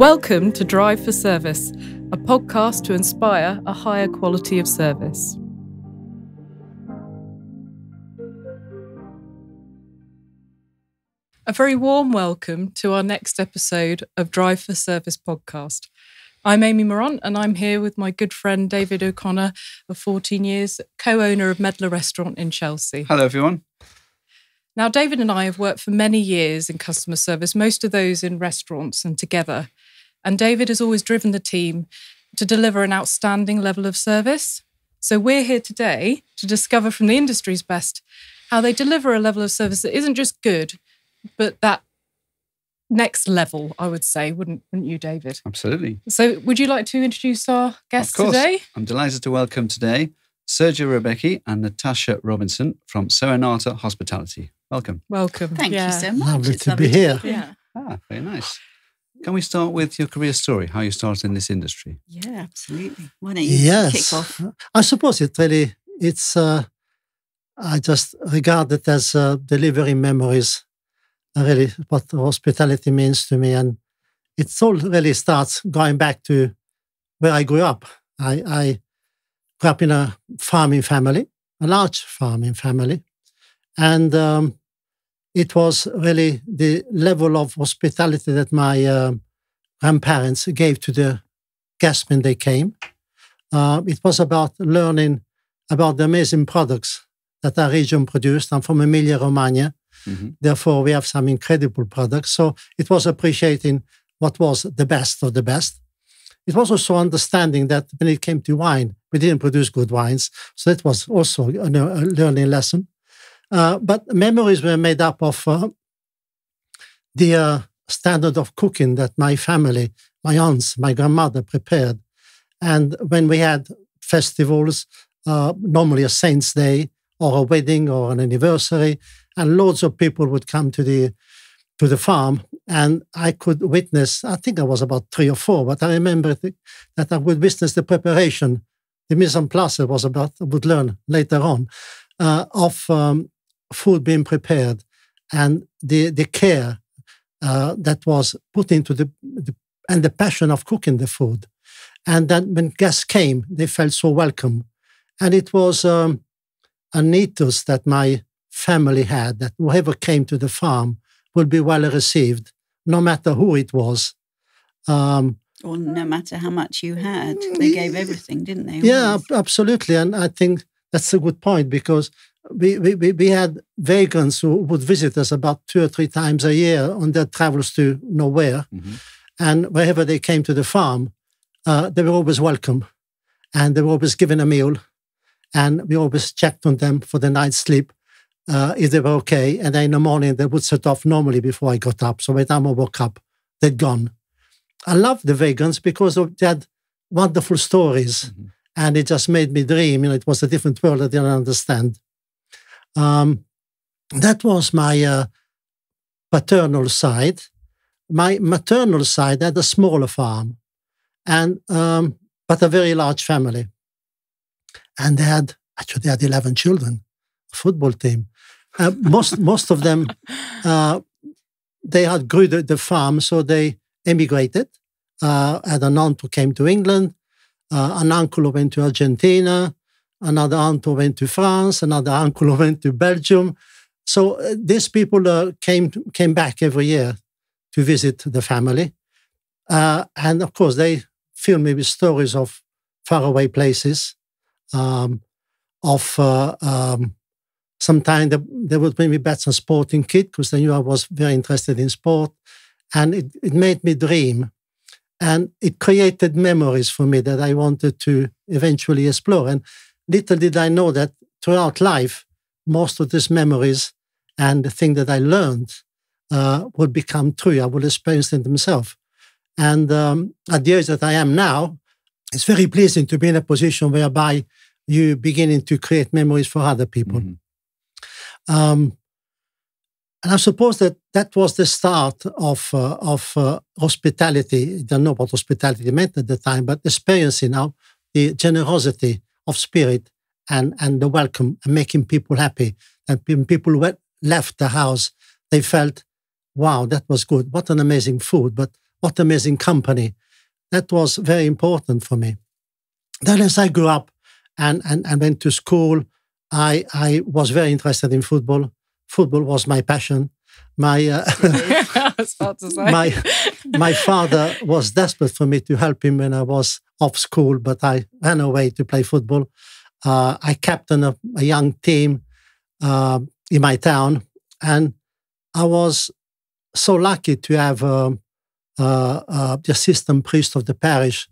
Welcome to Drive for Service, a podcast to inspire a higher quality of service. A very warm welcome to our next episode of Drive for Service podcast. I'm Amy Morant, and I'm here with my good friend David O'Connor of 14 years, co owner of Medlar Restaurant in Chelsea. Hello, everyone. Now, David and I have worked for many years in customer service, most of those in restaurants and together. And David has always driven the team to deliver an outstanding level of service. So we're here today to discover from the industry's best how they deliver a level of service that isn't just good, but that next level, I would say, wouldn't, wouldn't you, David? Absolutely. So, would you like to introduce our guests of course. today? I'm delighted to welcome today Sergio Rebecchi and Natasha Robinson from Serenata Hospitality. Welcome. Welcome. Thank Yeah. you so much. Lovely It's to be here. Yeah. Ah, very nice. Can we start with your career story, how you started in this industry? Yeah, absolutely. Why don't you Yes, kick off? I suppose it really it's. Uh, I just regard it as uh, delivering memories. uh, Really, what hospitality means to me, and it all really starts going back to where I grew up. I, I grew up in a farming family, a large farming family, and um, it was really the level of hospitality that my uh, grandparents gave to the guests when they came. Uh, it was about learning about the amazing products that our region produced. I'm from Emilia Romagna, Mhm. therefore we have some incredible products. So it was appreciating what was the best of the best. It was also understanding that when it came to wine, we didn't produce good wines. So that was also a learning lesson. Uh, but memories were made up of uh, the uh, standard of cooking that my family, my aunts, my grandmother prepared. And when we had festivals, uh, normally a Saint's Day or a wedding or an anniversary, and loads of people would come to the to the farm, and I could witness. I think I was about three or four, but I remember th- that I would witness the preparation. The mise en place was about. I would learn later on uh, of um, food being prepared and the the care uh, that was put into the, the and the passion of cooking the food. And then when guests came, they felt so welcome. And it was um, an ethos that my family had that whoever came to the farm would be well received, no matter who it was. Um, Or no matter how much you had, they gave everything, didn't they? yeah, Always. ab- absolutely. And I think that's a good point because we, we, we had vegans who would visit us about two or three times a year on their travels to nowhere. Mhm. And wherever they came to the farm, uh, they were always welcome and they were always given a meal. And we always checked on them for the night's sleep, uh, if they were okay. And then in the morning, they would set off normally before I got up. So by the time I woke up, they'd gone. I love the vegans because of, they had wonderful stories Mhm. And it just made me dream. You know, it was a different world I didn't understand. Um, that was my uh, paternal side. My maternal side had a smaller farm, and um, but a very large family. And they had actually they had eleven children, a football team. Uh, most most of them, uh, they had grew the, the farm, so they emigrated. Uh, had an aunt who came to England, uh, an uncle went to Argentina, another aunt went to France, another uncle went to Belgium. So uh, these people uh, came came back every year to visit the family, uh, and of course they filled me with stories of faraway places, um, of uh, um, sometimes they, they would bring me back some sporting kit because they knew I was very interested in sport, and it, it made me dream and it created memories for me that I wanted to eventually explore. And little did I know that throughout life, most of these memories and the thing that I learned uh, would become true. I would experience them myself. And um, at the age that I am now, it's very pleasing to be in a position whereby you're beginning to create memories for other people. Mhm. Um, and I suppose that that was the start of uh, of uh, hospitality. I don't know what hospitality meant at the time, but experiencing now the generosity of spirit and and the welcome and making people happy. And when people went, left the house, they felt, "Wow, that was good! What an amazing food!" But what amazing company. That was very important for me. Then as I grew up and, and, and went to school, I, I was very interested in football. Football was my passion. My, uh, I was about to say. my, my father was desperate for me to help him when I was off school, but I ran away to play football. Uh, I captained a, a young team uh, in my town, and I was so lucky to have um, uh, uh, the assistant priest of the parish,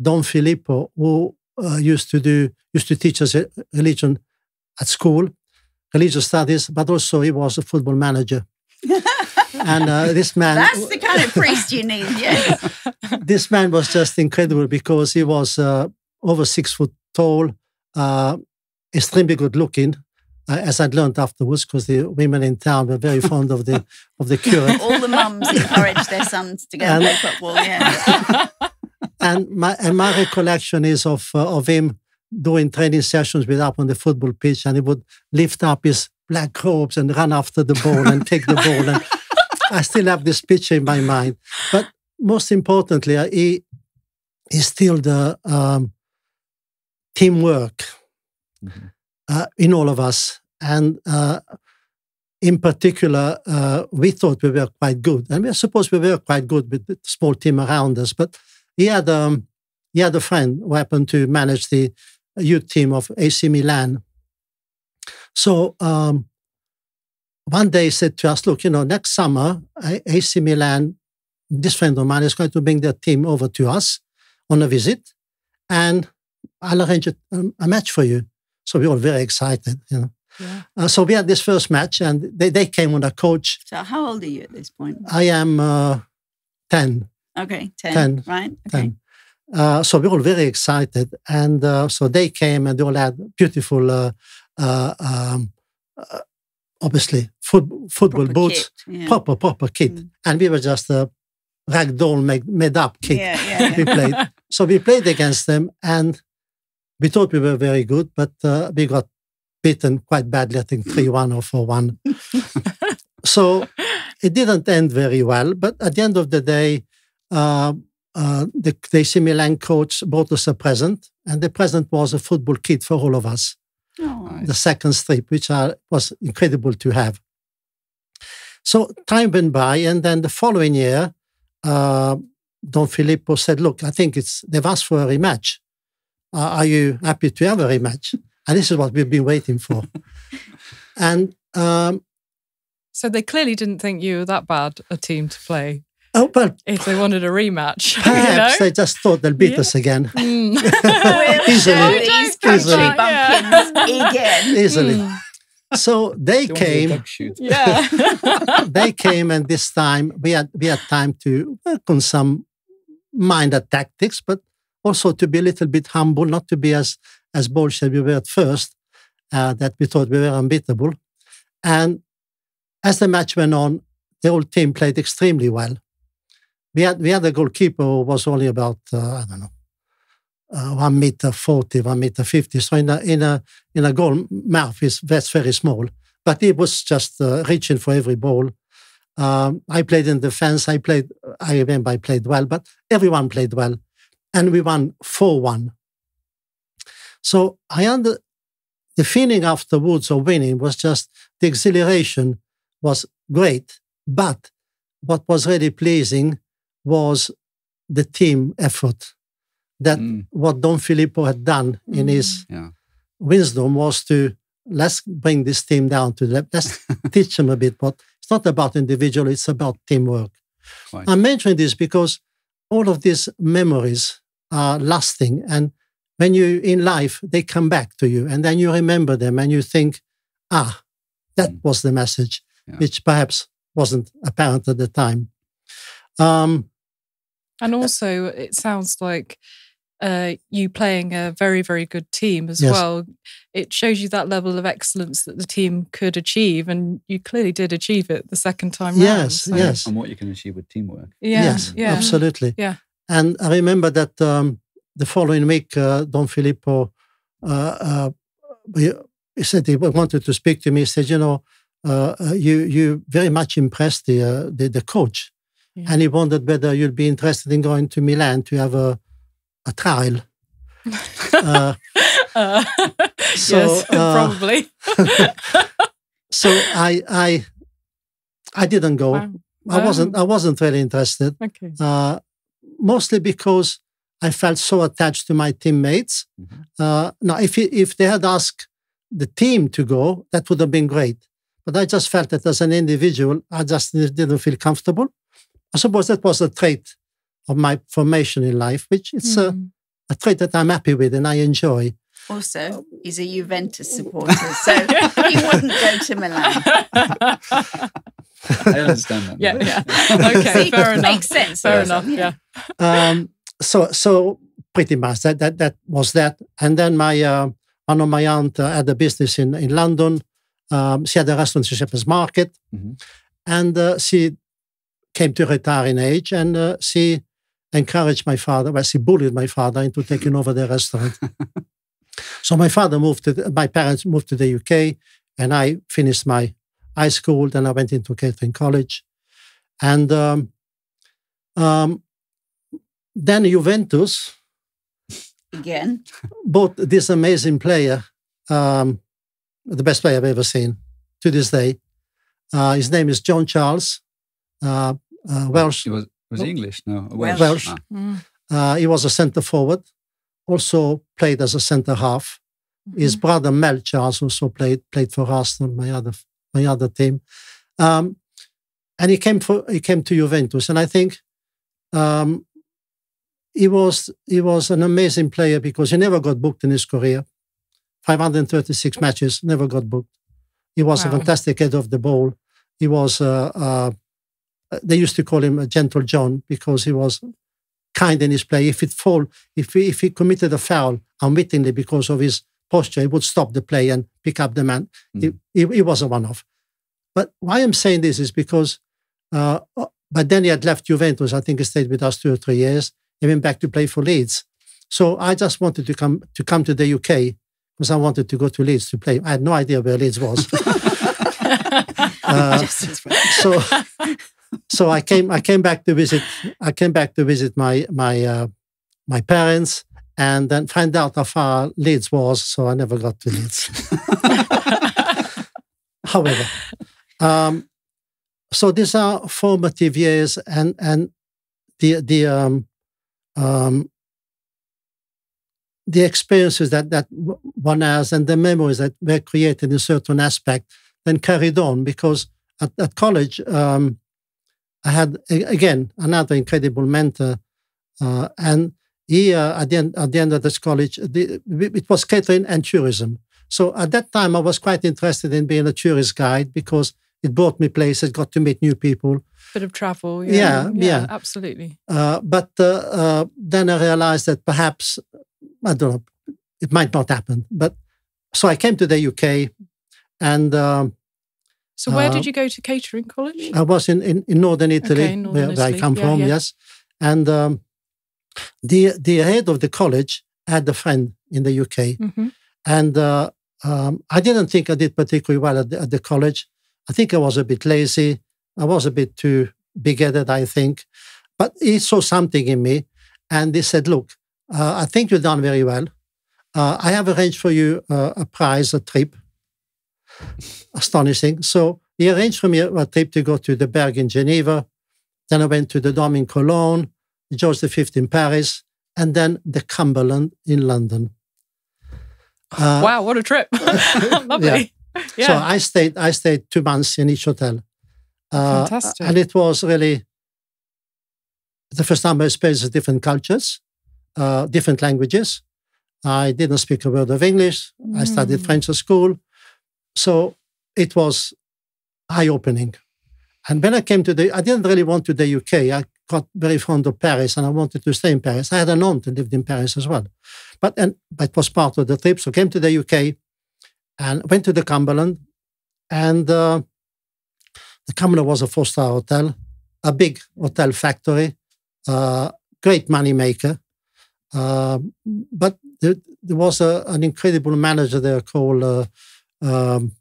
Don Filippo, who uh, used to do used to teach us religion at school, religious studies, but also he was a football manager. and uh, this man, That's the kind of priest you need. Yes. this man was just incredible because he was uh, over six foot tall, uh, extremely good looking, uh, as I'd learned afterwards, because the women in town were very fond of the of the curate. All the mums encourage their sons to go and And- play football. Yeah. and my and my recollection is of uh, of him doing training sessions with up on the football pitch, and he would lift up his black robes and run after the ball and take the ball. And I still have this picture in my mind. But most importantly, he he still the um, teamwork Mhm. uh, in all of us, and uh, in particular, uh, we thought we were quite good, and we suppose we were quite good with the small team around us. But he had um, he had a friend who happened to manage the youth team of AC Milan. So um, one day he said to us, "Look, you know, next summer AC Milan, this friend of mine is going to bring their team over to us on a visit, and I'll arrange a, a match for you." So we were very excited, you know. Yeah. Uh, so we had this first match, and they, they came on a coach. So how old are you at this point? I am uh, ten. Okay, 10. Ten. Right? Okay. 10. Uh, so we were all very excited. And uh, so they came and they all had beautiful, uh, uh, um, uh, obviously, foot, football Proper boots, kit, yeah. proper, proper kit. Mm. And we were just a ragdoll made, made up kit. Yeah, yeah, we played. So we played against them and we thought we were very good, but uh, we got beaten quite badly, I think 3 1 or 4 1. so it didn't end very well. But at the end of the day, uh, the, the AC Milan coach brought us a present, and the present was a football kit for all of us, Oh, Nice. the second strip, which are, was incredible to have. So time went by, and then the following year, uh, Don Filippo said, "Look, I think it's they've asked for a rematch. Uh, are you happy to have a rematch?" And this is what we've been waiting for. and um, So they clearly didn't think you were that bad a team to play oh well, if they wanted a rematch. perhaps you know? they just thought they'll beat Yeah. us again Mm. Easily. show these country Easily. bumpkins again. easily. Mm. So they Don't came. Yeah. they came and this time we had we had time to work on some minor tactics, but also to be a little bit humble, not to be as as bold as we were at first, uh, that we thought we were unbeatable. And as the match went on, the whole team played extremely well. We had we had a goalkeeper who was only about uh, I don't know. Uh, one meter forty, one meter fifty. So in a in a in a goal mouth is that's very small but he was just uh, reaching for every ball. Um, I played in defense. I played. I remember I played well, but everyone played well, and we won four one. So I under the feeling afterwards of winning was just the exhilaration was great, but what was really pleasing was the team effort. That Mm, what Don Filippo had done in his yeah. wisdom was to let's bring this team down to the let's teach them a bit but it's not about individual it's about teamwork Quite. i'm mentioning this because all of these memories are lasting and when you in life they come back to you and then you remember them and you think ah that Mm. was the message Yeah. which perhaps wasn't apparent at the time um And also, it sounds like uh, you playing a very, very good team as Yes. well. It shows you that level of excellence that the team could achieve, and you clearly did achieve it the second time round. Yes, so- yes. And what you can achieve with teamwork. yeah, Yes, yeah. absolutely. Yeah. And I remember that um, the following week, uh, Don Filippo, uh, uh, he, he said he wanted to speak to me. He said, "You know, uh, uh, you you very much impressed the, uh, the the coach. Yeah. and he wondered whether you'd be interested in going to Milan to have a, a trial. uh, Uh, So, yes, uh, probably. so I, I, I didn't go. Wow. I wasn't. I wasn't really interested. Okay. uh, mostly because I felt so attached to my teammates. Mhm. Uh, now, if if they had asked the team to go, that would have been great. But I just felt that as an individual, I just didn't feel comfortable. I suppose that was a trait of my formation in life, which it's a, Mm. a trait that I'm happy with and I enjoy. Also, he's a Juventus supporter, so he wouldn't go to Milan. I understand that. yeah, yeah. Okay, See, fair enough. makes sense, Fair enough. Yeah. um, so so pretty much that that that was that. And then my uh, one of my aunt uh, had a business in in London. Um, she had a restaurant in Shepherd's Market, Mhm. and uh, she came to retire in age, and uh, she encouraged my father. Well, she bullied my father into taking over the restaurant. so my father moved to the, my parents moved to the UK, and I finished my high school. Then I went into catering college, and um, um, then Juventus Again, bought this amazing player, um, the best player I've ever seen to this day. Uh, his name is John Charles, uh, uh, Welsh. He was, was he English? No, Welsh. Welsh. Ah, Mm. Uh, he was a centre forward, also played as a centre half. His brother Mel Charles also played played for Arsenal, my other my other team. Um, and he came for he came to Juventus, and I think um, he was he was an amazing player because he never got booked in his career. 536 matches, never got booked. He was a fantastic head of the ball. He was uh, uh, they used to call him a gentle John because he was kind in his play. If it fall, if he, if he committed a foul unwittingly because of his posture, he would stop the play and pick up the man. He, he, he was a one-off. But why I'm saying this is because, uh, but then he had left Juventus. I think he stayed with us two or three years. He went back to play for Leeds. So I just wanted to come to come to the UK because I wanted to go to Leeds to play. I had no idea where Leeds was. Uh, just as well. so so I came I came back to visit I came back to visit my my uh, my parents and then find out how far Leeds was. So I never got to Leeds. However, um, so these are formative years, and and the the um, um, the experiences that that one has and the memories that were created in a certain aspect then carried on because at, at college um, I had again another incredible mentor, uh, and he uh, at the end at the end of this college the, it was catering and tourism. So at that time I was quite interested in being a tourist guide because it brought me places, got to meet new people. Bit of travel. Yeah, Yeah. yeah. Absolutely. Uh, but uh, uh, then I realized that perhaps I don't know, it might not happen. But so I came to the UK, and um, So where Uh, did you go to catering college? I was in, in, in northern Italy, Okay, northern where, where I come Yeah, from. yeah. Yes, and um, the the head of the college had a friend in the UK, hmm and uh, um, I didn't think I did particularly well at the, at the college. I think I was a bit lazy. I was a bit too big-headed, I think. But he saw something in me, and he said, "Look, uh, I think you've done very well. Uh, I have arranged for you uh, a prize, a trip. Astonishing. So he arranged for me a, trip to go to the Bergues in Geneva. Then I went to the Dome in Cologne, George V in Paris, and then the Cumberland in London. Uh, wow, what a trip! Lovely. Yeah. So I stayed. I stayed two months in each hotel. Uh, Fantastic. And it was really the first time I experienced different cultures, uh, different languages. I didn't speak a word of English. I studied Mm. French at school, so it was eye-opening. And when I came to the, I didn't really want to the UK. I got very fond of Paris, and I wanted to stay in Paris. I had an aunt who lived in Paris as well, but and but it was part of the trip. So came to the UK, and went to the Cumberland, and uh, the Cumberland was a four-star hotel, a big hotel factory, uh, great money maker. Uh, but there, there was a, an incredible manager there called uh, um,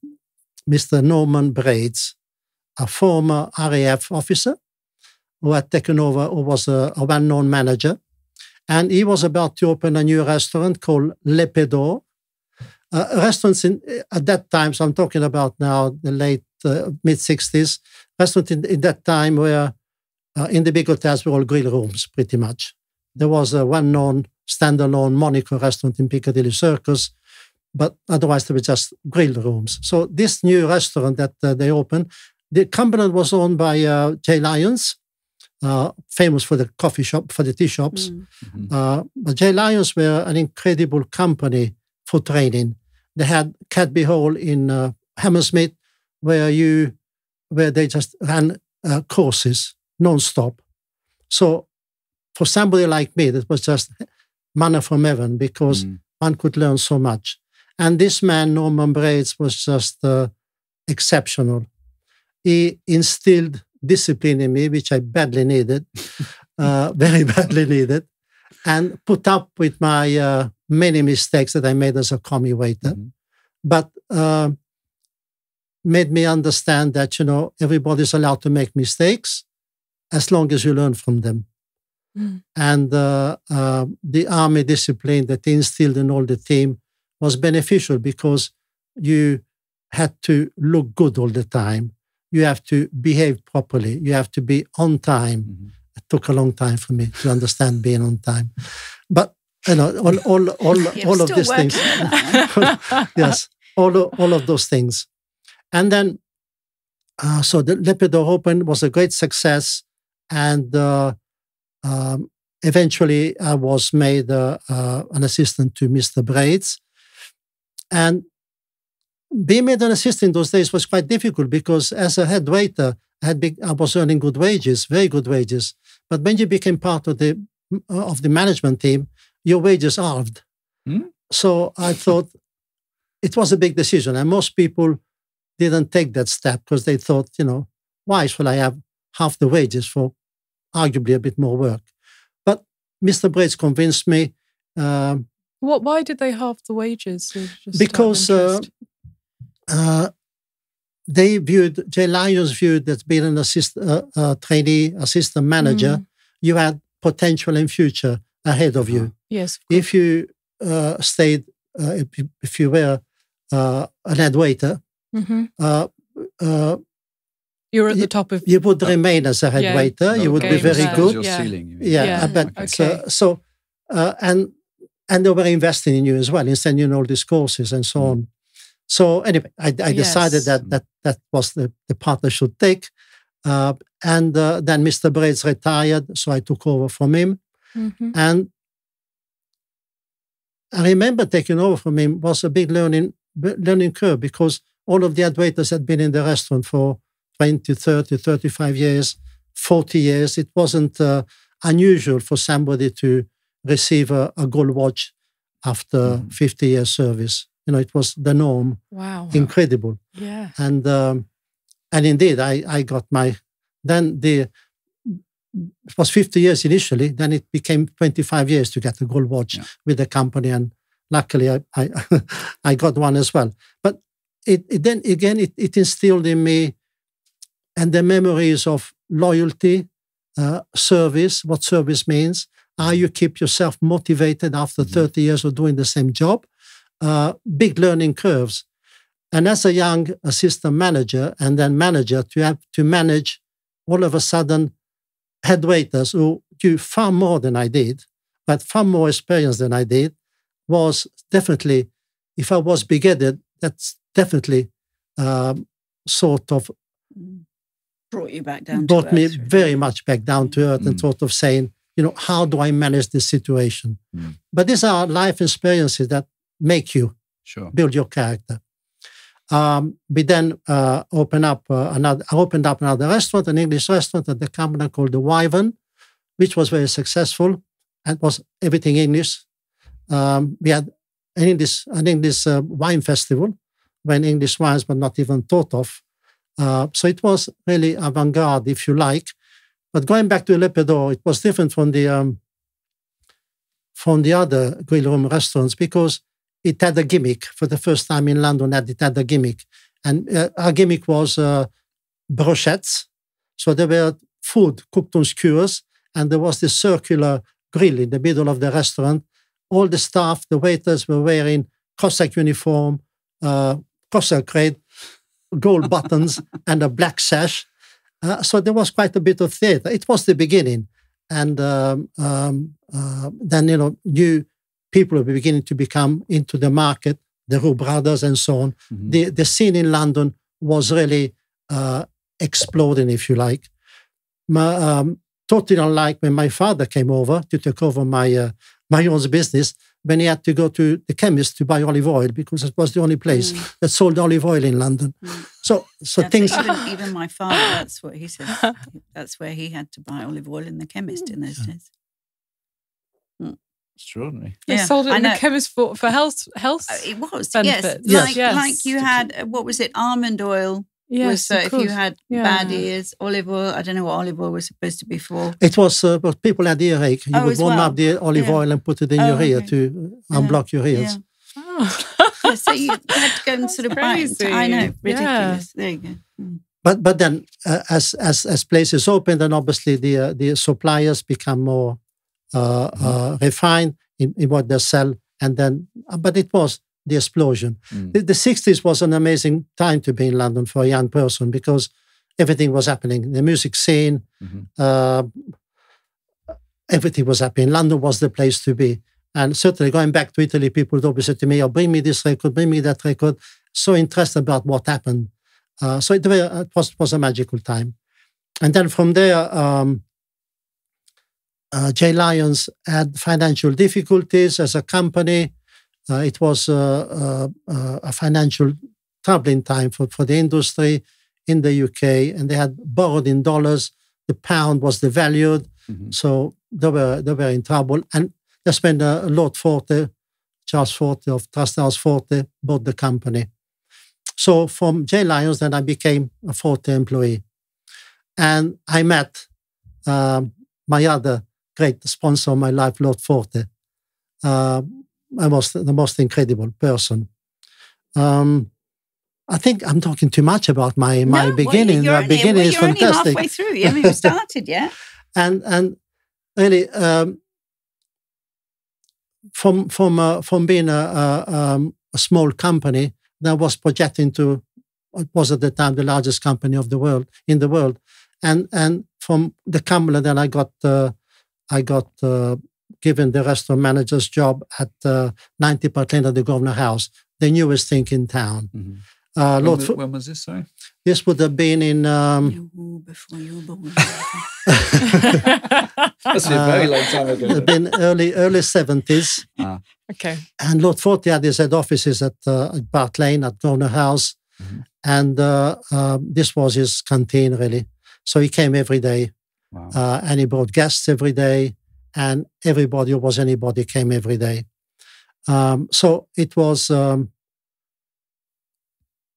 Mr. Norman Braids, a former RAF officer who had taken over, who was a, a well-known manager, and he was about to open a new restaurant called Le Pedor. Uh, restaurants in at that time, so I'm talking about now the late uh, mid 60s. Restaurants in, in that time were uh, in the big hotels were all grill rooms, pretty much. There was a well-known standalone Monaco restaurant in Piccadilly Circus, but otherwise there were just grill rooms. So this new restaurant that uh, they opened, the company was owned by uh, J. Lyons, uh, famous for the coffee shop, for the tea shops. Mm. Mhm. Uh, but J. Lyons were an incredible company for training. They had Cadby Hall in uh, Hammersmith, where you, where they just ran uh, courses non-stop. So, for somebody like me, that was just manna from heaven because Mm. one could learn so much. And this man, Norman Braids, was just uh, exceptional. He instilled discipline in me, which I badly needed, uh, very badly needed, and put up with my uh, many mistakes that I made as a commis waiter. Mhm. But uh, made me understand that, you know, everybody's allowed to make mistakes as long as you learn from them. Mm. And uh, uh, the army discipline that he instilled in all the team was beneficial because you had to look good all the time. You have to behave properly. You have to be on time. Mhm. It took a long time for me to understand being on time. But, you know, all, all, all, You're all of these working things. yes, all of, all of those things. And then, uh, so the Lepidor Open was a great success. And uh, um, eventually I was made uh, uh, an assistant to Mr. Braids. And being made an assistant in those days was quite difficult because as a head waiter, I, had I was earning good wages, very good wages. But when you became part of the of the management team, your wages halved. Hmm? So I thought it was a big decision, and most people didn't take that step because they thought, you know, why should I have half the wages for arguably a bit more work? But Mr. Braids convinced me. Um, What? Why did they halve the wages? Just out of Because, uh, uh, they viewed J. Lyons viewed that being an assist, uh, uh, trainee assistant manager, Mm. you had potential and future ahead of you. yes, of If you uh, stayed, uh, if, you, if you were uh, an head waiter, hmm uh, uh, You're at the top of. you would remain as a head Yeah. waiter. You would be very good. Your Yeah. ceiling, you mean. Yeah, Yeah, I bet. okay. So, so uh, and and they were investing in you as well in sending you all these courses and so Mm. on. So anyway, I, I decided Yes. that that that was the, the path I should take. Uh, and uh, then Mr. Braids retired, so I took over from him. Mhm. And I remember taking over from him was a big learning learning curve because all of the head waiters had been in the restaurant for 20, 30, 35 years, 40 years. It wasn't uh, unusual for somebody to receive a, a gold watch after Mhm. 50 years service. You know, it was the norm. Wow. Incredible. Yeah. And um, and indeed, I, I got my, then the, it was 50 years initially, then it became 25 years to get a gold watch Yeah. with the company. And luckily, I, I, I got one as well. But it, it then again, it, it instilled in me and the memories of loyalty, uh, service, what service means, how you keep yourself motivated after Mhm. 30 years of doing the same job, uh, big learning curves. And as a young assistant manager and then manager, to have to manage all of a sudden head waiters who do far more than I did, but far more experience than I did, was definitely, if I was beheaded, that's definitely um, sort of Brought you back down. brought to me earth, really. very much back down to earth and Mm. sort of saying, you know, how do I manage this situation? Mm. But these are life experiences that make you Sure. build your character. Um, we then uh, open up uh, another. Opened up another restaurant, an English restaurant at the company called the Wyvern, which was very successful and was everything English. Um, we had an English an English uh, wine festival when English wines were not even thought of. Uh, so it was really avant-garde, if you like. But going back to Le Pedor, it was different from the um, from the other grill room restaurants because it had a gimmick for the first time in London. That it had a gimmick, and uh, our gimmick was uh, brochettes. So there were food cooked on skewers, and there was this circular grill in the middle of the restaurant. All the staff, the waiters were wearing Cossack uniform, uh, Cossack red, gold buttons, and a black sash. Uh, so there was quite a bit of theater. It was the beginning. And um, um, uh, then, you know, new people were beginning to become into the market, the Roux brothers and so on. Mhm. The, the scene in London was really uh, exploding, if you like. My, um, totally unlike when my father came over to take over my uh, my own business, when he had to go to the chemist to buy olive oil because it was the only place that sold olive oil in London. So, so That's things. even, even my father, that's what he said. That's where he had to buy olive oil in the chemist in those days. Extraordinary. They Yeah, sold it I in the chemist for, for health health. Uh, It was, Benefits. yes. Like, Yes. like you had, uh, what was it, almond oil? yes, was, uh, if you had Yeah. bad ears, olive oil, I don't know what olive oil was supposed to be for. It was, uh, but people had earache. You Oh, would warm well. up the olive Yeah. oil and put it in Oh, your ear okay. to uh, unblock your ears. Yeah. Oh. Yeah, so you had to go and sort of buy it. I know, Yeah. ridiculous. There you go. Mm. But but then uh, as as as places open, then obviously the uh, the suppliers become more uh, uh, refined in, in what they sell, and then uh, but it was the explosion. Mm. The, the 60s was an amazing time to be in London for a young person because everything was happening. The music scene, Mhm. uh, everything was happening. London was the place to be. And certainly going back to Italy, people would always say to me, oh, bring me this record, bring me that record. So interested about what happened. Uh, so it, it was, was a magical time. And then from there, um, uh, J. Lyons had financial difficulties as a company. Uh, it was uh, uh, uh, a financial troubling time for, for the industry in the UK, and they had borrowed in dollars. The pound was devalued, Mhm. so they were they were in trouble. And that's when uh, Lord Forte, Charles Forte of Trusthouse Forte, bought the company. So from J. Lyons, then I became a Forte employee, and I met um, my other great sponsor of my life, Lord Forte. Uh, I was the most incredible person. Um, I think I'm talking too much about my my No, well, beginning. you're my only- beginning well, is you're only fantastic, halfway through. You haven't even started yet. and and really um, from from uh, from being a, a, um, a small company that was projecting to what was at the time the largest company of the world in the world, and and from the company then I got uh, I got uh, given the restaurant manager's job at uh, ninety percent of the Grosvenor House, the newest thing in town. Uh, When, Lord, was, when was this? Sorry. This would have been in um, before you were born. That's a very long time it ago. had been early early seventies. okay. And Lord Forte had his head offices at, uh, at Park Lane at Grosvenor House. Mhm. And uh, um, this was his canteen, really. So he came every day Wow. uh, and he brought guests every day. And everybody who was anybody came every day. Um, so it was, um,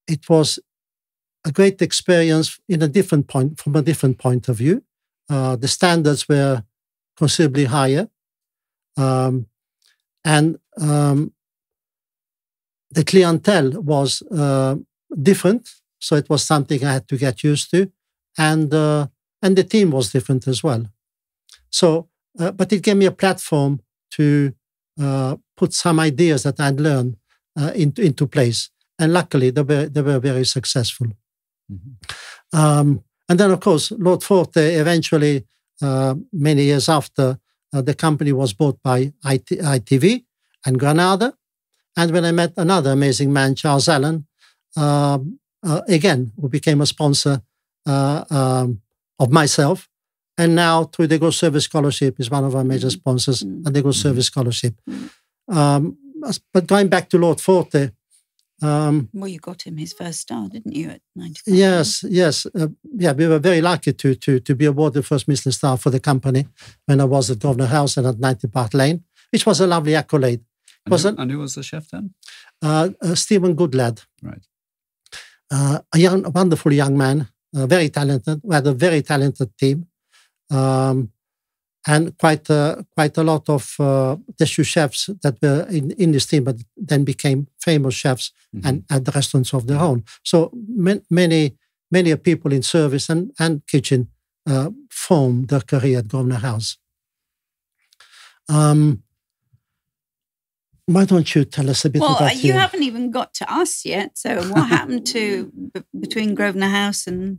it was a great experience in a different point, from a different point of view. Uh, the standards were considerably higher. Um, and um, the clientele was uh, different, so it was something I had to get used to, and uh, and the team was different as well. So, uh, but it gave me a platform to uh, put some ideas that I'd learned uh, into into place, and luckily they were they were very successful. Mhm. Um, and then, of course, Lord Forte eventually, uh, many years after, uh, the company was bought by IT, ITV and Granada. And when I met another amazing man, Charles Allen, um, uh, again, who became a sponsor uh, um, of myself. And now, through the Gold Service Scholarship, is one of our major sponsors, Mm. and the Gold Service Scholarship. Mm. Um, but going back to Lord Forte, um, well, you got him his first star, didn't you, at 95? Yes, yes, uh, yeah. We were very lucky to to to be awarded the first Michelin star for the company when I was at Grosvenor House and at 90 Park Lane, which was a lovely accolade. And, was who, an- and who was the chef then? Uh, uh, Stephen Goodlad, Right. uh, a young, a wonderful young man, uh, very talented. We had a very talented team, um, and quite uh, quite a lot of uh, the chefs that were in in this team, but then became famous chefs Mhm. and the restaurants of their own. So man, many many people in service and, and kitchen uh, form their career at Grosvenor House. Um, why don't you tell us a bit well, about you your- haven't even got to us yet. So, what happened to b- between Grosvenor House and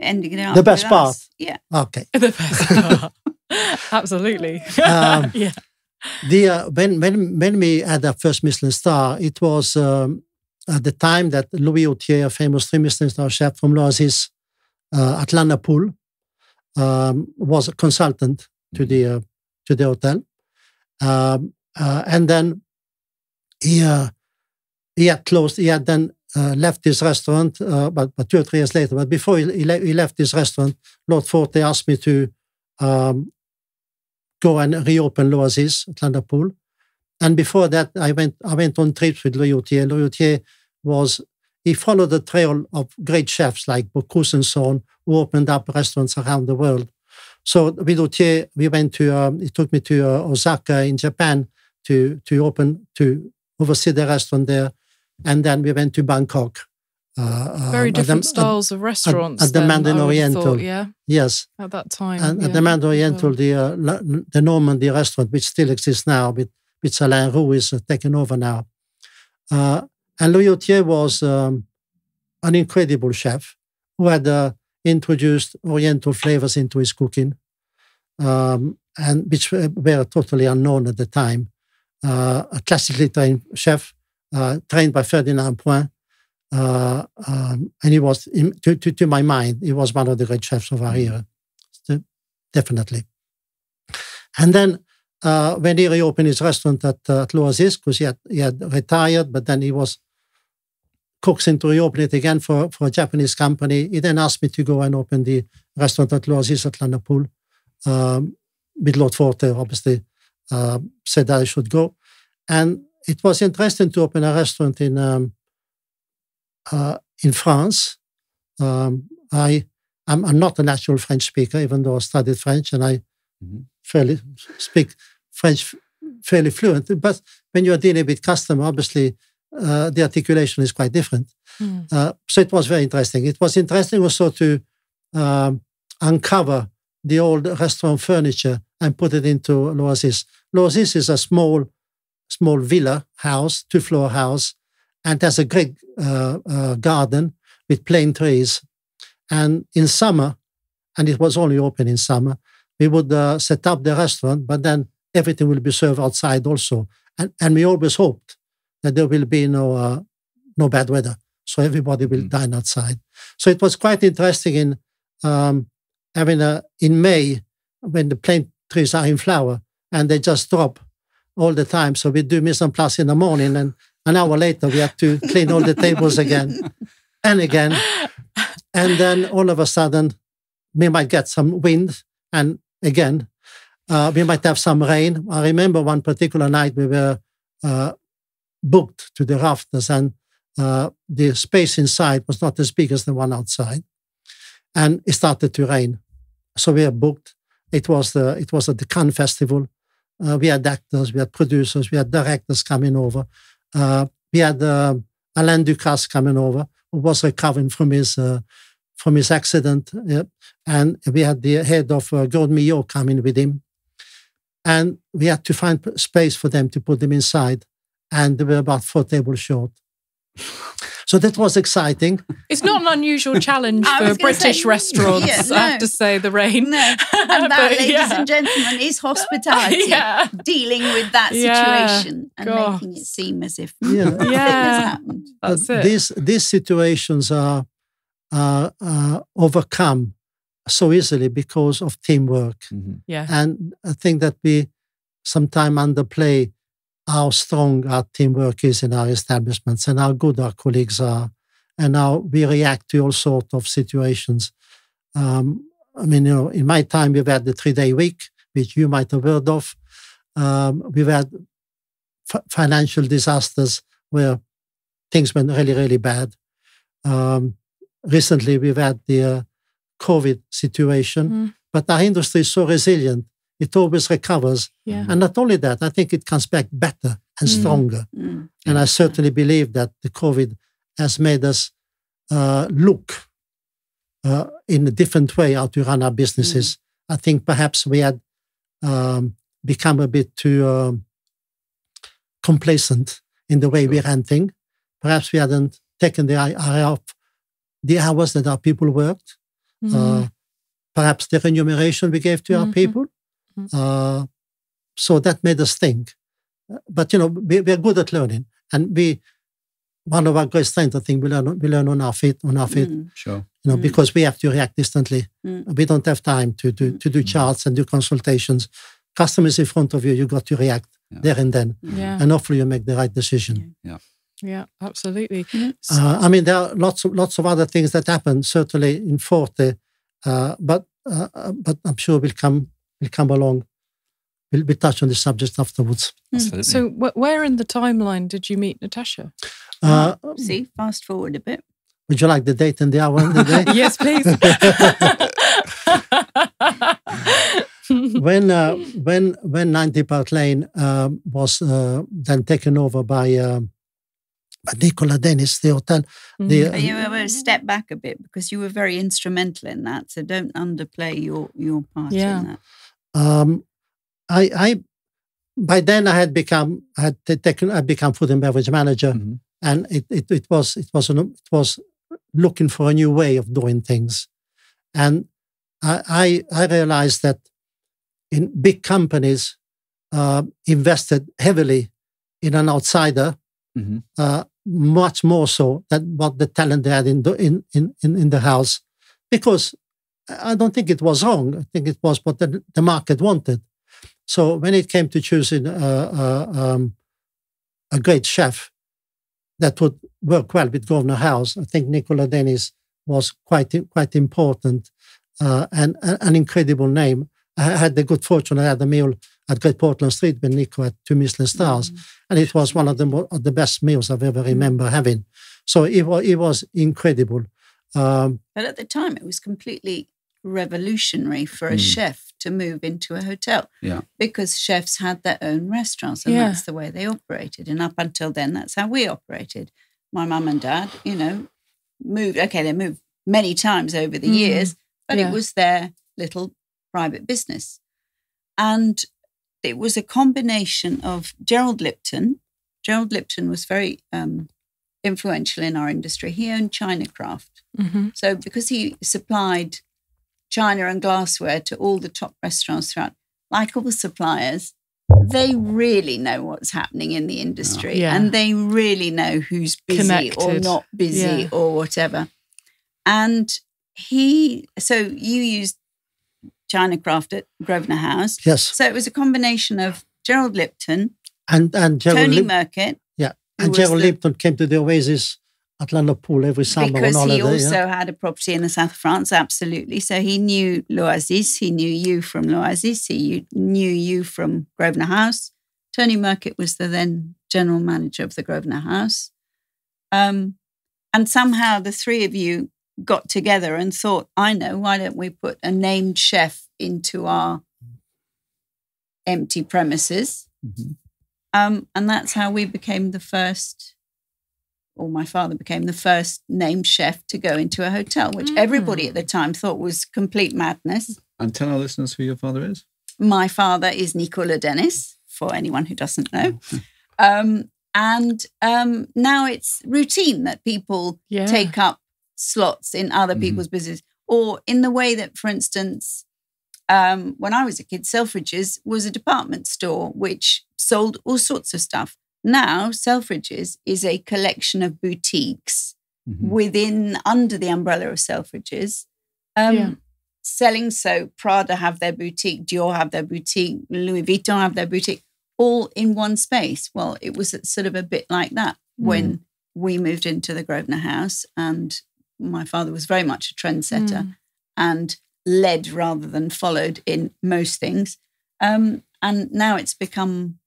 ending it up? The best with part. us? Yeah. Okay. The best part. Absolutely. Um, yeah. The uh, when when when we had our first Michelin star, it was um, at the time that Louis Outhier, a famous three Michelin star chef from L'Oasis uh, at La Napoule, um, was a consultant to the uh, to the hotel, um, uh, and then he uh, he had closed. He had then uh, left his restaurant, uh, but, but two or three years later. But before he, he, le- he left his restaurant, Lord Forte asked me to um, go and reopen L'Oasis at La Napoule. And before that, I went I went on trips with. Louis Outhier was he followed the trail of great chefs like Bocuse and so on, who opened up restaurants around the world. So with Outhier, we went to um, he took me to uh, Osaka in Japan to to open to oversee the restaurant there, and then we went to Bangkok. Uh, Very um, at the- different at- styles of restaurants. at the then, Mandarin Oriental. thought, yeah, yes, at that time. and yeah. at the Mandarin Oriental, the uh, the Normandy restaurant, which still exists now, with with Alain Roux is uh, taken over now. Uh, and Louis Outhier was um, an incredible chef who had uh, introduced Oriental flavors into his cooking, um, and which were, were totally unknown at the time. Uh, a classically trained chef, uh, trained by Ferdinand Point. Uh, um, and he was, in, to, to, to my mind, he was one of the great chefs of our era de- definitely. And then uh, when he reopened his restaurant at, uh, at L'Oasis, because he had, he had retired, but then he was coaxing to reopen it again for, for a Japanese company. He then asked me to go and open the restaurant at L'Oasis at La Napoule. Um, with Lord Forte, obviously, uh, said that I should go. And it was interesting to open a restaurant in um, in France. Um, I I'm, I'm not a natural French speaker, even though I studied French and I Mhm. fairly speak French fairly fluent. But when you're dealing with customer, obviously uh, the articulation is quite different. Mm. Uh, so it was very interesting. It was interesting also to um, uncover the old restaurant furniture and put it into L'Oasis. L'Oasis is a small, small villa house, two-floor house, and has a great uh, uh, garden with plane trees. And in summer, and it was only open in summer, we would uh, set up the restaurant, but then everything will be served outside also. And, and we always hoped that there will be no uh, no bad weather, so everybody will Mhm. dine outside. So it was quite interesting in um, having a in May when the plane trees are in flower and they just drop all the time. So we do mise en place in the morning, and an hour later we have to clean all the tables again and again, and then all of a sudden we might get some wind, and again uh, we might have some rain. I remember one particular night we were uh, booked to the rafters, and uh, the space inside was not as big as the one outside, and it started to rain. So we were booked. It was the it was at the Cannes Festival. Uh, we had actors, we had producers, we had directors coming over. Uh, we had uh, Alain Ducasse coming over, who was recovering from his uh, from his accident, and we had the head of uh, Millot coming with him, and we had to find space for them to put them inside, and they were about four tables short. So that was exciting. It's not an unusual challenge for was British say, restaurants. yeah, I have to say, the rain. No, and that, But, ladies yeah. and gentlemen, is hospitality. Yeah. Dealing with that Yeah. situation and Gosh. making it seem as if Yeah. nothing Yeah. has happened. That's But it. These these situations are are uh, overcome so easily because of teamwork, Mhm. yeah. and I think that we sometimes underplay how strong our teamwork is in our establishments and how good our colleagues are, and how we react to all sorts of situations. Um, I mean, you know, in my time, we've had the three-day week, which you might have heard of. Um, we've had f- financial disasters where things went really, really bad. Um, recently, we've had the uh, COVID situation, Mm. but our industry is so resilient; it always recovers. Yeah. And not only that, I think it comes back better and Mm. stronger. Mm. And I certainly believe that the COVID has made us uh, look uh, in a different way how to run our businesses. I think perhaps we had um, become a bit too um, complacent in the way we ran things. Perhaps we hadn't taken the eye off the hours that our people worked. Mhm. Uh, perhaps the remuneration we gave to our Mhm. people. Mhm. Uh, so that made us think. Uh, But you know, we, we're good at learning, and we one of our great strengths, I think, we learn we learn on our feet, on our feet. Mm, Sure. You know, Mm. because we have to react instantly. Mm. We don't have time to do to do charts and do consultations. Customers in front of you, you got to react Yeah. there and then, yeah, and hopefully you make the right decision. yeah, Yeah, absolutely. S- Uh, I mean, there are lots of lots of other things that happen. Certainly in Forte, uh, but uh, uh, but I'm sure we'll come we'll come along. We'll, we'll touch on the subject afterwards. Absolutely. So, wh- where in the timeline did you meet Natasha? Uh, See, fast forward a bit. would you like the date and the hour and the day? yes, please. when uh, when when 90 Park Lane um, was uh, then taken over by um, by Nico Ladenis, the hotel. The, Mm. You were step back a bit because you were very instrumental in that. So don't underplay your your part Yeah. in that. Um, I, I by then I had become I had taken I become food and beverage manager, Mhm. and it, it it was it was an, it was looking for a new way of doing things, and I I, I realized that in big companies uh, invested heavily in an outsider, Mhm. uh, much more so than what the talent they had in the in in in, in the house, because I don't think it was wrong. I think it was what the, the market wanted. So when it came to choosing uh, uh, um, a great chef that would work well with Grosvenor House, I think Nico Ladenis was quite quite important uh, and, and an incredible name. I had the good fortune. I had a meal at Great Portland Street when Nico had two Michelin stars, and it was one of the mo- of the best meals I've ever remember having. So it was it was incredible. Um, But at the time, it was completely revolutionary for a Mm. chef to move into a hotel. Yeah. Because chefs had their own restaurants and Yeah. that's the way they operated. And up until then, that's how we operated. My mum and dad, you know, moved, okay, they moved many times over the Mm. years, but Yeah. it was their little private business. And it was a combination of Gerald Lipton. Gerald Lipton was very um, influential in our industry. He owned China Craft. Mhm. So because he supplied china and glassware to all the top restaurants throughout, like all the suppliers, they really know what's happening in the industry Yeah. and they really know who's busy or not busy Yeah. or whatever. And he, so you used China Craft at Grosvenor House. yes, So it was a combination of Gerald Lipton, and and Gerald Tony Lip- Merkett, yeah, and Gerald the- Lipton came to the Oasis at La Napoule every summer on because he also yeah. had a property in the south of France, absolutely. So he knew L'Oasis, he knew you from L'Oasis, he knew you from Grosvenor House. Tony Merkett was the then general manager of the Grosvenor House. Um, and somehow the three of you got together and thought, I know, why don't we put a named chef into our empty premises? Mhm. Um, and that's how we became the first, or my father became the first named chef to go into a hotel, which everybody at the time thought was complete madness. And tell our listeners who your father is. My father is Nico Ladenis, for anyone who doesn't know. Um, and um, now it's routine that people Yeah. take up slots in other Mhm. people's business, or in the way that, for instance, um, when I was a kid, Selfridges was a department store which sold all sorts of stuff. Now, Selfridges is a collection of boutiques Mhm. within, under the umbrella of Selfridges. Um, Yeah. Selling soap, Prada have their boutique, Dior have their boutique, Louis Vuitton have their boutique, all in one space. Well, it was sort of a bit like that when we moved into the Grosvenor house, and my father was very much a trendsetter Mm. and led rather than followed in most things. Um, and now it's become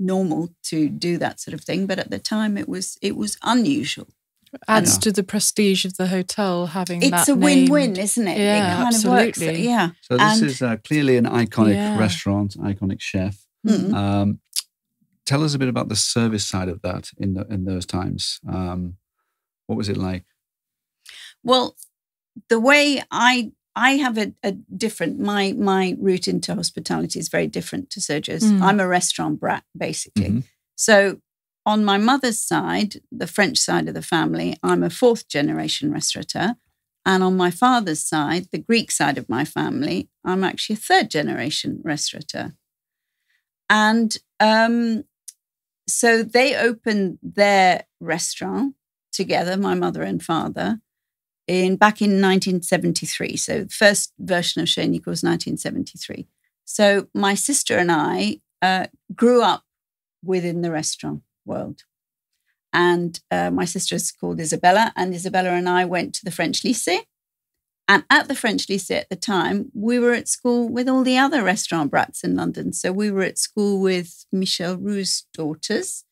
normal to do that sort of thing, but at the time it was it was unusual. Adds to the prestige of the hotel having It's that a win-win, isn't it? Yeah, it kind of works. absolutely. Yeah. So this And- is uh, clearly an iconic Yeah. restaurant, iconic chef. Mm. Um, tell us a bit about the service side of that in the, in those times. Um, what was it like? Well, the way I I have a, a different my my route into hospitality is very different to Sergio's. Mm. I'm a restaurant brat basically. Mhm. So on my mother's side, the French side of the family, I'm a fourth generation restaurateur. And on my father's side, the Greek side of my family, I'm actually a third generation restaurateur. And um, so they opened their restaurant together, my mother and father, in back in 1973. So the first version of Nico was 1973. So my sister and I uh, grew up within the restaurant world. And uh, my sister is called Isabella, and Isabella and I went to the French Lycée. And at the French Lycée at the time, we were at school with all the other restaurant brats in London. So we were at school with Michel Roux's daughters.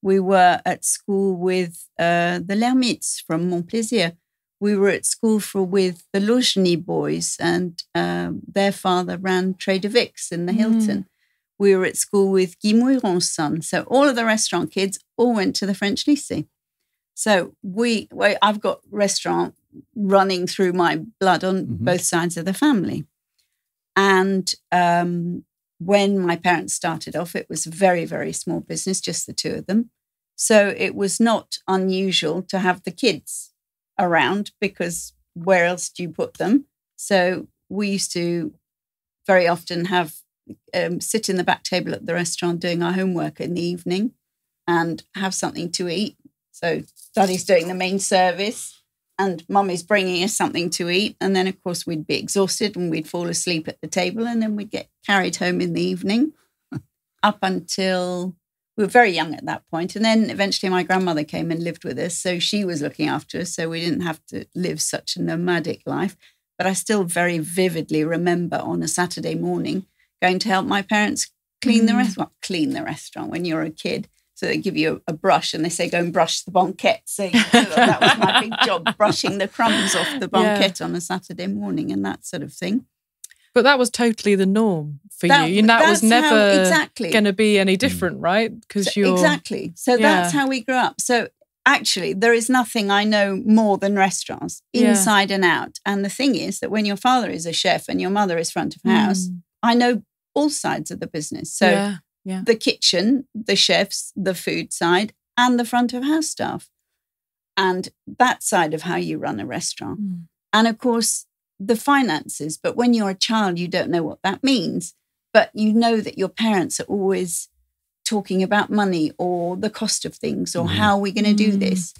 We were at school with uh, the Lermites from Montplaisir. We were at school for with the Logeny boys, and um, their father ran Trader Vic's in the Mm. Hilton. We were at school with Guy Mouron's son. So all of the restaurant kids all went to the French Lycée. So we, well, I've got restaurant running through my blood on Mhm. both sides of the family. And um, when my parents started off, it was a very, very small business, just the two of them. So it was not unusual to have the kids around because where else do you put them? So we used to very often have um, sit in the back table at the restaurant doing our homework in the evening and have something to eat. So daddy's doing the main service and mummy's bringing us something to eat. And then, of course, we'd be exhausted and we'd fall asleep at the table and then we'd get carried home in the evening up until we were very young at that point. And then eventually my grandmother came and lived with us. So she was looking after us. So we didn't have to live such a nomadic life. But I still very vividly remember on a Saturday morning going to help my parents clean the Mm. restaurant, clean the restaurant when you're a kid. So they give you a, a brush and they say, go and brush the banquette. So you do it. that was my big job, brushing the crumbs off the Yeah. banquette on a Saturday morning and that sort of thing. But that was totally the norm for That- you. And that was never exactly. going to be any different, right? Because So- you're Exactly. So that's how we grew up. So actually, there is nothing I know more than restaurants, Yeah. inside and out. And the thing is that when your father is a chef and your mother is front of house, Mm. I know all sides of the business. So yeah, the kitchen, the chefs, the food side, and the front of house staff. And that side of how you run a restaurant. Mm. And of course, the finances. But when you're a child, you don't know what that means. But you know that your parents are always talking about money or the cost of things or Mhm. how are we going to do Mm. this.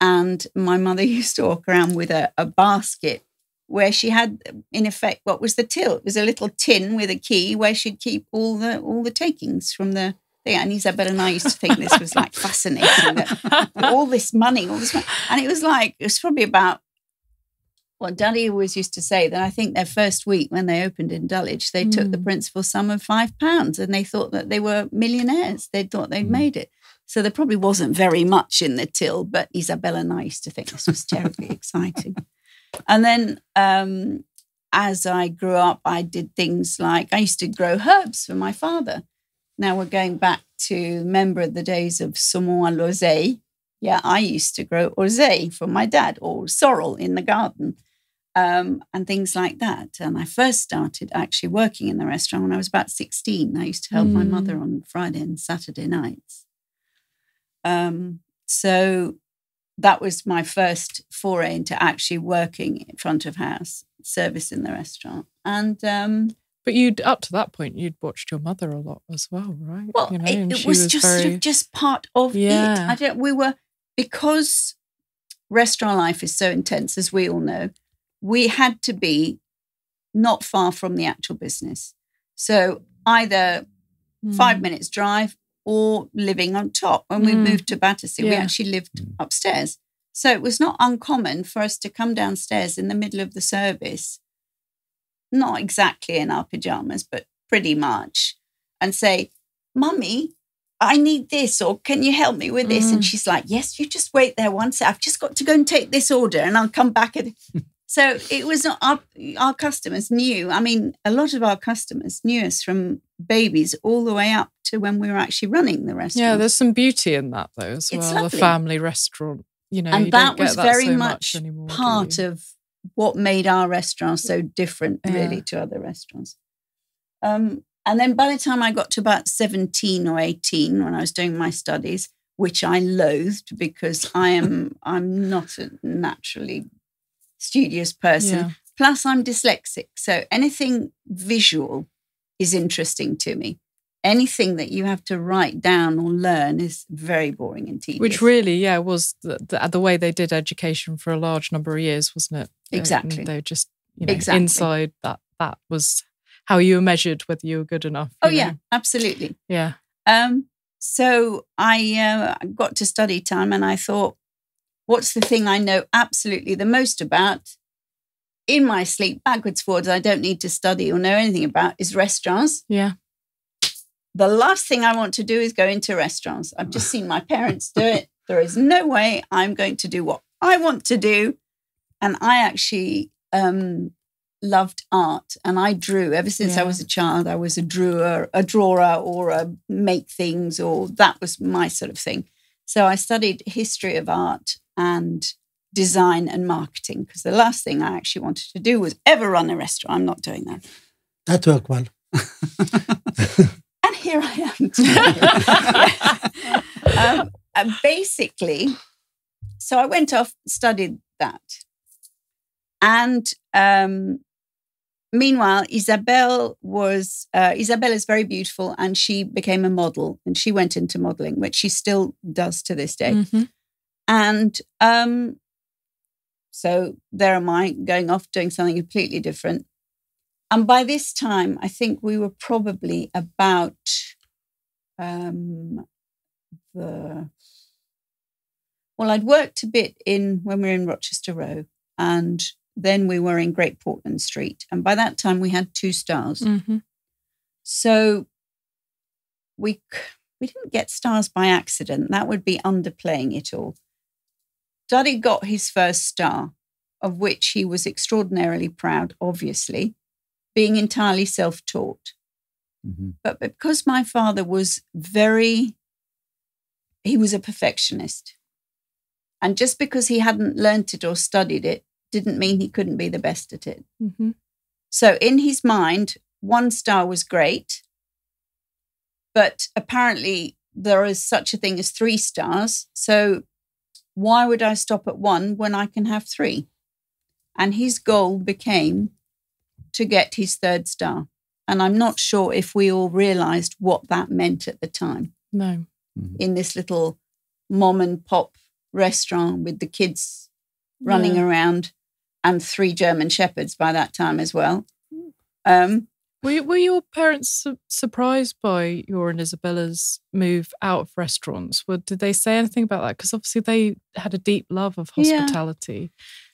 And my mother used to walk around with a, a basket where she had, in effect, what was the till? It was a little tin with a key where she'd keep all the all the takings from the thing. And Isabella and I used to think this was like fascinating. That all this money, all this money. And it was like, it was probably about what Daddy always used to say that I think their first week when they opened in Dulwich, they took the Mm. principal sum of five pounds and they thought that they were millionaires. They thought they'd Mm. made it. So there probably wasn't very much in the till, but Isabella and I used to think this was terribly exciting. And then um, as I grew up, I did things like I used to grow herbs for my father. Now we're going back to remember the days of saumon à l'oseille. Yeah, I used to grow oseille for my dad or sorrel in the garden um, and things like that. And I first started actually working in the restaurant when I was about 16. I used to help my Mm. mother on Friday and Saturday nights. Um, so that was my first foray into actually working in front of house service in the restaurant. And um, But you'd up to that point, you'd watched your mother a lot as well, right? well, You know, it, it she was, just sort of just part of it. I don't. We were because restaurant life is so intense, as we all know. We had to be not far from the actual business, so either five Mm. minutes drive or living on top. When we Mm. moved to Battersea, we actually lived Mm. upstairs. So it was not uncommon for us to come downstairs in the middle of the service, not exactly in our pajamas, but pretty much, and say, Mummy, I need this, or can you help me with this? Mm. And she's like, Yes, you just wait there one sec. I've just got to go and take this order and I'll come back. And so it was not our, our customers knew. I mean, a lot of our customers knew us from babies all the way up to when we were actually running the restaurant. Yeah, there's some beauty in that though as It's well. lovely. A family restaurant, you know, and you that was that very so much anymore. part of what made our restaurant so different, really, to other restaurants. Um, and then by the time I got to about 17 or 18, when I was doing my studies, which I loathed because I am I'm not a naturally studious person. Yeah. Plus, I'm dyslexic. So anything visual is interesting to me. Anything that you have to write down or learn is very boring and tedious. Which really, yeah, was the, the, the way they did education for a large number of years, wasn't it? Exactly. and They were just, you know, Exactly. inside that, that was how you were measured whether you were good enough. Oh, you yeah, absolutely. Yeah. Um, so I uh, got to study time and I thought, what's the thing I know absolutely the most about in my sleep, backwards, forwards, I don't need to study or know anything about is restaurants. Yeah. The last thing I want to do is go into restaurants. I've just seen my parents do it. There is no way I'm going to do what I want to do. And I actually um, loved art and I drew ever since I was a child. I was a drawer, a drawer or a make things, or that was my sort of thing. So I studied history of art and design and marketing because the last thing I actually wanted to do was ever run a restaurant. I'm not doing that. That worked well. And here I am um, and basically, so I went off, studied that. And um, meanwhile, Isabel was, uh, Isabel is very beautiful and she became a model and she went into modeling, which she still does to this day. Mhm. And um, so there am I going off doing something completely different. And by this time, I think we were probably about um, the. Well, I'd worked a bit in when we were in Rochester Row, and then we were in Great Portland Street. And by that time, we had two stars. Mhm. So we we didn't get stars by accident. That would be underplaying it all. Duddy got his first star, of which he was extraordinarily proud, obviously, being entirely self-taught. Mhm. But because my father was very, he was a perfectionist. And just because he hadn't learnt it or studied it didn't mean he couldn't be the best at it. Mhm. So in his mind, one star was great, but apparently there is such a thing as three stars. So why would I stop at one when I can have three? And his goal became to get his third star. And I'm not sure if we all realized what that meant at the time No. in this little mom and pop restaurant with the kids running Yeah. around and three German shepherds by that time as well. Um, Were, you- were your parents su- surprised by your and Isabella's move out of restaurants? Were, did they say anything about that? Because obviously they had a deep love of Yeah. hospitality.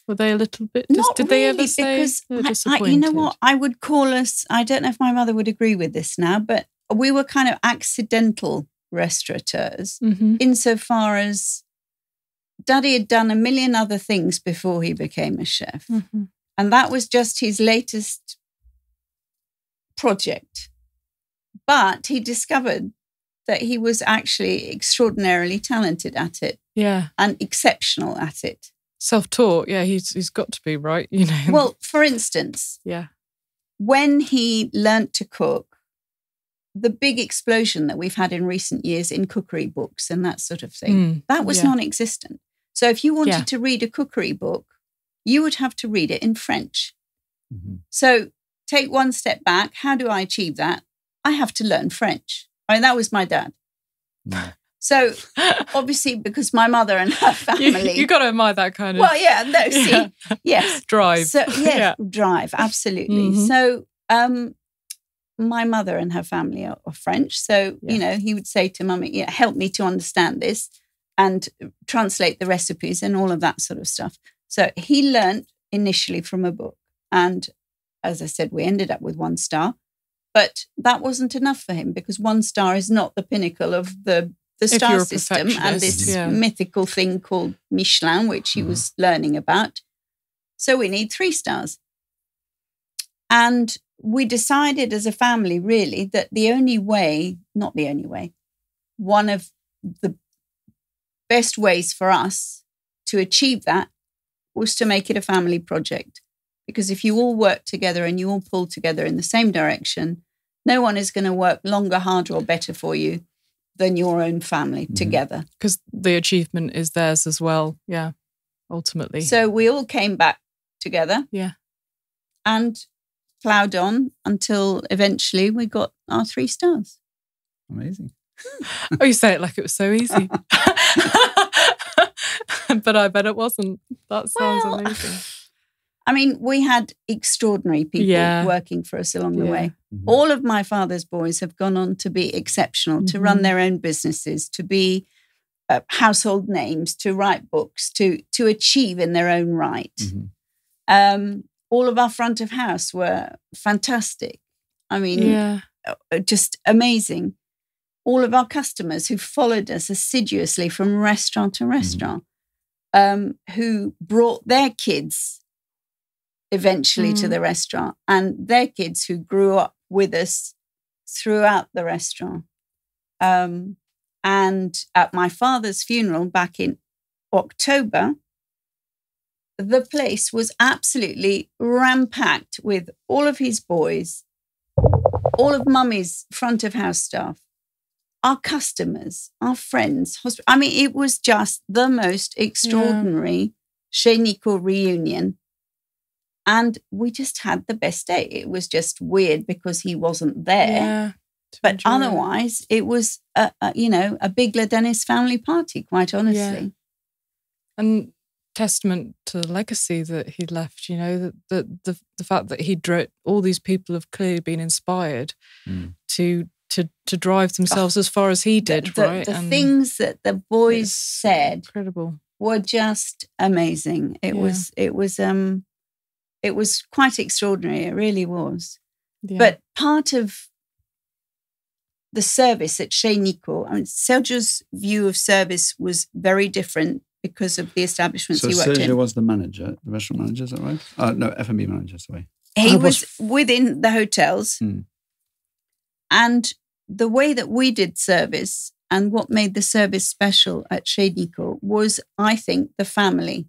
Were they a little bit? not did they ever say because I- I, you know what? I would call us. I don't know if my mother would agree with this now, but we were kind of accidental restaurateurs Mhm. insofar as Daddy had done a million other things before he became a chef. Mhm. And that was just his latest project. But he discovered that he was actually extraordinarily talented at it Yeah, and exceptional at it. self-taught. Yeah, he's he's got to be right. You know. Well, for instance, yeah, when he learnt to cook, the big explosion that we've had in recent years in cookery books and that sort of thing, Mm, that was yeah. non existent. So if you wanted Yeah. to read a cookery book, you would have to read it in French. Mhm. So take one step back. How do I achieve that? I have to learn French. I mean, that was my dad. So obviously, because my mother and her family. you got to admire that kind of well, yeah, no, see, yeah, yes. drive. So yeah, drive absolutely. Mhm. So um, my mother and her family are, are French, so Yeah. you know he would say to mummy, yeah, "Help me to understand this," and translate the recipes and all of that sort of stuff. So he learned initially from a book, and as I said, we ended up with one star, but that wasn't enough for him because one star is not the pinnacle of the the star system and this yeah. mythical thing called Michelin, which he Mhm. was learning about. So we need three stars. And we decided as a family, really, that the only way, not the only way, one of the best ways for us to achieve that was to make it a family project. Because if you all work together and you all pull together in the same direction, no one is going to work longer, harder, or better for you than your own family Mhm. together. Because the achievement is theirs as well. Yeah. Ultimately. So we all came back together. Yeah. And ploughed on until eventually we got our three stars. Amazing. Oh, you say it like it was so easy. but I bet it wasn't. That sounds Well, amazing. I mean, we had extraordinary people Yeah. working for us along the Yeah. way. Mhm. All of my father's boys have gone on to be exceptional, to run Mhm. their own businesses, to be uh, household names, to write books, to to achieve in their own right. Mhm. Um, all of our front of house were fantastic. I mean, Yeah. uh, just amazing. All of our customers who followed us assiduously from restaurant to restaurant, um, who brought their kids eventually to Mm. the restaurant and their kids who grew up with us throughout the restaurant. Um, and at my father's funeral back in October, the place was absolutely rampacked with all of his boys, all of mummy's front of house staff, our customers, our friends. hosp- I mean, it was just the most extraordinary Chez Nico reunion. And we just had the best day. It was just weird because he wasn't there. Yeah. But enjoy it. otherwise, it was, a, a, you know, a big Ladenis family party, quite honestly. and testament to the legacy that he left you know that the, the the fact that he drew all these people have clearly been inspired Mm. to to to drive themselves as far as he did the, the- right the And things that the boys said incredible were just amazing. It Yeah. was it was um it was quite extraordinary. It really was. yeah. But part of the service at Chez Nico, I mean, Sergio's view of service was very different because of the establishments So he worked Sergio in. was the manager, the restaurant manager, is that right? Uh, no, F&B manager, sorry. He was, was- within the hotels. Hmm. And the way that we did service and what made the service special at Chez Nico was, I think, the family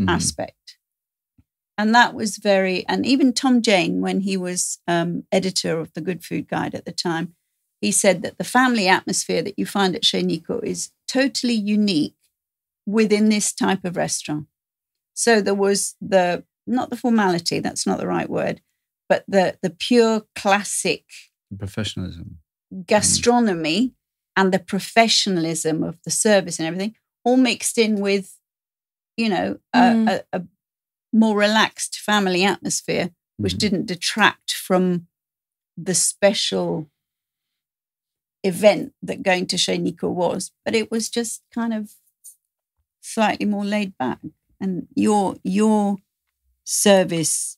Mhm. aspect. And that was very, and even Tom Jaine, when he was um, editor of the Good Food Guide at the time, he said that the family atmosphere that you find at Chez Nico is totally unique within this type of restaurant. So there was the, not the formality, that's not the right word, but the, the pure classic Professionalism. gastronomy and the professionalism of the service and everything all mixed in with you know a, Mm. a, a more relaxed family atmosphere which Mhm. didn't detract from the special event that going to Chez Nico was but it was just kind of slightly more laid back and your your service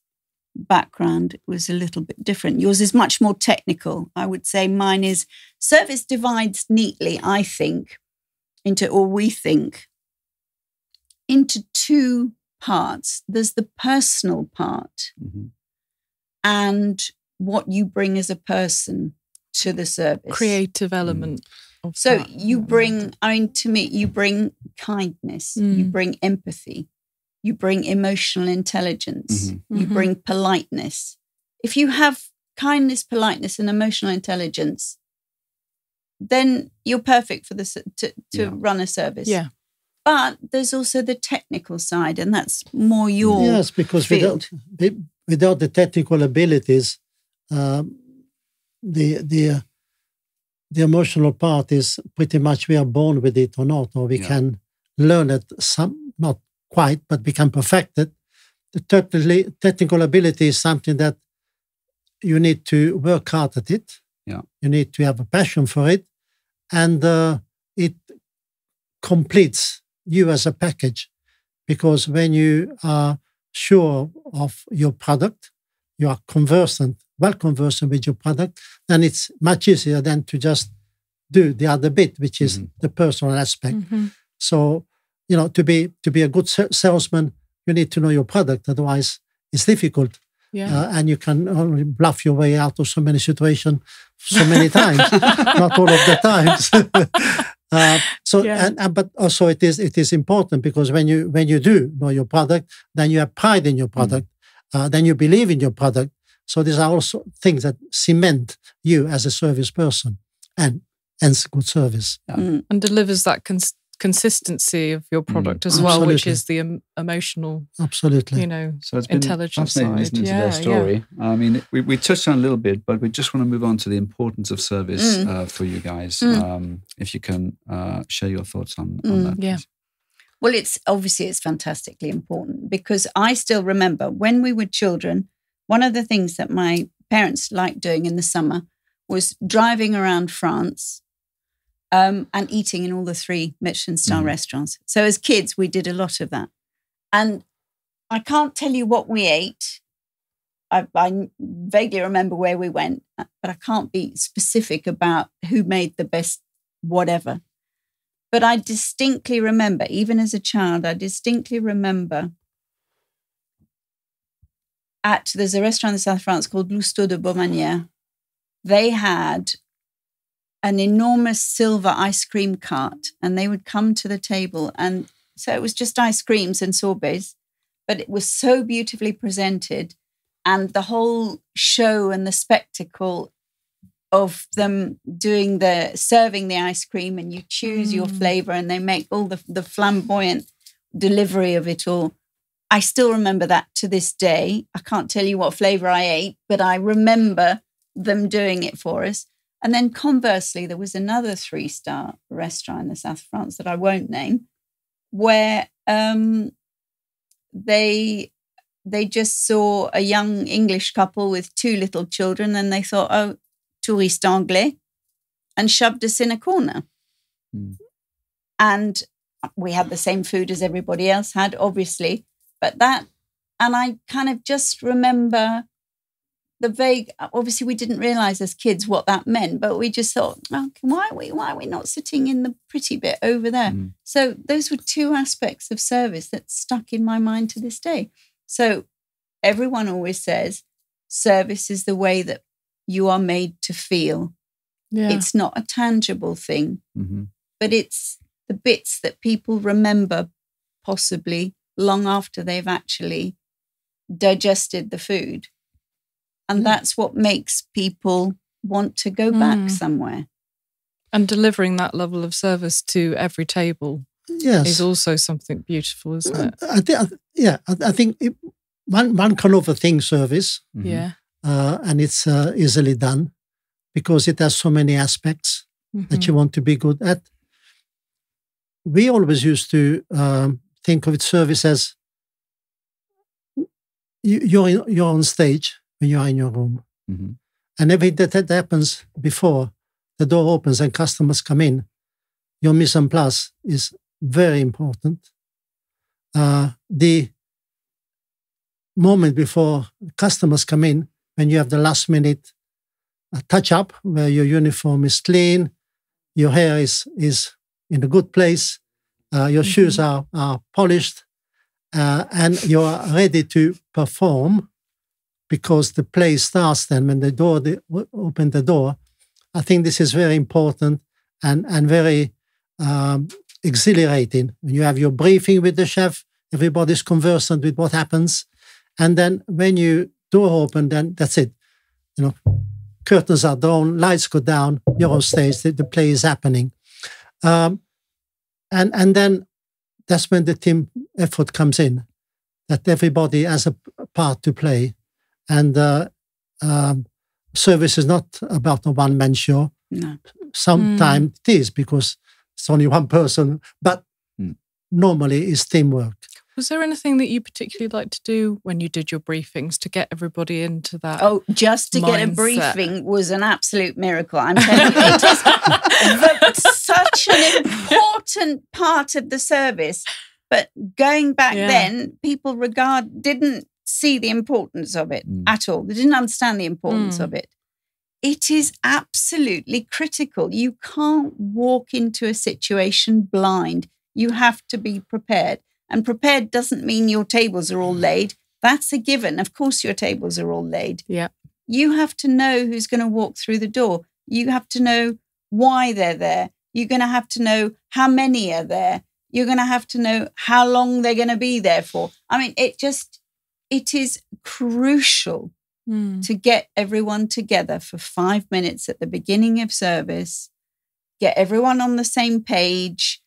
background was a little bit different. Yours is much more technical. I would say mine is service divides neatly, I think, into, or we think, into two parts. There's the personal part Mhm. and what you bring as a person to the service. creative element of So that, you bring, I mean, to me, you bring kindness, you Mm. bring empathy, you bring emotional intelligence, Mhm. you Mhm. bring politeness. If you have kindness, politeness, and emotional intelligence, then you're perfect for this to, to Yeah. run a service. yeah But there's also the technical side, and that's more your yes, because field. without the- without the technical abilities, um, the the uh, the emotional part is pretty much we are born with it or not, or we Yeah. can learn it some not quite, but become perfected. The technically, technical ability is something that you need to work hard at it. Yeah. You need to have a passion for it, and uh, it completes you as a package. Because when you are sure of your product, you are conversant, well conversant with your product, then it's much easier than to just do the other bit, which is Mhm. the personal aspect. Mhm. So, you know, to be to be a good salesman, you need to know your product. Otherwise, it's difficult, yeah uh, and you can only bluff your way out of so many situations, so many times, not all of the times. Uh, so, Yeah. and, and but also it is it is important because when you when you do know your product, then you have pride in your product, uh, then you believe in your product. So these are also things that cement you as a service person and hence good service. Mm. and delivers that cons- consistency of your product as well, which is the em- emotional, Absolutely. you know. So it's been Intelligent fascinating, side. isn't it, to Yeah, their yeah. story? I mean, we, we touched on a little bit, but we just want to move on to the importance of service Mm. uh, for you guys. Mm. Um, if you can uh, share your thoughts on, on Mm. that. Yeah. please. Well, it's obviously it's fantastically important because I still remember when we were children, one of the things that my parents liked doing in the summer was driving around France um, and eating in all the three Michelin star Mhm. restaurants. So as kids, we did a lot of that. And I can't tell you what we ate. I, I vaguely remember where we went, uh, but I can't be specific about who made the best whatever. But I distinctly remember, even as a child, I distinctly remember at there's a restaurant in South France called L'Oustau de Baumanière. They had an enormous silver ice cream cart, and they would come to the table, and so it was just ice creams and sorbets, but it was so beautifully presented, and the whole show and the spectacle of them doing the serving the ice cream and you choose your Mm. flavor and they make all the, the flamboyant delivery of it all. I still remember that to this day. I can't tell you what flavor I ate, but I remember them doing it for us. And then conversely, there was another three star restaurant in the south of France that I won't name, where um, they they just saw a young English couple with two little children, and they thought, "Oh, touriste anglais," and shoved us in a corner. Hmm. And we had the same food as everybody else had, obviously, but that, and I kind of just remember the vague. Obviously, we didn't realize as kids what that meant, but we just thought, oh, why are we why are we not sitting in the pretty bit over there? Mm. So those were two aspects of service that stuck in my mind to this day. So everyone always says service is the way that you are made to feel. Yeah. It's not a tangible thing, hmm but it's the bits that people remember possibly long after they've actually digested the food. And Mm. that's what makes people want to go back Mm. somewhere. and delivering that level of service to every table Yes. is also something beautiful, isn't it? I think, yeah, I, I think it, one one can overthink service, hmm Yeah. uh, and it's uh, easily done because it has so many aspects that Mhm. you want to be good at. We always used to um, think of it service as you, you're you're on stage when you are in your room, hmm and everything that, that happens before the door opens and customers come in, your mise en place is very important. Uh, the moment before customers come in, when you have the last minute uh, touch up, where your uniform is clean, your hair is is in a good place, uh, your shoes are are polished, uh, and you are ready to perform, because the play starts then when the door they open the door. I think this is very important and and very um, exhilarating. When you have your briefing with the chef, everybody's conversant with what happens, and then when you door open, then that's it. You know, curtains are down, lights go down, you're on stage, the, the play is happening, um, and and then that's when the team effort comes in, that everybody has a part to play, and uh, um, service is not about a one man show. No. Sometimes it is because it's only one person, but Mm. normally it's teamwork. Was there anything that you particularly liked to do when you did your briefings to get everybody into that? Oh, just to get a briefing was an absolute miracle. I'm telling you, it is the, such an important part of the service. But going back Yeah. then, people regard didn't see the importance of it Mm. at all. They didn't understand the importance Mm. of it. It is absolutely critical. You can't walk into a situation blind. You have to be prepared. And prepared doesn't mean your tables are all laid. That's a given. Of course, your tables are all laid Yeah. you have to know who's going to walk through the door. You have to know why they're there. You're going to have to know how many are there. You're going to have to know how long they're going to be there for. I mean, it just, it is crucial Mm. to get everyone together for five minutes at the beginning of service, get everyone on the same page.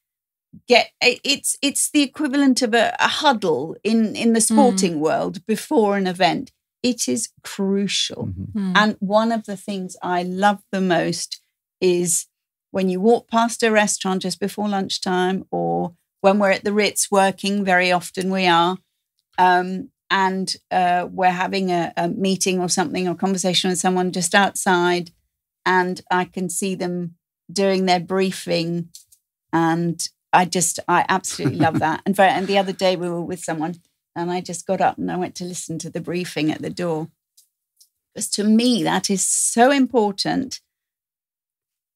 Get it's it's the equivalent of a, a huddle in in the sporting world before an event. It is crucial. Mhm. Mm. And one of the things I love the most is when you walk past a restaurant just before lunchtime, or when we're at the Ritz working, very often we are, um, and uh, we're having a, a meeting or something or conversation with someone just outside, and I can see them doing their briefing, and I just I absolutely love that. And very, and the other day we were with someone, and I just got up and I went to listen to the briefing at the door because to me that is so important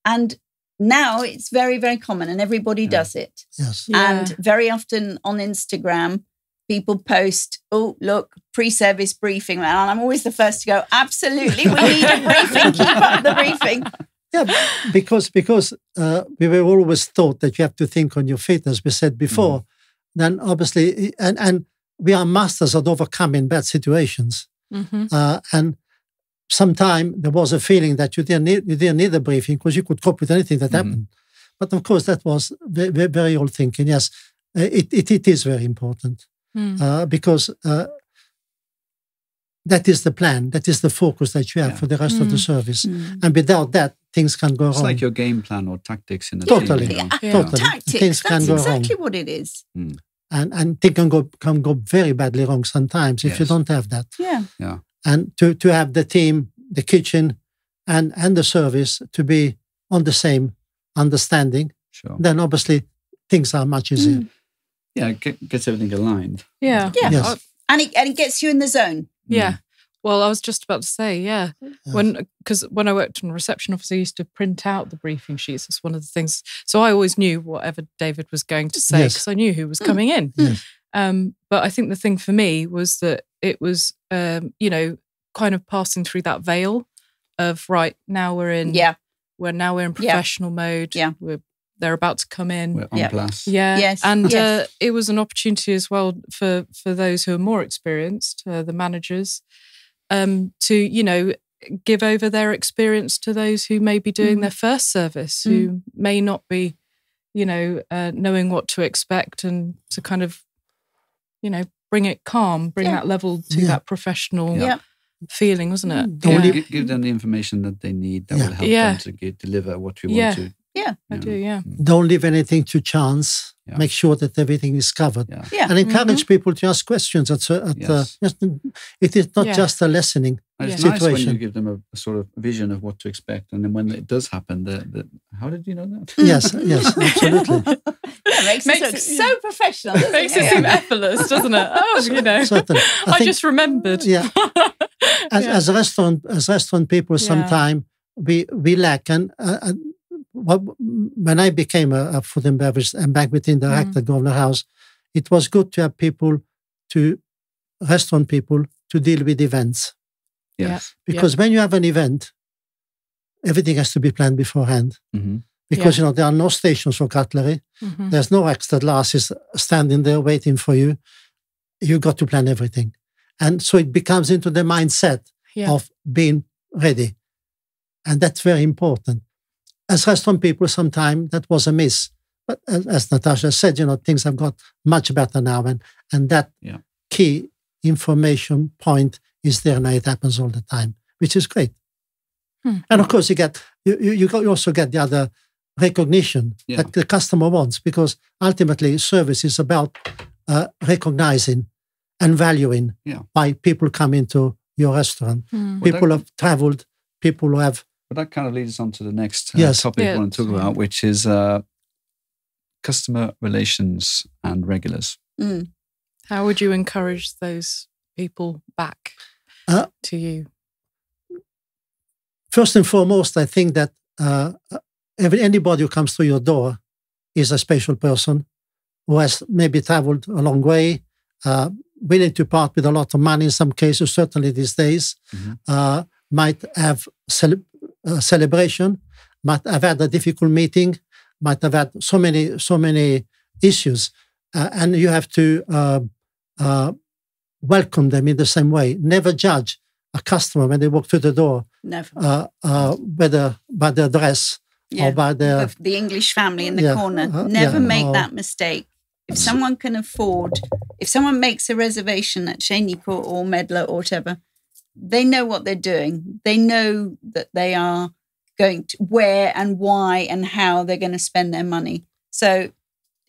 and now it's very very common and everybody Yeah. does it Yes. Yeah. and very often on instagram people post oh look pre-service briefing and i'm always the first to go absolutely we need a briefing keep up the briefing Yeah, because because uh, we were always taught that you have to think on your feet, as we said before. Then obviously, and and we are masters at overcoming bad situations. Mhm. Uh, and sometime there was a feeling that you didn't need, you didn't need a briefing because you could cope with anything that Mhm. happened. But of course, that was very, very old thinking. Yes, uh, it, it, it is very important Mm. uh, because uh, that is the plan, that is the focus that you have Yeah. for the rest of the Mm. service. And without that, things can go It's wrong. like your game plan or tactics in a Totally. team. you know? Yeah. Yeah. Totally. tactics Things can that's go exactly wrong. what it is and and things can go can go very badly wrong sometimes if you don't have that. yeah And to to have the team, the kitchen, and and the service to be on the same understanding, Sure. then obviously things are much easier. Mm. Yeah, it get, gets everything aligned. Yeah. Yeah. Yes. I- and it, and it gets you in the zone yeah. Well, I was just about to say, yeah. Yeah. When because when I worked in reception office, I used to print out the briefing sheets. That's one of the things. So I always knew whatever David was going to say Yes. because I knew who was coming in. Yes. Um, but I think the thing for me was that it was, um, you know, kind of passing through that veil of right now we're in, yeah we're now we're in Yeah. professional mode. Yeah. we're they're about to come in. We're on Yeah. place. Yeah. Yes, And yes. Uh, it was an opportunity as well for for those who are more experienced, uh, the managers, um, to you know give over their experience to those who may be doing Mhm. their first service, who may not be, you know, uh, knowing what to expect, and to kind of, you know, bring it calm, bring Yeah. that level to Yeah. that professional Yeah. feeling, wasn't it? Mm. Yeah. Give, give them the information that they need that Yeah. will help Yeah. them to get, deliver what we Yeah. want to. I do, yeah. Don't leave anything to chance. Yeah. Make sure that everything is covered. Yeah. yeah And encourage people to ask questions. At, uh, at, uh, Yes. just, it is not Yeah. just a lessening. And it's Yeah. nice when you Situation. give them a, a sort of vision of what to expect, and then when it does happen, the, the how did you know that? Yes, yes, absolutely. That makes, Makes it look it- so professional doesn't Makes it? it seem effortless, doesn't it? Oh, you know. Certainly. I I, think- just remembered. Yeah. as, Yeah. as restaurant as restaurant people Yeah. sometimes we we lack and uh, uh, what, when I became a, a food and beverage and banqueting director at Grosvenor House, it was good to have people to restaurant people to deal with events Yeah. Yes. because when you have an event, everything has to be planned beforehand. hmm Because you know there are no stations for cutlery, Mhm. there's no extra glasses standing there waiting for you. You got to plan everything, and so it becomes into the mindset Yeah. of being ready. And that's very important. As restaurant people, sometimes that was a miss. But as, as Natasha said, you know, things have got much better now. And, and that Yeah. key information point is there now. It happens all the time, which is great. Hmm. And of course, you get you, you, you also get the other recognition Yeah. that the customer wants because ultimately service is about uh, recognizing and valuing Yeah. why people come into your restaurant Mm. Well, people that- have traveled, people who have But that kind of leads us on to the next uh, Yes. topic Yeah, I want to talk about, which is uh, customer relations and regulars. Mm. How would you encourage those people back Uh, to you? first and foremost. I think that uh, every anybody who comes through your door is a special person who has maybe traveled a long way, uh, willing to part with a lot of money in some cases. Certainly these days, Mhm. uh, might have cele- uh, celebration, might have had a difficult meeting, might have had so many so many issues, uh, and you have to uh, uh, welcome them in the same way. Never judge a customer when they walk through the door, Never. uh, uh, whether by their dress Yeah. or by their the, the English family in the Yeah, corner. Never yeah, make or- that mistake. If someone can afford, if someone makes a reservation at Cheneyport or Medlar or whatever, they know what they're doing. They know that they are going to where and why and how they're going to spend their money. So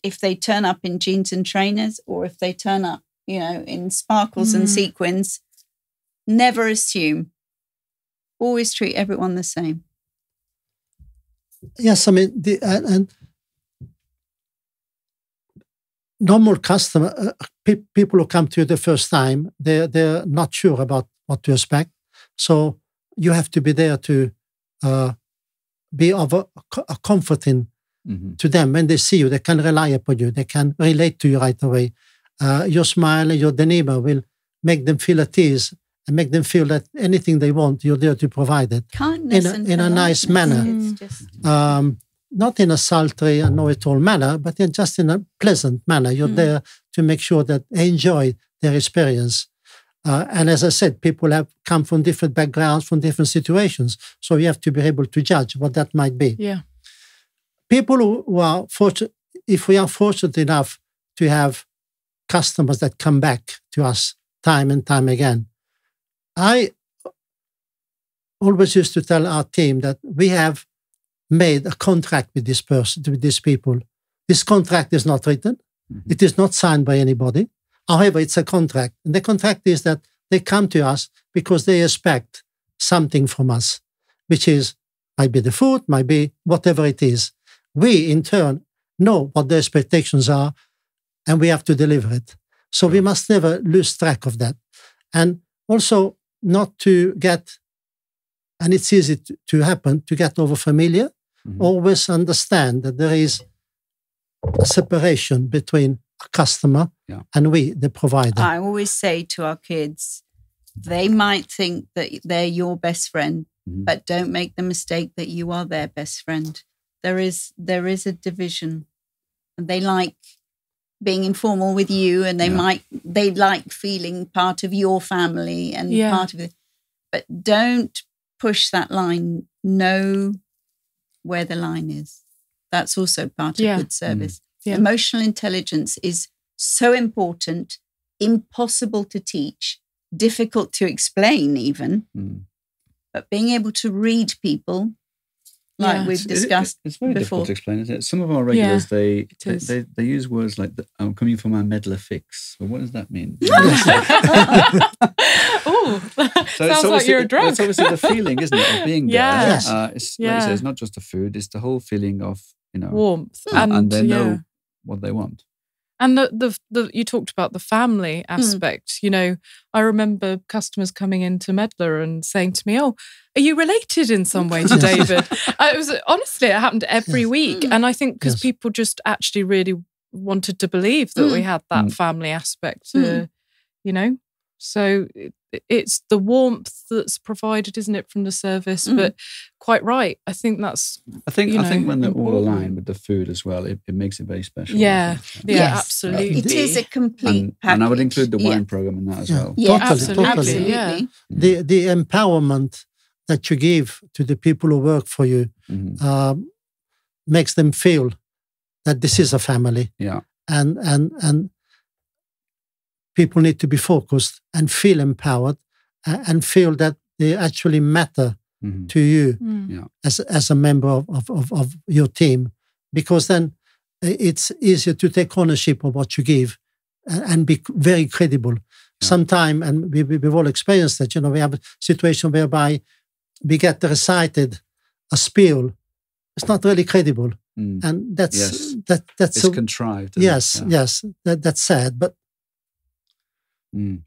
if they turn up in jeans and trainers or if they turn up, you know, in sparkles and Mm. sequins, never assume. Always treat everyone the same. Yes, I mean, the, and, and normal customer uh, pe- people who come to you the first time, they they're not sure about what to expect. So you have to be there to uh, be of a, a comforting Mhm. to them when they see you. They can rely upon you. They can relate to you right away. Uh, your smile and your demeanor will make them feel at ease and make them feel that anything they want, you're there to provide it. kindness In a- and in a nice manner. It's just um, not in a sultry and know-it-all manner, but in just in a pleasant manner. You're Mm. there to make sure that they enjoy their experience. Uh, and as I said, people have come from different backgrounds, from different situations. So you have to be able to judge what that might be. Yeah. People who, who are fortunate, if we are fortunate enough to have customers that come back to us time and time again, I always used to tell our team that we have made a contract with this person, with these people. This contract is not written. Mhm. It is not signed by anybody. However, it's a contract. And the contract is that they come to us because they expect something from us, which is might be the food, might be whatever it is. We in turn know what the expectations are and we have to deliver it. So we must never lose track of that. And also not to get, and it's easy to, to happen, to get over familiar. Mhm. Always understand that there is a separation between a customer Yeah. and we, the provider. I always say to our kids, they might think that they're your best friend, Mhm. but don't make the mistake that you are their best friend. There is there is a division. And they like being informal with you and they Yeah. might they like feeling part of your family and Yeah. part of it. But don't push that line. Know where the line is. That's also part of Yeah. good service. Yeah. Emotional intelligence is so important, impossible to teach, difficult to explain, even. Mm. But being able to read people, like Yeah. we've It- it- discussed it's very before. difficult to explain, isn't it? Some of our regulars, they, they, they they use words like "I'm coming for my medlar fix." Well, what does that mean? So sounds it's like obviously- you're a drug. It's obviously the feeling, isn't it, of being Yeah. there. Yes. Uh, it's, like you Yeah. say, it's not just the food; it's the whole feeling of you know, warmth and, and, and they yeah. know what they want. And the, the the you talked about the family aspect. You know, I remember customers coming into Medlar and saying to me, "Oh, are you related in some way to Yes. David?" I, it was honestly it happened every Yes. week, and I think because Yes. people just actually really wanted to believe that we Mm. had that Mm. family aspect. To, Mm. You know, so it, it's the warmth that's provided, isn't it, from the service? Mm. But quite right, I think that's I think You I think when they're all aligned with the food as well, it, it makes it very special. Yeah. yeah, Yes. absolutely. It is a complete And, package. and I would include the Yeah. wine program in that as Yeah. well. Yeah, Totally, absolutely. absolutely. Yeah. the, the empowerment that you give to the people who work for you Mhm. um, makes them feel that this is a family Yeah. and and and people need to be focused and feel empowered and feel that they actually matter Mhm. to you Mm. as as a member of, of, of, of your team because then it's easier to take ownership of what you give and, and be very credible sometime and we, we, we've all experienced that you know we have a situation whereby we get recited a spiel it's not really credible Mm. and that's Yes. that that's It's a- contrived. isn't it? yes Yeah. yes that, that's sad but Mm.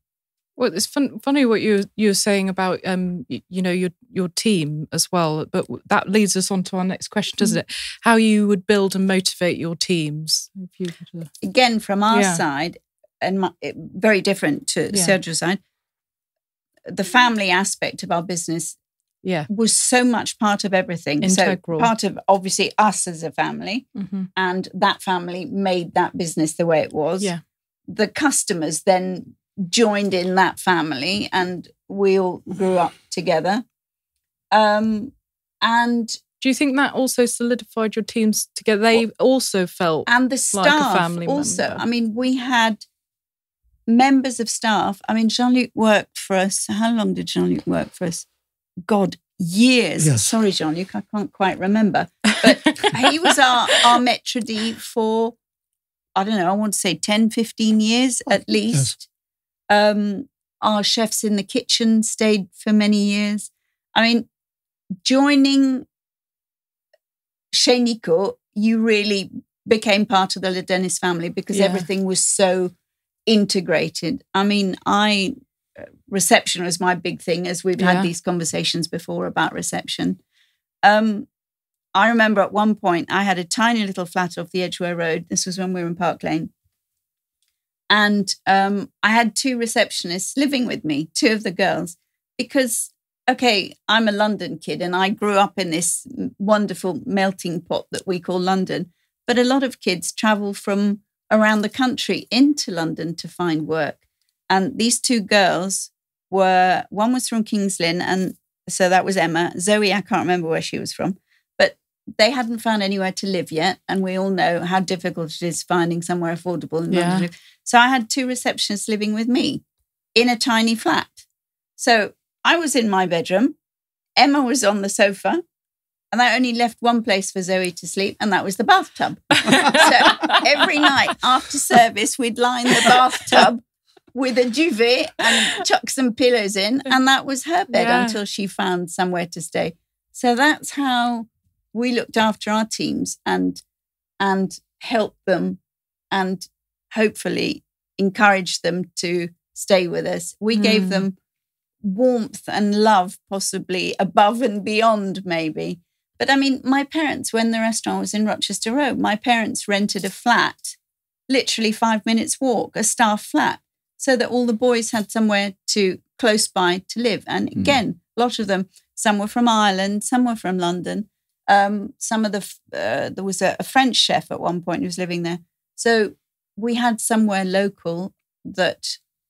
Well, it's fun, funny what you you were saying about um y- you know your your team as well, but that leads us on to our next question, doesn't Mm. it? How you would build and motivate your teams? If you were to- Again, from our Yeah. side, and my, very different to Yeah. Sergio's side, the family aspect of our business Yeah. was so much part of everything. Integral. So part of obviously us as a family, hmm and that family made that business the way it was. Yeah. The customers then joined in that family, and we all grew up together. Um, and Do you think that also solidified your teams together? They also felt and the Like a staff family also. member. I mean, we had members of staff. I mean, Jean Luc worked for us. How long did Jean Luc work for us? God, years. Yes. Sorry, Jean Luc, I can't quite remember. But he was our, our maitre d' for, I don't know, I want to say 10, 15 years at least. Um, our chefs in the kitchen stayed for many years. I mean, joining Chez Nico, you really became part of the Ladenis family because Yeah. everything was so integrated. I mean, I uh, reception was my big thing as we've Yeah. had these conversations before about reception. Um, I remember at one point I had a tiny little flat off the Edgware Road. This was when we were in Park Lane. And um, I had two receptionists living with me, two of the girls, because, okay, I'm a London kid and I grew up in this wonderful melting pot that we call London. But a lot of kids travel from around the country into London to find work. And these two girls were, one was from Kings Lynn, and so that was Emma. Zoe, I can't remember where she was from, they hadn't found anywhere to live yet. And we all know how difficult it is finding somewhere affordable in Yeah. live. So I had two receptionists living with me in a tiny flat. So I was in my bedroom, Emma was on the sofa, and I only left one place for Zoe to sleep, and that was the bathtub. so every night after service, we'd line the bathtub with a duvet and chuck some pillows in, and that was her bed Yeah. until she found somewhere to stay. So that's how we looked after our teams and and helped them and hopefully encouraged them to stay with us. We gave Mm. them warmth and love, possibly above and beyond, maybe. But I mean, my parents, when the restaurant was in Rochester Road, my parents rented a flat, literally five minutes walk, a staff flat, so that all the boys had somewhere to close by to live. And Mm. again, a lot of them, some were from Ireland, some were from London. Um, some of the, uh, there was a, a French chef at one point who was living there. So we had somewhere local that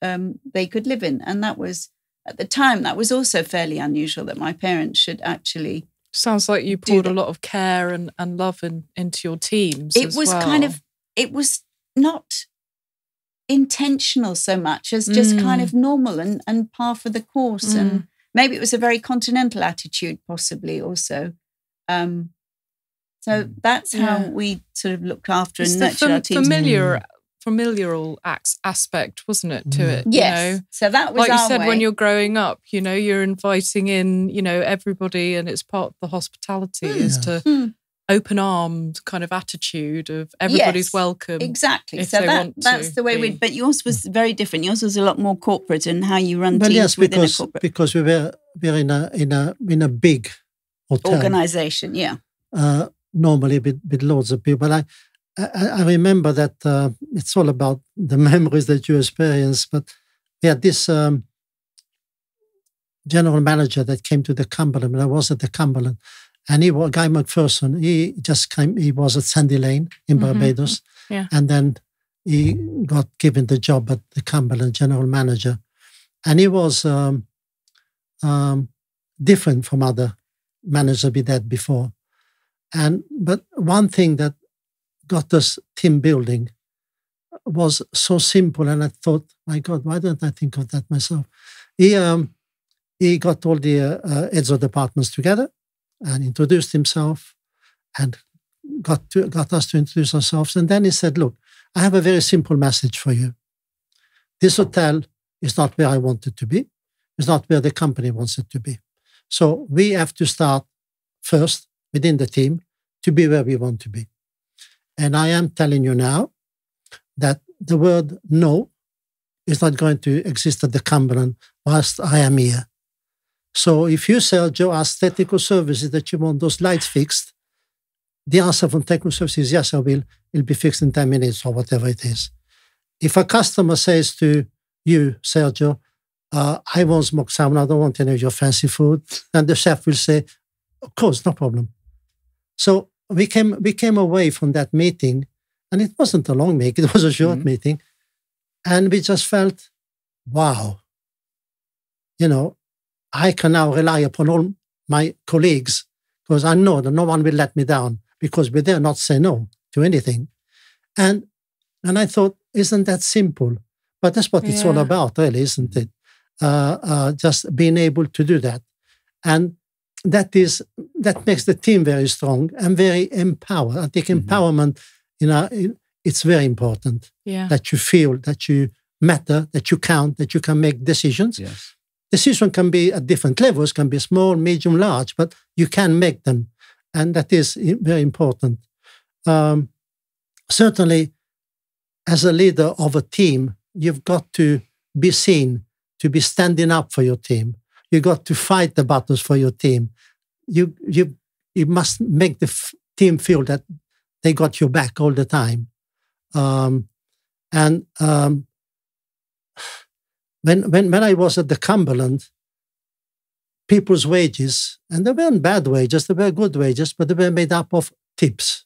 um, they could live in. And that was, at the time, that was also fairly unusual that my parents should actually sounds like you poured a lot of care and, and love in, into your teams. it as was kind of it was not intentional so much as just kind Mm. of normal and and par for the course and Mm. maybe it was a very continental attitude possibly also um so that's how Yeah. we sort of looked after It's and the nurtured fam- our teams familiar, familial acts, aspect, wasn't it, to Mm. it? you yes know? so that was like you said way. when you're growing up you know you're inviting in you know everybody and it's part of the hospitality is Yeah. to Hmm. open armed kind of attitude of everybody's Yes, welcome exactly if so they that, want that's to the way we but yours was very different yours was a lot more corporate and how you run Well, teams yes, within a because corporate because we were we were in a in a in a big hotel. organization yeah uh, normally with, with loads of people. I, I, I remember that uh, it's all about the memories that you experience. But we had this um, general manager that came to the Cumberland, and I was at the Cumberland, and he was Guy McPherson. He just came. He was at Sandy Lane in Mhm. Barbados, Yeah. and then he got given the job at the Cumberland general manager, and he was um, um, different from other managers be had before. And but one thing that got us team building was so simple, and I thought, my God, why don't I think of that myself? He um, he got all the uh, heads of departments together and introduced himself, and got to, got us to introduce ourselves. And then he said, "Look, I have a very simple message for you. This hotel is not where I want it to be. It's not where the company wants it to be. So we have to start first within the team to be where we want to be. And I am telling you now that the word no is not going to exist at the Cumberland whilst I am here. So if you, Sergio, ask technical services that you want those lights fixed, the answer from technical services is yes, I will. It'll be fixed in 10 minutes or whatever it is. If a customer says to you, Sergio, uh, I won't smoke salmon. I don't want any of your fancy food. And the chef will say, of course, no problem. So we came, we came away from that meeting and it wasn't a long meeting. It was a short Mhm. meeting. And we just felt, wow, you know, I can now rely upon all my colleagues because I know that no one will let me down because we dare not say no to anything. And and I thought, isn't that simple? But that's what it's all about, really, isn't it? Uh, uh, just being able to do that, and that is that makes the team very strong and very empowered. I think Mhm. empowerment, you know, it- it's very important Yeah. that you feel that you matter, that you count, that you can make decisions Yes. decision can be at different levels, can be small, medium, large, but you can make them. And that is very important. Um, certainly, as a leader of a team, you've got to be seen, to be standing up for your team. You got to fight the battles for your team. You you you must make the f- team feel that they got your back all the time. Um, and um, when, when, when I was at the Cumberland, people's wages, and they weren't bad wages, they were good wages, but they were made up of tips.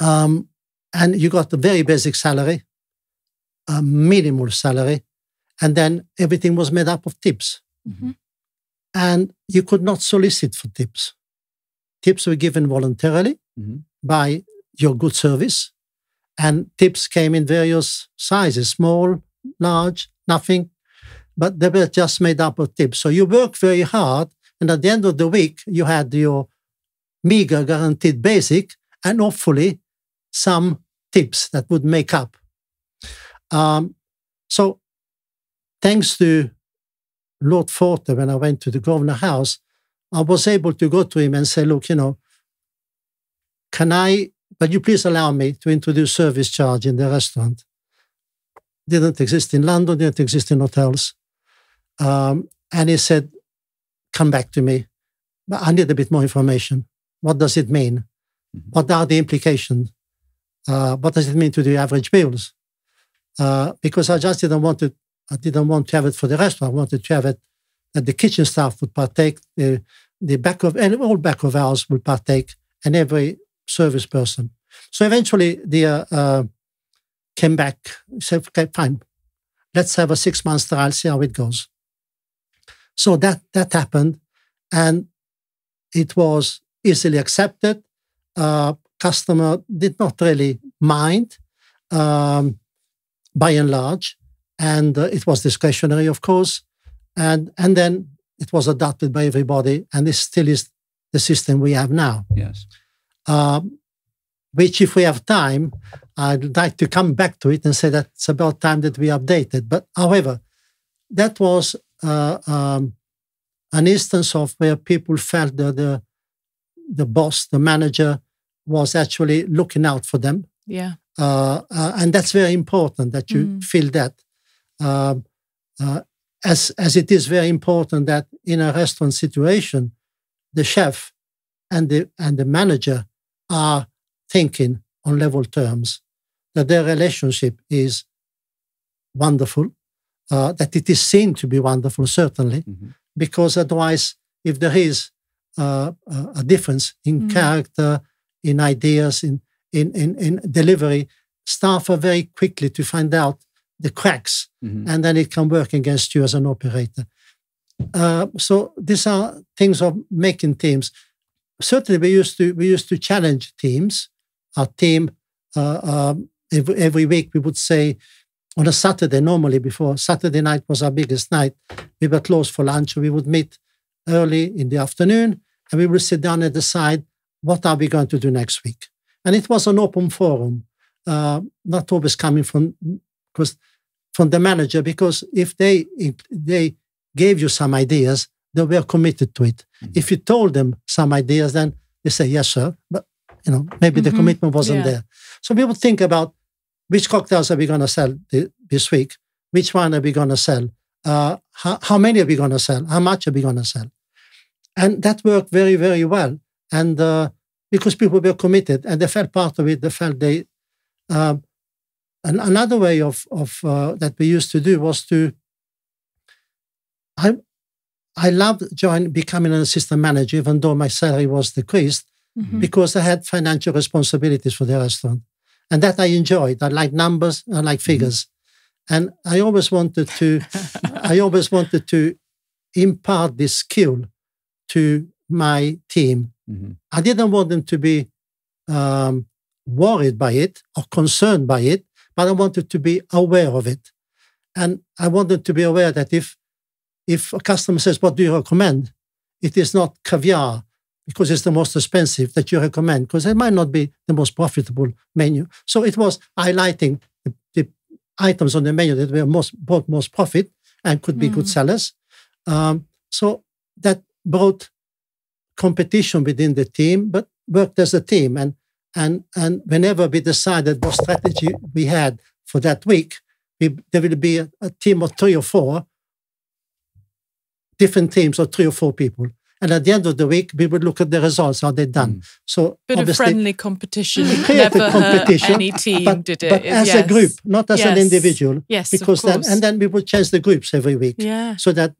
Um, and you got a very basic salary, a minimal salary, and then everything was made up of tips. Mhm. And you could not solicit for tips. Tips were given voluntarily Mhm. by your good service, and tips came in various sizes small, large, nothing. But they were just made up of tips. So you worked very hard, and at the end of the week, you had your meager guaranteed basic, and hopefully some tips that would make up. Um, so, thanks to Lord Forte, when I went to the Grosvenor House, I was able to go to him and say, look, you know, can I, but you please allow me to introduce service charge in the restaurant? Didn't exist in London, didn't exist in hotels. Um, and he said, come back to me. But I need a bit more information. What does it mean? Mhm. What are the implications? Uh, what does it mean to the average bills? Uh, because I just didn't want to, I didn't want to have it for the restaurant. I wanted to have it that the kitchen staff would partake, the, the back of, and all back of hours would partake, and every service person. So eventually, the uh, uh, came back, said, okay, fine, let's have a six month trial, see how it goes. So that that happened, and it was easily accepted. Uh, customer did not really mind, um, by and large, and uh, it was discretionary, of course, and and then it was adopted by everybody, and this still is the system we have now. Yes. Um, which, if we have time, I'd like to come back to it and say that it's about time that we update it. But however, that was uh, um, an instance of where people felt that the the boss, the manager, was actually looking out for them, Yeah. uh, uh, and that's very important that you Mm. feel that. Um, uh, as as it is very important that in a restaurant situation, the chef and the and the manager are thinking on level terms, that their relationship is wonderful, uh, that it is seen to be wonderful, certainly, Mhm. because otherwise, if there is uh, a a difference in Mm. character, in ideas, in, in, in, in delivery, staff are very quickly to find out the cracks, Mhm. and then it can work against you as an operator. Uh, so these are things of making teams. Certainly, we used to we used to challenge teams. Our team uh, um, every, every week we would say on a Saturday normally before Saturday night was our biggest night. We were closed for lunch. We would meet early in the afternoon and we would sit down and decide what are we going to do next week. And it was an open forum, uh, not always coming from from the manager because if they if they gave you some ideas, they were committed to it. Mhm. If you told them some ideas, then they say yes, sir, but you know maybe the Mhm. commitment wasn't Yeah. there. So we would think about which cocktails are we going to sell thi- this week, which one are we going to sell, uh, how, how many are we going to sell, how much are we going to sell, and that worked very very well. And uh, because people were committed and they felt part of it, they felt they. Um, and another way of of uh, that we used to do was to I I loved joining becoming an assistant manager, even though my salary was decreased, Mhm. because I had financial responsibilities for the restaurant. And that I enjoyed. I like numbers, I like figures. And I always wanted to I always wanted to impart this skill to my team. Mhm. I didn't want them to be um, worried by it or concerned by it, but I wanted to be aware of it. And I wanted to be aware that if if a customer says, What do you recommend? It is not caviar because it's the most expensive that you recommend, because it might not be the most profitable menu. So it was highlighting the, the items on the menu that were most brought most profit and could be good Mm. sellers. Um, so that brought competition within the team, but worked as a team. And and and whenever we decided what strategy we had for that week, we, there will be a, a team of three or four different teams of three or four people. And at the end of the week, we would look at the results, how they done. So Bit of friendly competition. We Never competition, hurt any team, but, did it? but as a group, not as an individual. Yes, of Because then, and then we would change the groups every week. Yeah. So that,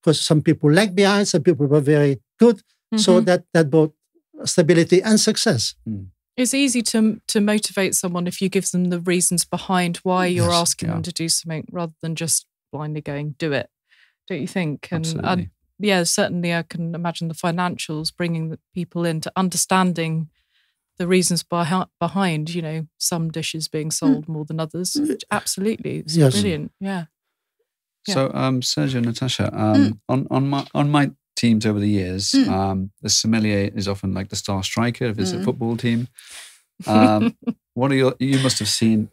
because some people lagged behind, some people were very good. So Mhm. that that brought stability and success. It's easy to to motivate someone if you give them the reasons behind why you're Yes, asking yeah. them to do something rather than just blindly going do it. Don't you think? And Absolutely. and yeah, certainly I can imagine the financials bringing the people into understanding the reasons behind behind you know some dishes being sold more than others. Absolutely, it's Yes. brilliant. Yeah. Yeah. So, um, Sergio, Natasha, um, on on my on my teams over the years, Mm. um, the sommelier is often like the star striker if it's a Mm. football team. Um, what are your? You must have seen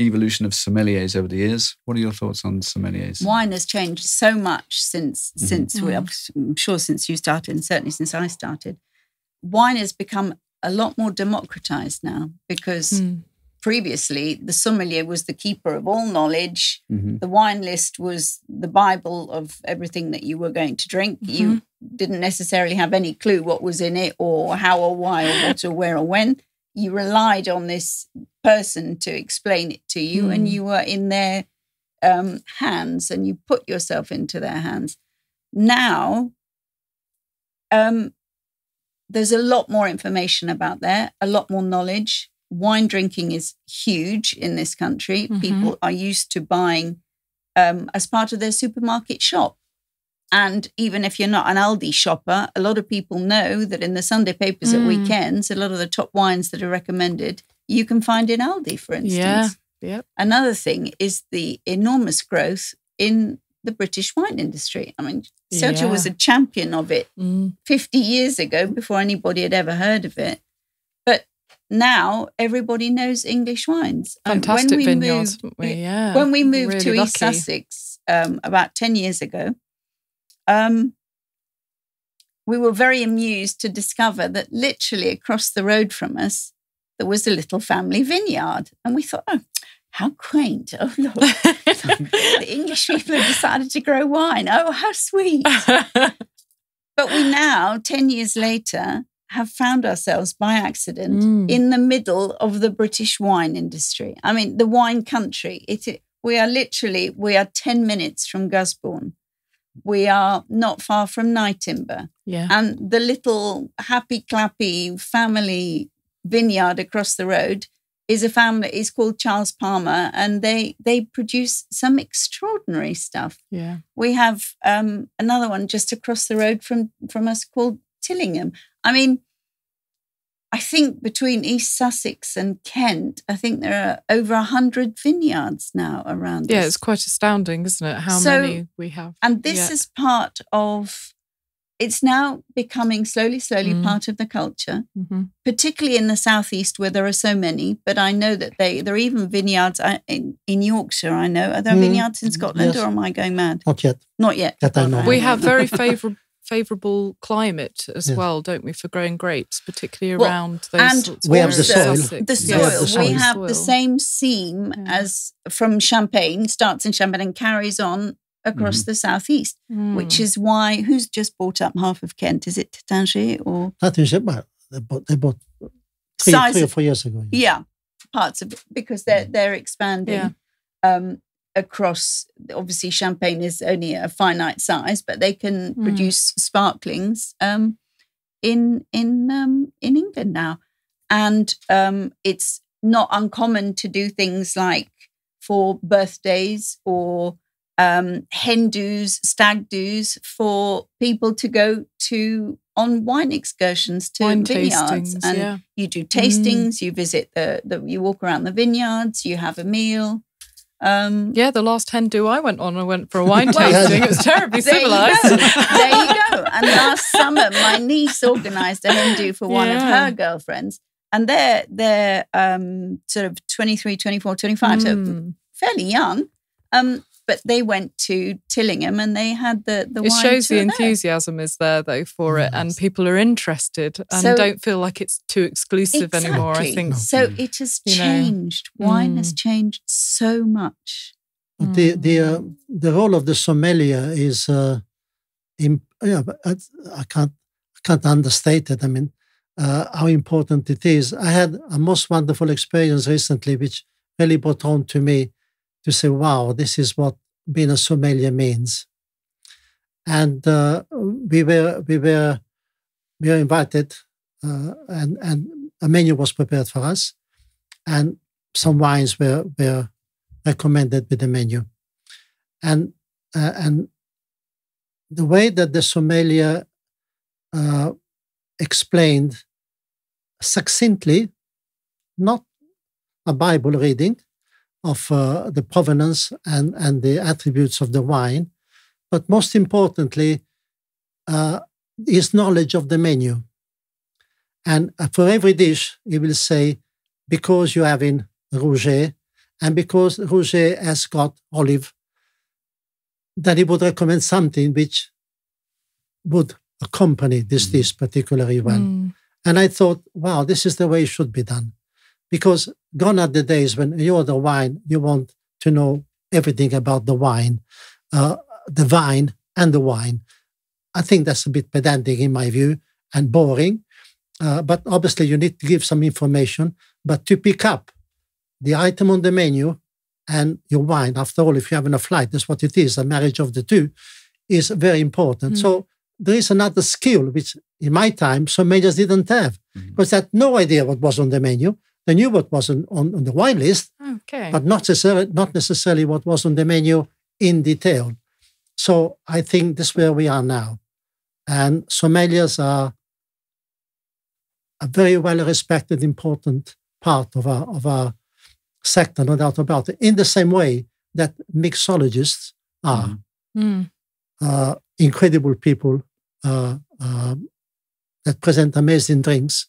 evolution of sommeliers over the years. What are your thoughts on sommeliers? Wine has changed so much since Mhm. since we, Mm. I'm sure since you started, and certainly since I started. Wine has become a lot more democratized now because Mm. Previously the sommelier was the keeper of all knowledge. Mhm. The wine list was the Bible of everything that you were going to drink. You didn't necessarily have any clue what was in it or how or why or what or where or when. You relied on this person to explain it to you, and Mm. you were in their um, hands and you put yourself into their hands. Now, um, there's a lot more information about there, a lot more knowledge. Wine drinking is huge in this country. Mhm. People are used to buying um, as part of their supermarket shop. And even if you're not an Aldi shopper, a lot of people know that in the Sunday papers at Mm. weekends, a lot of the top wines that are recommended you can find in Aldi, for instance. Yeah. Yep. Another thing is the enormous growth in the British wine industry. I mean, Sergio Yeah. was a champion of it Mm. 50 years ago before anybody had ever heard of it. But now everybody knows English wines. And Fantastic vineyards, moved- we? Yeah. when we moved Really to East. Sussex um, about 10 years ago, um, we were very amused to discover that literally across the road from us, there was a little family vineyard. And we thought, oh, how quaint. Oh, look, the English people have decided to grow wine. Oh, how sweet. But we now, 10 years later, have found ourselves by accident Mm. in the middle of the British wine industry. I mean, the wine country. It, we are literally, we are 10 minutes from Gusbourne. We are not far from Nyetimber. yeah. And the little happy clappy family vineyard across the road is a family, is called Charles Palmer, and they they produce some extraordinary stuff. Yeah. We have um, another one just across the road from from us called Tillingham. I mean, I think between East Sussex and Kent, I think there are over a hundred vineyards now around. Yeah, us. it's quite astounding, isn't it? How So- many we have. and this Yeah. is part of. It's now becoming slowly, slowly Mm. part of the culture, hmm particularly in the southeast where there are so many. But I know that they there are even vineyards in, in Yorkshire. I know are there Mm. vineyards in Scotland, Yes. or am I going mad? Not yet. Not yet. That I know. We have very favorable favorable climate as Yes. well, don't we, for growing grapes, particularly Well, around those and sorts of We have the soil. The Yes, soil. We have the we have the same seam Yeah. as from Champagne, starts in Champagne and carries on across the southeast, which Mm. is why who's just bought up half of Kent? Is it Taittinger or That is it? well, they bought, they bought three, three or four years ago. yeah, parts of it because they're they're expanding. Yeah. Um, across. Obviously, champagne is only a finite size, but they can Mm. produce sparklings um, in in um, in England now, and um, it's not uncommon to do things like for birthdays or um, hen do's, stag do's for people to go to on wine excursions to Wine vineyards and yeah. you do tastings you visit the, the you walk around the vineyards you have a meal um Yeah, the last hen do I went on, I went for a wine tasting. It was terribly there civilized. there you go and last summer my niece organized a hindu for one of her girlfriends and they're they're um sort of 23 24 25 so Mm. fairly young um but they went to Tillingham and they had the the It wine shows the enthusiasm is there though for it, and people are interested and So- don't feel like it's too exclusive anymore. I think. So it has You know. changed. Wine has Mm. changed so much. But the the uh, Mm. the role of the sommelier is uh, in, yeah, I, I can't I can't understate it. I mean, uh, how important it is. I had a most wonderful experience recently, which really brought home to me to say, "Wow, this is what being a sommelier means." And uh, we were we were we were invited, uh, and and a menu was prepared for us, and some wines were were recommended with the menu. And uh, and the way that the sommelier uh, explained succinctly, not a Bible reading of uh, the provenance and, and the attributes of the wine, but most importantly, uh, his knowledge of the menu. And uh, for every dish, he will say, because you have in Rouget, and because Rouget has got olive, that he would recommend something which would accompany this Mhm. dish particularly well. Mm. And I thought, wow, this is the way it should be done. Because gone are the days when you order wine, you want to know everything about the wine, uh, the vine and the wine. I think that's a bit pedantic in my view and boring. Uh, but obviously, you need to give some information. But to pick up the item on the menu and your wine, after all, if you're having a flight, that's what it is, a marriage of the two, is very important. Mm. So there is another skill which in my time sommeliers didn't have Mhm. because they had no idea what was on the menu. They knew what was on, on, on the wine list, Okay. but not necessarily, not necessarily what was on the menu in detail. So I think this is where we are now. And sommeliers are a very well respected, important part of our, of our sector, no doubt about it, in the same way that mixologists are Mhm. Mm. uh, incredible people uh, um, that present amazing drinks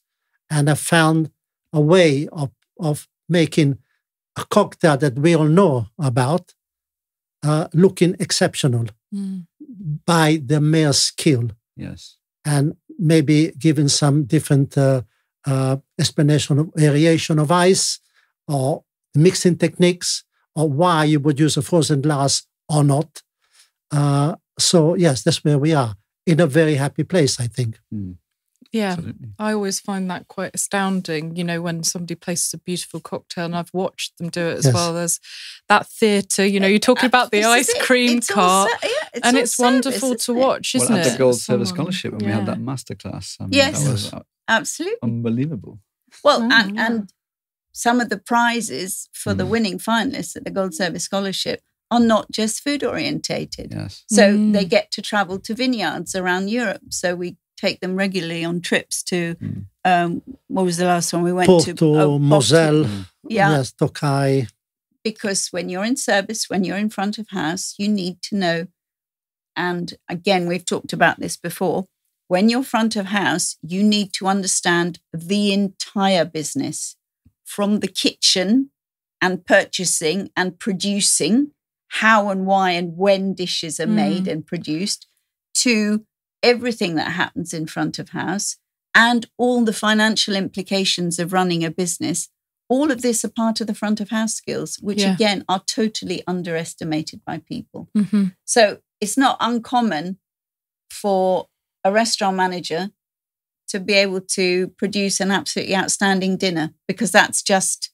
and have found a way of, of making a cocktail that we all know about uh, looking exceptional Mm. by the mere skill Yes. and maybe giving some different uh, uh, explanation of variation of ice or mixing techniques or why you would use a frozen glass or not. Uh, so yes, that's where we are in a very happy place, I think. Mm, Yeah. absolutely. I always find that quite astounding, you know, when somebody places a beautiful cocktail and I've watched them do it as Yes. well. There's that theatre, you know, you're talking about the This is ice it. cream It's all cart. ser- yeah, it's and all it's service, wonderful to isn't it? watch, isn't well, at it? the Gold Service Scholarship, when we had that yeah. masterclass, I mean, Yes. that was Absolutely. unbelievable. Well, Oh, and, yeah. and some of the prizes for the Mm. winning finalists at the Gold Service Scholarship are not just food orientated. Yes. So Mm. they get to travel to vineyards around Europe. So we take them regularly on trips to, Mm. um, what was the last one we went to? Porto, Oh, Moselle, Mm. Yeah, yes, Tokai. because when you're in service, when you're in front of house, you need to know. And again, we've talked about this before. When you're front of house, you need to understand the entire business from the kitchen and purchasing and producing, how and why and when dishes are made and produced, to everything that happens in front of house and all the financial implications of running a business all of this are part of the front of house skills, which Yeah. again are totally underestimated by people. Mhm. So it's not uncommon for a restaurant manager to be able to produce an absolutely outstanding dinner because that's just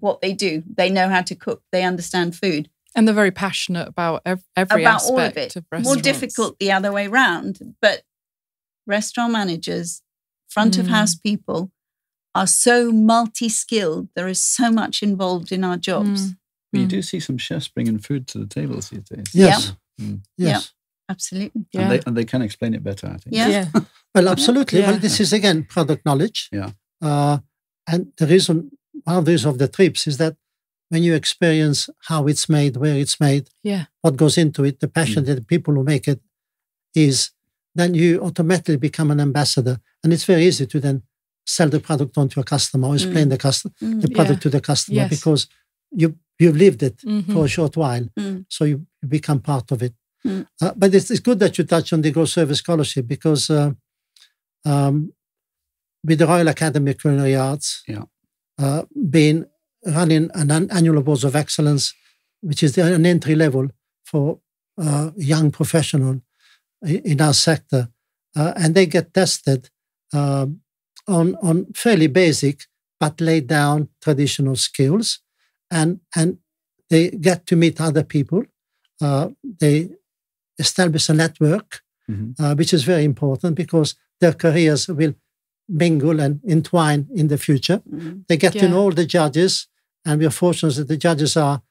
what they do. They know how to cook. They understand food. And they're very passionate about ev- every about aspect all of it. of More difficult the other way round. But restaurant managers, front of Mm. house people are so multi skilled. There is so much involved in our jobs. Mm. But you Mm. do see some chefs bringing food to the tables these days. Yes. Mm. Yes. Absolutely. Yeah. And, they, and they can explain it better, I think. Yeah. yeah. Well, absolutely. Yeah. Well, this is again product knowledge. Yeah. Uh, and the reason, one of the reasons of the trips is that when you experience how it's made, where it's made, Yeah. what goes into it, the passion that the people who make it is, then you automatically become an ambassador. And it's very easy to then sell the product on to a customer or explain the, custom, Mm. the product to the customer Yes. because you, you've lived it Mhm. for a short while. Mm. So you, you become part of it. Mm. Uh, but it's, it's good that you touch on the Gold Service Scholarship because uh, um, with the Royal Academy of Culinary Arts, Yeah. uh, being running an an annual awards of excellence, which is an entry level for uh, young professional in our sector, uh, and they get tested um, on on fairly basic but laid down traditional skills, and and they get to meet other people. Uh, they establish a network, Mhm. uh, which is very important because their careers will mingle and entwine in the future. Mm. They get to know all the judges, and we're fortunate that the judges are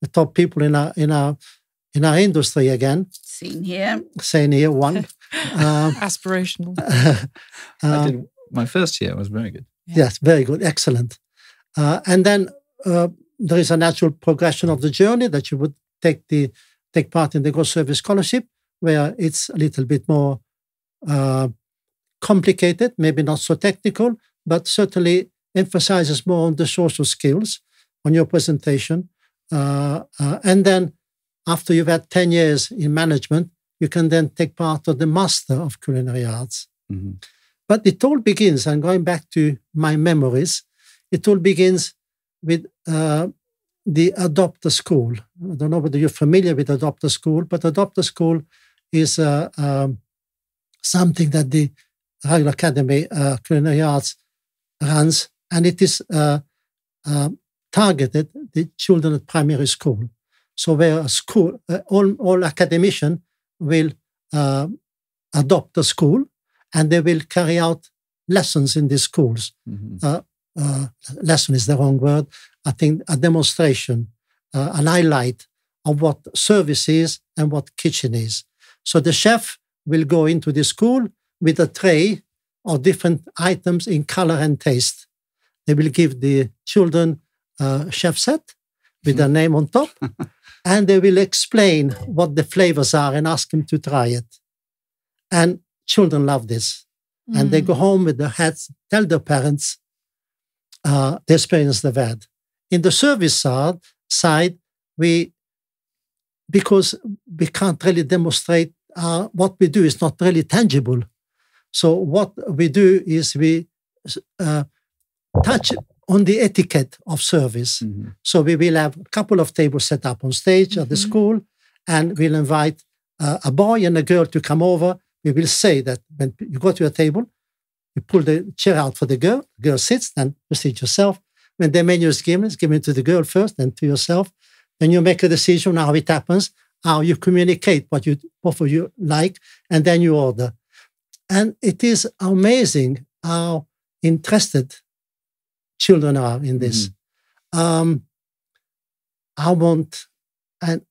the top people in our in our in our industry again. Seen here. Seen here one. um, Aspirational. I um, did, my first year was very good. Yes, very good, excellent. Uh, and then uh, there is a natural progression of the journey that you would take the take part in the Gold Service Scholarship, where it's a little bit more uh, complicated, maybe not so technical, but certainly emphasizes more on the social skills on your presentation. Uh, uh, and then after you've had 10 years in management, you can then take part of the Master of Culinary Arts. Mhm. But it all begins, and going back to my memories, it all begins with uh, the Adopt a School. I don't know whether you're familiar with Adopt a School, but Adopt a School is uh, um, something that the Royal Academy uh, Culinary Arts runs, and it is uh, uh, targeted the children at primary school. So where a school, uh, all, all academician will uh, adopt a school and they will carry out lessons in these schools. Mhm. Uh, lesson is the wrong word. I think a demonstration, uh, an highlight of what service is and what kitchen is. So the chef will go into the school with a tray of different items in color and taste. They will give the children a chef set with their name on top, and they will explain what the flavors are and ask them to try it. And children love this and they Mm. go home with their hats, tell their parents uh, the experience they've had. In the service side, side, we because we can't really demonstrate uh, what we do is not really tangible. So what we do is we uh, touch on the etiquette of service. Mhm. So we will have a couple of tables set up on stage at the Mhm. school, and we'll invite uh, a boy and a girl to come over. We will say that when you go to a table, you pull the chair out for the girl. The girl sits, then you sit yourself. When the menu is given, it's given to the girl first, then to yourself. Then you make a decision how it happens, how you communicate what you both of you like, and then you order. And it is amazing how interested children are in this. Um, I want, and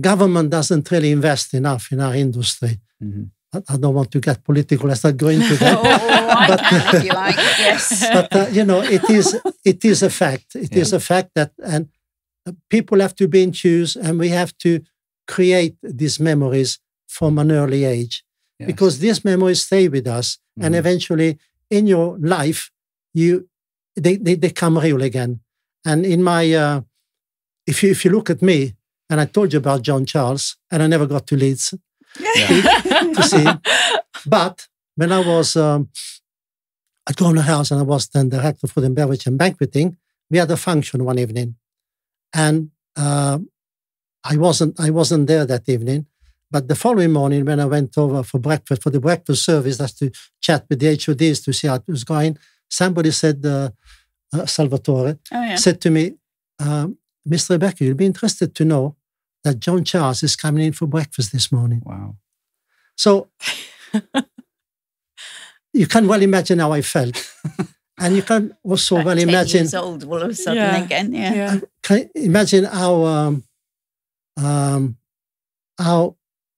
government doesn't really invest enough in our industry. Mhm. I, I don't want to get political. Let's not go into Oh, that. I But- can if you like. Yes. but uh, you know, it is it is a fact. It is a fact that and uh, people have to be in tune, and we have to create these memories from an early age Yes. because these memories stay with us, and Mhm. eventually in your life, you they, they they come real again. And in my uh, if you if you look at me, and I told you about John Charles, and I never got to Leeds to see him. But when I was um, at Grosvenor House and I was then director for the beverage and banqueting, we had a function one evening, and uh, I wasn't I wasn't there that evening. But the following morning, when I went over for breakfast for the breakfast service, that's to chat with the HODs to see how it was going, somebody said, uh, uh, Salvatore, Oh yeah. said to me, um, Mr. Rebecchi, you'll be interested to know that John Charles is coming in for breakfast this morning. Wow. So you can well imagine how I felt. and you can also About well 10 imagine years old all of a sudden Yeah. again. Yeah. Yeah. can imagine how um, um, how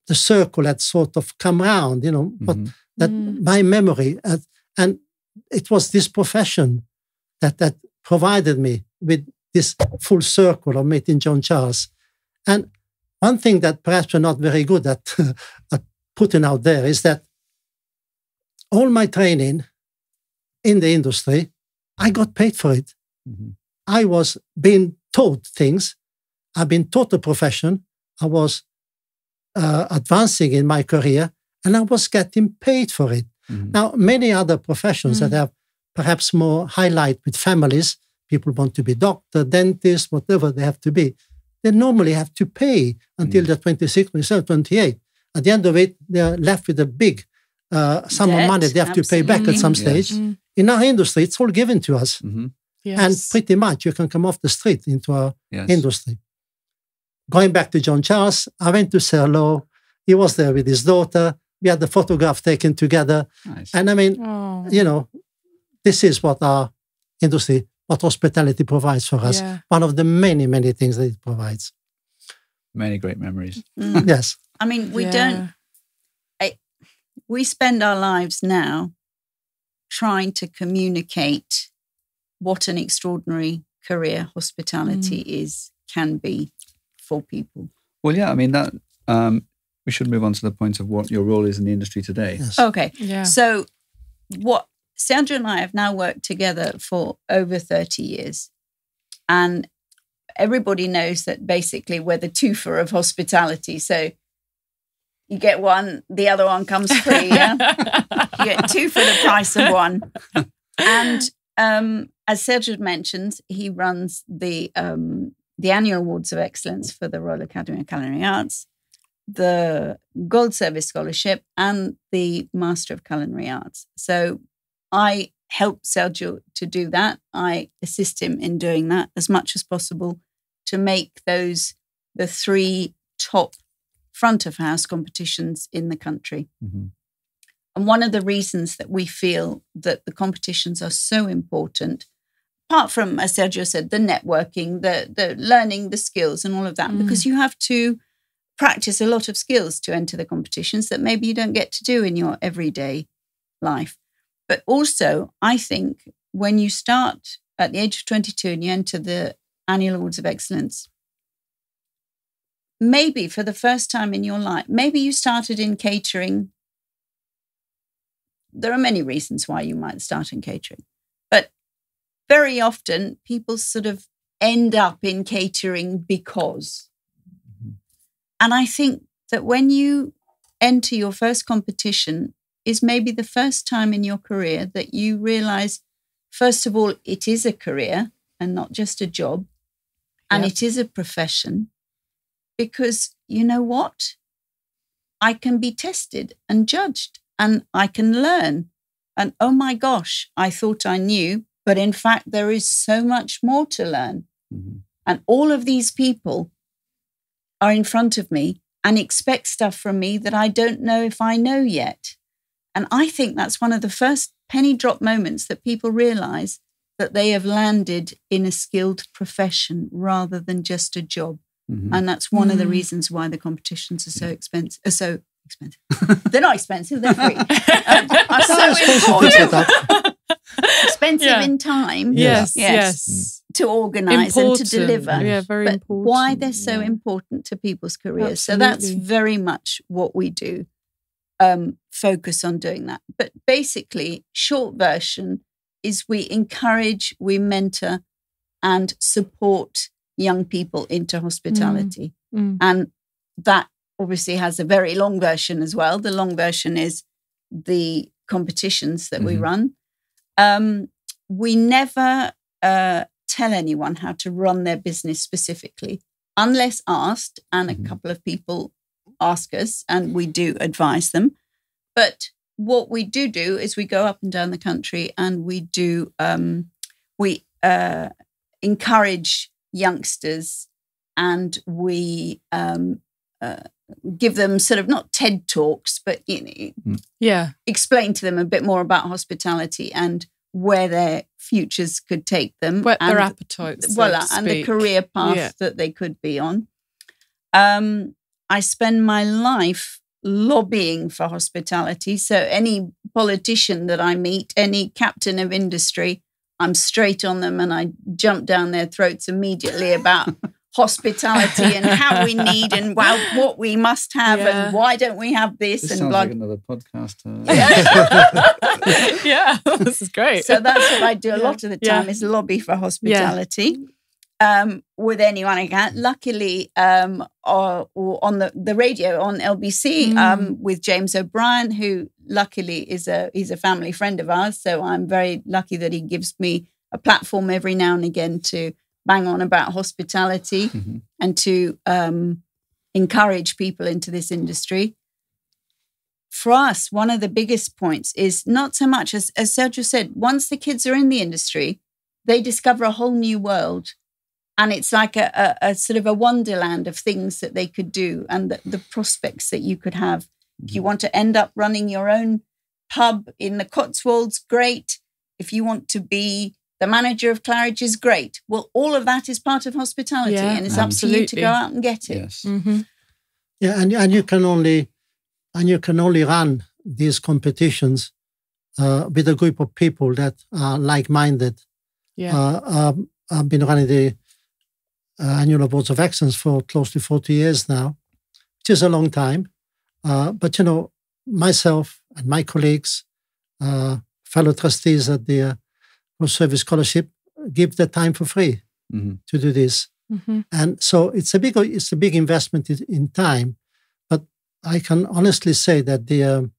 the circle had sort of come round, you know, but Mhm. that Mm. my memory uh, and it was this profession that that provided me with this full circle of meeting John Charles. And one thing that perhaps we're not very good at, at putting out there is that all my training in the industry, I got paid for it. Mhm. I was being taught things. I've been taught a profession. I was uh, advancing in my career and I was getting paid for it. Mhm. Now, many other professions that Mm. have perhaps more highlight with families, people want to be doctor, dentist, whatever they have to be, they normally have to pay until Mm. they're 26, 27, 28. At the end of it, they're left with a big uh, sum of money they have to pay back at some absolutely. stage. Mm. In our industry, it's all given to us. Mhm. Yes. And pretty much you can come off the street into our Yes. industry. Going back to John Charles, I went to say hello. He was there with his daughter. We had the photograph taken together. Nice. And I mean, Oh. you know, this is what our industry, what hospitality provides for us. Yeah. One of the many, many things that it provides. Many great memories. Mm. Yes. I mean, we Yeah. don't. I, we spend our lives now trying to communicate what an extraordinary career hospitality Mm. is can be for people. Well, yeah, I mean that. Um, we should move on to the point of what your role is in the industry today. Yes. Okay, Yeah. so what Sandra and I have now worked together for over 30 years. And everybody knows that basically we're the twofer of hospitality. So you get one, the other one comes free. Yeah. you get two for the price of one. And um, as Sergio mentioned, he runs the um, the annual awards of excellence for the Royal Academy of Culinary Arts, the Gold Service Scholarship, and the Master of Culinary Arts. So I help Sergio to do that. I assist him in doing that as much as possible to make those the three top front of house competitions in the country. Mhm. And one of the reasons that we feel that the competitions are so important, apart from, as Sergio said, the networking, the, the learning the skills and all of that, Mm. because you have to practice a lot of skills to enter the competitions that maybe you don't get to do in your everyday life. But also, I think when you start at the age of 22 and you enter the annual awards of excellence, maybe for the first time in your life, maybe you started in catering there are many reasons why you might start in catering, but very often people sort of end up in catering because. And I think that when you enter your first competition, is maybe the first time in your career that you realize, first of all, it is a career and not just a job, and Yep. it is a profession. Because you know what? I can be tested and judged and I can learn. And oh my gosh, I thought I knew, but in fact, there is so much more to learn. Mhm. And all of these people are in front of me and expect stuff from me that I don't know if I know yet. And I think that's one of the first penny drop moments that people realize that they have landed in a skilled profession rather than just a job. Mhm. And that's one of the Mm. reasons why the competitions are so expensive. Are so expensive. they're not expensive, they're free. Um, are so No, it's important. put it up. expensive Yeah. in time yes, Yes. yes. To organize and to deliver. Yeah, very but important. why they're so yeah. important to people's careers. So that's very much what we do. Um, focus on doing that. But basically, short version is we encourage, we mentor, and support young people into hospitality. Mm. And that obviously has a very long version as well. The long version is the competitions that we Mhm. run. Um, we never uh, tell anyone how to run their business specifically, unless asked, and a couple of people ask us, and we do advise them. But what we do do is we go up and down the country and we do um, we uh, encourage youngsters and we um, uh, give them sort of not TED talks, but you know, Yeah. explain to them a bit more about hospitality and where their futures could take them. Whet their and, appetites. so voila, to and the career path Yeah. that they could be on. Um, I spend my life lobbying for hospitality. So any politician that I meet, any captain of industry, I'm straight on them and I jump down their throats immediately about hospitality and how we need and wow, what we must have Yeah. and why don't we have this, This and sounds blah. like another podcast. Uh, yeah, this is great. so that's what I do a Yeah. lot of the Yeah. time is lobby for hospitality um, with anyone I can. Luckily, um, or, or on the, the radio on LBC Mm. um, with James O'Brien, who luckily is a he's a family friend of ours. So I'm very lucky that he gives me a platform every now and again to bang on about hospitality Mhm. and to um, encourage people into this industry. For us, one of the biggest points is not so much as, as Sergio said, once the kids are in the industry, they discover a whole new world. And it's like a, a, a sort of a wonderland of things that they could do and the, the prospects that you could have. If you want to end up running your own pub in the Cotswolds, great. If you want to be the manager of Claridge's, is great. Well, all of that is part of hospitality, Yeah, and it's up to you to go out and get it. yes. Mm-hmm. Yeah, and and you can only and you can only run these competitions uh, with a group of people that are like-minded. Yeah. Uh, um, I've been running the uh, annual awards of excellence for close to forty years now, which is a long time. Uh, but you know, myself and my colleagues, uh, fellow trustees at the Gold Service Scholarship, give the time for free Mhm. to do this. hmm And so it's a big it's a big investment in- in time, but I can honestly say that the um,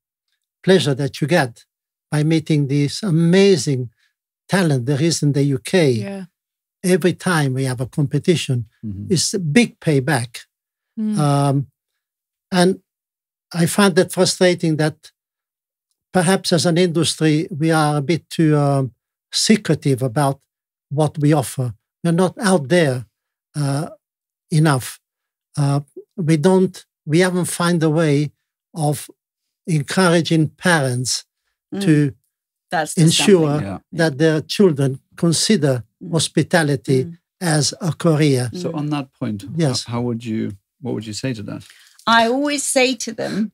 pleasure that you get by meeting this amazing talent there is in the UK Yeah. every time we have a competition Mhm. is a big payback. Mm. Um, and I find that frustrating that perhaps as an industry we are a bit too um, secretive about what we offer. We're not out there uh, enough. Uh, we don't. We haven't found a way of encouraging parents Mm, to that's ensure. Yeah. that their children consider Mm. hospitality Mm. as a career. So on that point, Yes. how would you? What would you say to that? I always say to them,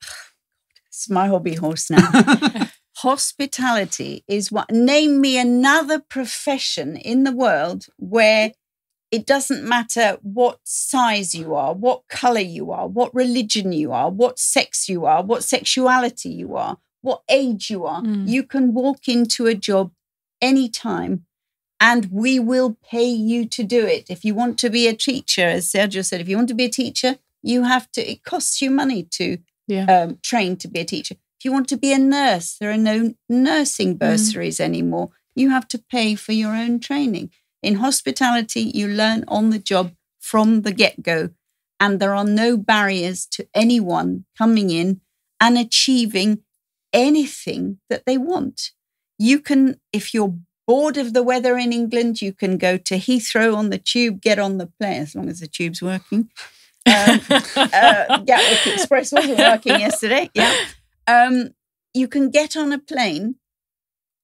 it's my hobby horse now. Hospitality is what, name me another profession in the world where it doesn't matter what size you are, what color you are, what religion you are, what sex you are, what sexuality you are, what age you are. Mm. You can walk into a job anytime and we will pay you to do it. If you want to be a teacher, as Sergio said, if you want to be a teacher, you have to, it costs you money to Yeah. um, train to be a teacher. If you want to be a nurse, there are no nursing bursaries anymore. You have to pay for your own training. In hospitality, you learn on the job from the get go, and there are no barriers to anyone coming in and achieving anything that they want. You can, if you're bored of the weather in England, you can go to Heathrow on the tube, get on the plane, as long as the tube's working. Um, uh, Gatwick Express wasn't working yesterday. Yeah. Um, you can get on a plane,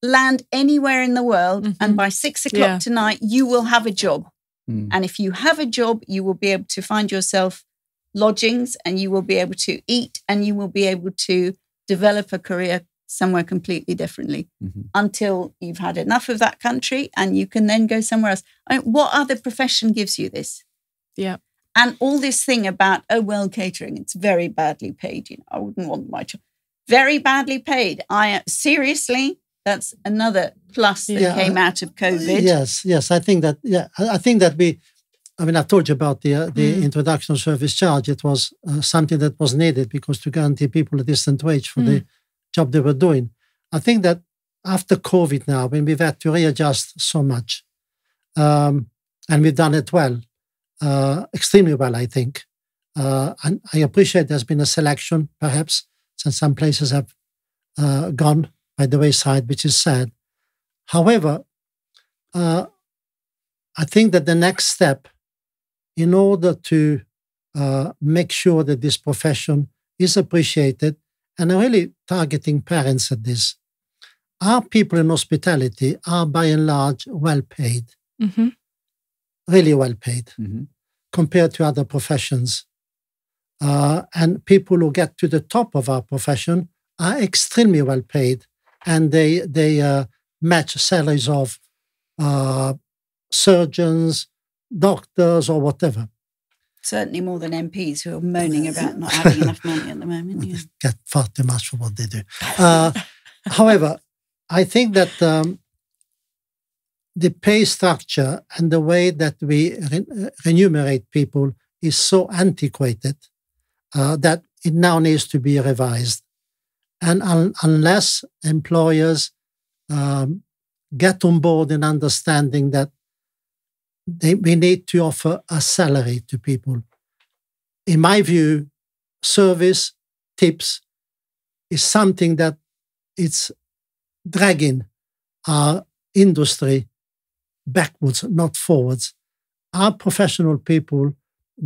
land anywhere in the world, Mhm. and by six o'clock Yeah. tonight, you will have a job. Mm. And if you have a job, you will be able to find yourself lodgings and you will be able to eat and you will be able to develop a career somewhere completely differently Mhm. until you've had enough of that country and you can then go somewhere else. I mean, what other profession gives you this? Yeah. And all this thing about, oh, well, catering, it's very badly paid. You know, I wouldn't want my job. Very badly paid. I seriously, that's another plus that Yeah, came out of COVID. Yes, yes. I think that. Yeah, I think that we. I mean, I told you about the uh, the Mm. introduction of service charge. It was uh, something that was needed because to guarantee people a decent wage for the job they were doing. I think that after COVID now, when we've had to readjust so much, um, and we've done it well, uh, extremely well, I think. Uh, and I appreciate there's been a selection, perhaps, since some places have uh, gone by the wayside, which is sad. However, uh, I think that the next step, in order to uh, make sure that this profession is appreciated, and I'm really targeting parents at this, our people in hospitality are by and large well paid, hmm really well paid Mhm. compared to other professions. Uh, and people who get to the top of our profession are extremely well paid, and they they uh, match salaries of uh, surgeons, doctors, or whatever. Certainly more than MPs who are moaning about not having enough money at the moment. Yeah. Get far too much for what they do. Uh, however, I think that um, the pay structure and the way that we re- remunerate people is so antiquated uh, that it now needs to be revised. And un- unless employers um, get on board in understanding that they, we need to offer a salary to people, in my view, service tips is something that it's dragging our industry backwards, not forwards. Our professional people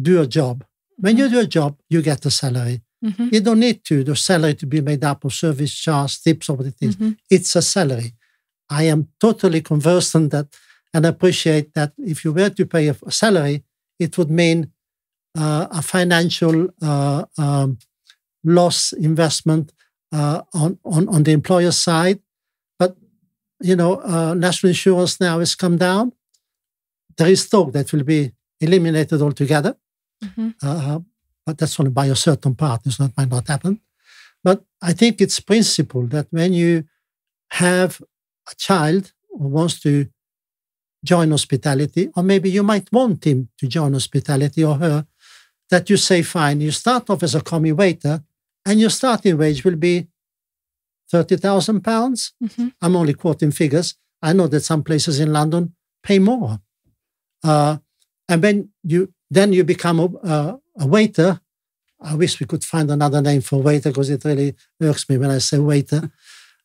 do a job. When you do a job, you get a salary. hmm You don't need to the salary to be made up of service charge, tips, or what it is. hmm It's a salary. I am totally conversant that and appreciate that if you were to pay a a salary, it would mean uh, a financial uh, um, loss investment uh, on, on on the employer side. But you know, uh, national insurance now has come down. There is talk that will be eliminated altogether hmm uh, but that's only by a certain part. So that might not happen. But I think it's principle that when you have a child who wants to join hospitality, or maybe you might want him to join hospitality or her, that you say, fine, you start off as a commis waiter, and your starting wage will be thirty thousand pounds. hmm I'm only quoting figures. I know that some places in London pay more. Uh, and when you then you become a, a, a waiter. I wish we could find another name for waiter because it really irks me when I say waiter,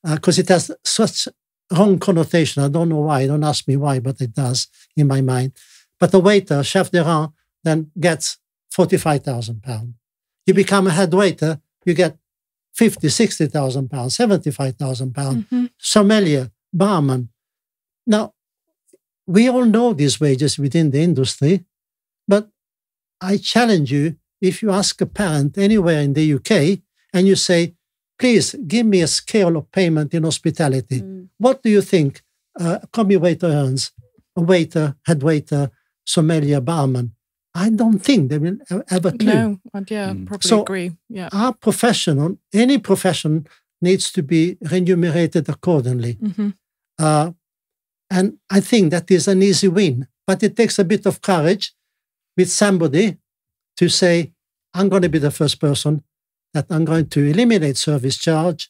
because it has such wrong connotation. I don't know why. Don't ask me why, but it does in my mind. But a waiter, chef de rang, then gets forty-five thousand pounds. You become a head waiter, you get 50, 60,000 pounds, 75,000 pounds hmm sommelier, barman. Now, we all know these wages within the industry, but I challenge you if you ask a parent anywhere in the UK and you say, please give me a scale of payment in hospitality, Mm. what do you think uh, a commis waiter earns? A waiter, head waiter, sommelier, barman. I don't think they will ever have a clue No, I'd, yeah, Mm. probably So- agree. Yeah. our profession, any profession, needs to be remunerated accordingly. hmm Uh, and I think that is an easy win, but it takes a bit of courage with somebody to say, I'm going to be the first person that I'm going to eliminate service charge.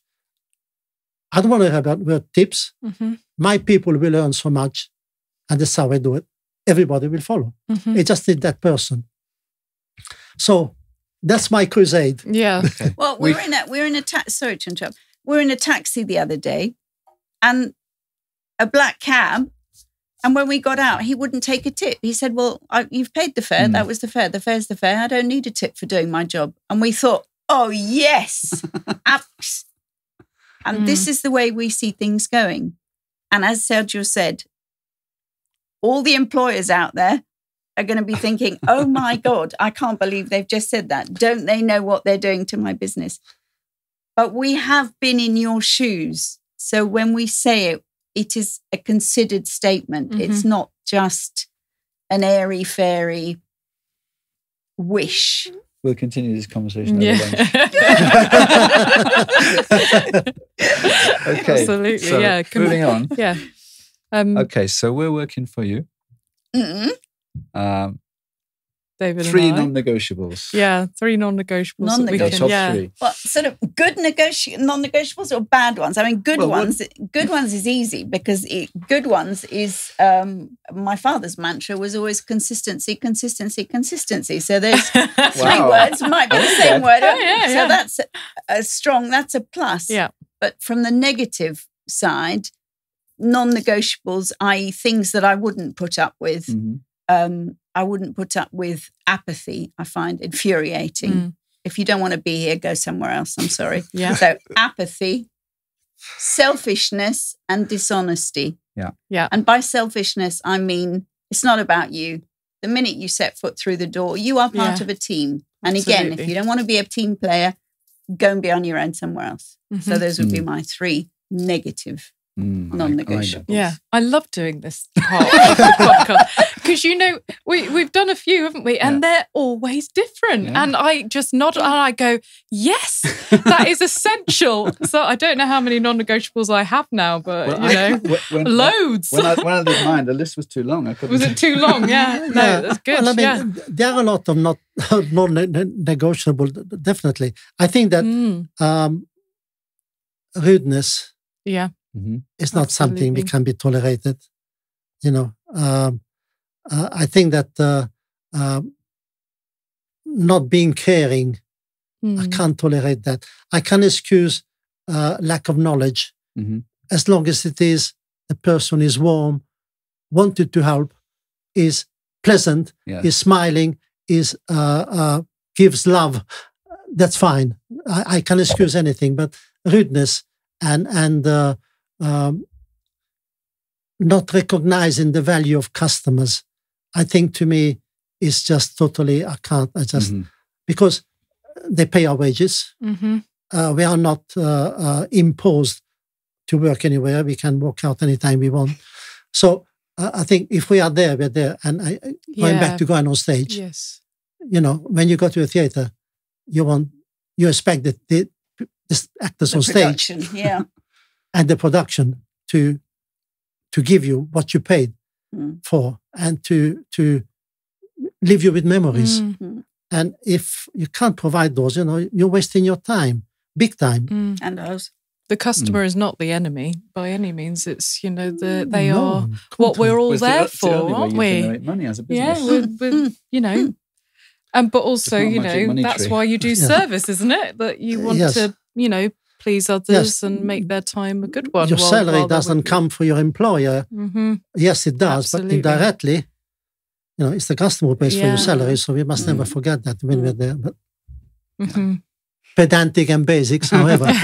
I don't want to have about word tips. hmm My people will learn so much, and that's how I do it. Everybody will follow. hmm I just need that person. So that's my crusade. Yeah. Well, we We- were in a we were in a ta- sorry to interrupt. We were in a taxi the other day, and a black cab. And when we got out, he wouldn't take a tip. He said, "Well, I, you've paid the fare. Mm. That was the fare. The fare's the fare. I don't need a tip for doing my job." And we thought, "Oh yes, abs-" and this is the way we see things going." And as Sergio said, all the employers out there are going to be thinking, oh my God, I can't believe they've just said that. Don't they know what they're doing to my business? But we have been in your shoes. So when we say it, it is a considered statement. It's not just an airy fairy wish. We'll continue this conversation Yeah. Okay. Absolutely. so yeah. Can- moving on. Yeah. Um, Okay, so we're working for you. Mm-mm. Um, David three and I. non-negotiables. yeah, three non-negotiables. that we Your top yeah. three. Well, sort of good negoti- non-negotiables or bad ones. I mean, good Well, what- ones. Good ones is easy because it, good ones is um, my father's mantra was always consistency, consistency, consistency. So there's three Wow. words might be the Okay. same word. Yeah, yeah, so yeah. that's a, a strong. That's a plus. Yeah. But from the negative side, non-negotiables, i.e., things that I wouldn't put up with. Mhm. Um, I wouldn't put up with apathy. I find infuriating. Mm. If you don't want to be here, go somewhere else. I'm sorry. Yeah. So apathy, selfishness, and dishonesty. Yeah. Yeah. And by selfishness, I mean it's not about you. The minute you set foot through the door, you are part Yeah. of a team. And again, if you don't want to be a team player, go and be on your own somewhere else. So Mhm. those would be my three negative Mm, I like- I like non-negotiables. Yeah, I love doing this part of the podcast because you know we we've done a few, haven't we? And they're always different. Yeah. And I just nod and I go, "Yes, that is essential." so I don't know how many non-negotiables I have now, but Well, you know, when, when, loads. when I, when I did mine, the list was too long. I couldn't. Was it too long? Yeah, no, Yeah. that's good. Well, I mean, yeah. there are a lot of not non-negotiable. Definitely, I think that Mm, um, rudeness yeah. Mhm. is not something we can be tolerated. You know, um, uh, I think that uh, um, not being caring, I Mm, can't tolerate that. I can excuse uh, lack of knowledge Mhm. as long as it is the person is warm, wanted to help, is pleasant, Yes. is smiling, is uh, uh, gives love. That's fine. I, I can excuse anything, but rudeness and and uh, um, not recognizing the value of customers, I think to me is just totally. I can't. I just Mhm. because they pay our wages. mhm. Uh, we are not uh, uh, imposed to work anywhere. We can walk out anytime we want. So uh, I think if we are there, we're there. And I, I- going Yeah. back to going on stage, Yes. you know, when you go to a theater, you want you expect that the, the actors The on stage production, yeah. and the production to to give you what you paid Mm. for and to to leave you with memories. Mm, And if you can't provide those, you know, you're wasting your time, big time. mm. And us. The customer is not the enemy by any means. It's you know the they No, are what we're all Well, there the for, way aren't we? money as a Yeah, business. we're, we're, you know, and but also you know that's tree. why you do Yeah. service, isn't it? That you want Yes. to you know please others and make their time a good one. Your while- salary while doesn't with come for your employer. Mhm. Yes, it does, Absolutely. but indirectly, you know, it's the customer who pays for your salary. So we must never Mm. forget that when we're there. But Mhm. pedantic and basics, however.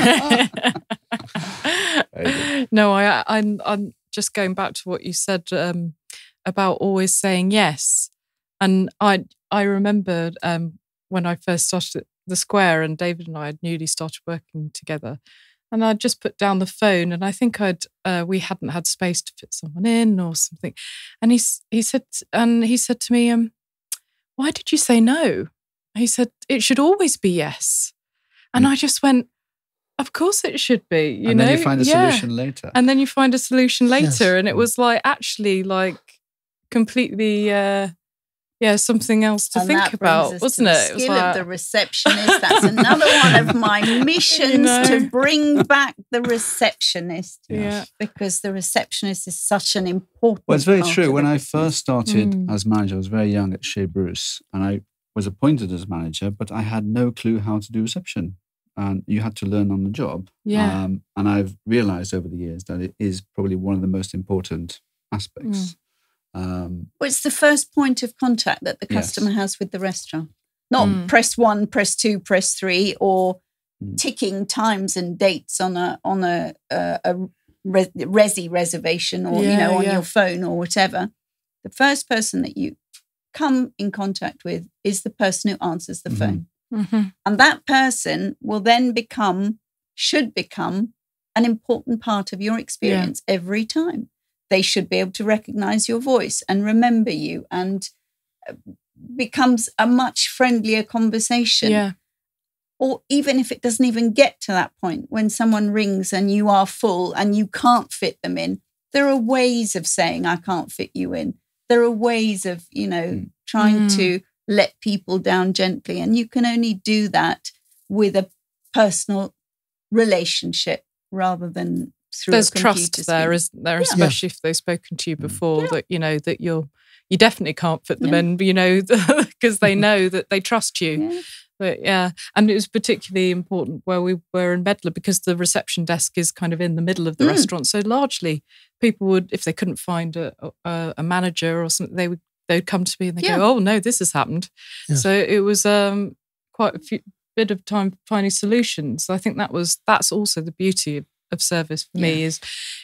No, I, I'm I'm just going back to what you said um, about always saying yes, and I I remembered um, when I first started at the Square, and David and I had newly started working together, and I'd just put down the phone, and I think I'd uh, we hadn't had space to fit someone in or something, and he he said and he said to me, um, "Why did you say no?" He said, "It should always be yes," and I just went. Of course, it should be. You and know, then you find a Yeah. solution later. and then you find a solution later, Yes. and it was like actually like completely, uh, yeah, something else to And think about, wasn't it? the It was skill of the receptionist. That's another one of my missions know. to bring back the receptionist yeah, because the receptionist is such an important. Well, it's very part true. When I first started Mm. as manager, I was very young at Chez Bruce, and I was appointed as manager, but I had no clue how to do reception, and you had to learn on the job. yeah, Um, and I've realised over the years that it is probably one of the most important aspects. Um, Well, it's the first point of contact that the Yes. customer has with the restaurant. Not Mm. press one, press two, press three, or Mm. ticking times and dates on a on a a, a res- resi reservation or you know on yeah. your phone or whatever. The first person that you come in contact with is the person who answers the Mhm. phone, Mhm. and that person will then become should become an important part of your experience every time. They should be able to recognize your voice and remember you and uh, becomes a much friendlier conversation. yeah, Or even if it doesn't even get to that point, when someone rings and you are full and you can't fit them in, there are ways of saying, I can't fit you in. There are ways of, you know, Mm. trying Mm. to let people down gently. And you can only do that with a personal relationship rather than through there's trust there, isn't there? Yeah. Especially if they've spoken to you Mm. before, Yeah. that you know that you're you definitely can't fit them Yeah. in, you know, because they know that they trust you. Yeah. But yeah, and it was particularly important where we were in Medlar because the reception desk is kind of in the middle of the Mm. restaurant. So largely, people would, if they couldn't find a, a, a manager or something, they would they'd come to me and they Yeah. go, "Oh no, this has happened." Yeah. So it was um, quite a few, bit of time finding solutions. I think that was that's also the beauty of, of service for me is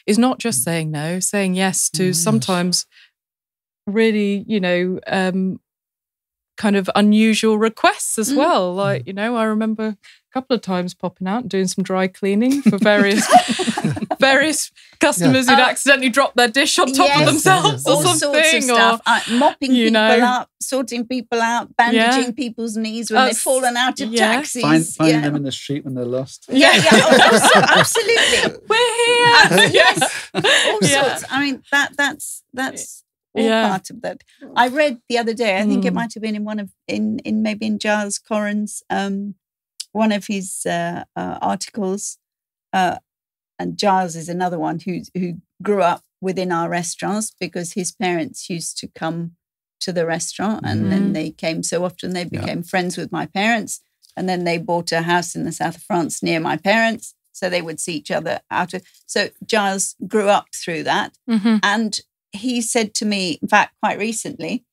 is not just saying no, saying yes to Mm, sometimes really, you know, um, kind of unusual requests as Mm. well. Like, you know, I remember couple of times popping out and doing some dry cleaning for various various customers who'd Uh, accidentally dropped their dish on top yes, of themselves all or sorts of something. stuff, Or uh, mopping you people know. up, sorting people out, bandaging Yeah. people's knees when they've fallen out of yeah. taxis. Find, finding yeah. them in the street when they're lost. yeah, yeah, oh, absolutely. we're here. Uh, yes, all Yeah. sorts. I mean, that that's that's all Yeah. part of that. I read the other day. I think it Mm. might have been in one of in in maybe in Giles Coren's um, one of his uh, uh, articles. Uh, and Giles is another one who who grew up within our restaurants because his parents used to come to the restaurant, and Mhm. then they came so often they Yeah. became friends with my parents, and then they bought a house in the south of France near my parents, so they would see each other out of. So Giles grew up through that, Mhm. and he said to me, in fact, quite recently,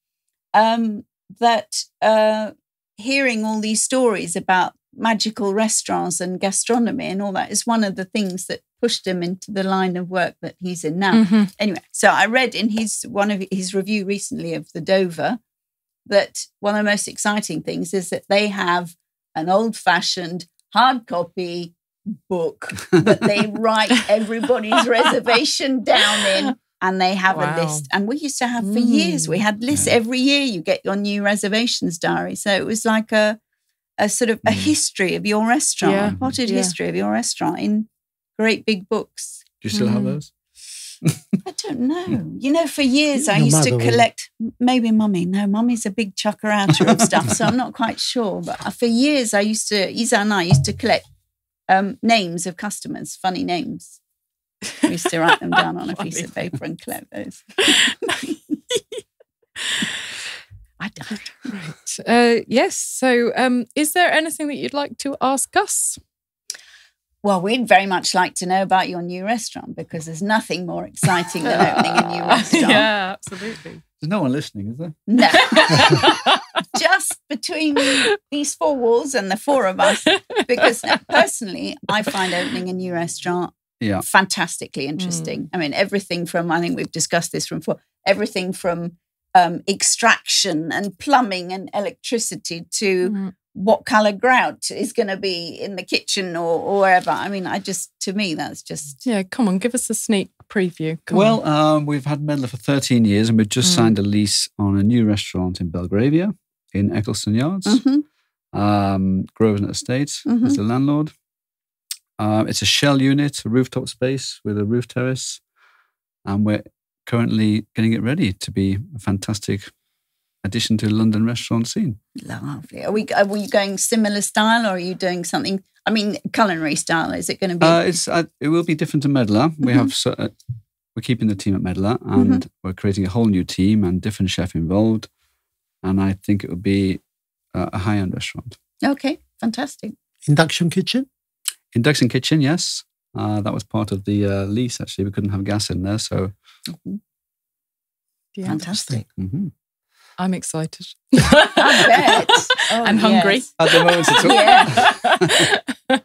um, that uh, hearing all these stories about magical restaurants and gastronomy and all that is one of the things that pushed him into the line of work that he's in now. Mhm. Anyway, so I read in his one of his review recently of the Dover that one of the most exciting things is that they have an old-fashioned hard copy book that they write everybody's reservation down in and they have Wow. a list and we used to have for years we had lists every year you get your new reservations diary so it was like a a sort of a Mm. history of your restaurant Yeah. a potted Yeah. history of your restaurant in great big books Do you still have Mm. those? I don't know. You know, for years I Your used to mother will. collect, maybe mummy. No, mummy's a big chucker outer of stuff, so I'm not quite sure. But uh, for years I used to, Isa and I used to collect um, names of customers, funny names. We used to write them down on a piece of paper and collect those. I don't. Right. Uh, yes. So, um, is there anything that you'd like to ask us? Well, we'd very much like to know about your new restaurant because there's nothing more exciting than opening a new restaurant. yeah, absolutely. There's no one listening, is there? No. just between these four walls and the four of us because personally i find opening a new restaurant Yeah. fantastically interesting i mean everything from i think we've discussed this from before everything from um, extraction and plumbing and electricity to Mm. what color grout is going to be in the kitchen or, or wherever i mean i just to me that's just Yeah, come on, give us a sneak preview. Come well, um, we've had Medlar for 13 years and we've just Mm. signed a lease on a new restaurant in Belgravia in Eccleston Yards. Mhm. Um, Grosvenor Estates Mhm. is the landlord. Um, it's a shell unit, a rooftop space with a roof terrace. And we're currently getting it ready to be a fantastic addition to the London restaurant scene. lovely are we are we going similar style or are you doing something i mean culinary style is it going to be Uh, it's uh, it will be different to Medlar. We Mhm. have uh, we're keeping the team at Medlar, and we're creating a whole new team and different chef involved. And I think it will be a high end restaurant. okay fantastic Induction kitchen. Induction kitchen, yes. Uh, that was part of the uh, lease. Actually, we couldn't have gas in there, so yeah, fantastic mhm. I'm excited. I bet. Oh, and hungry. yes. at the moment it's all, Yeah.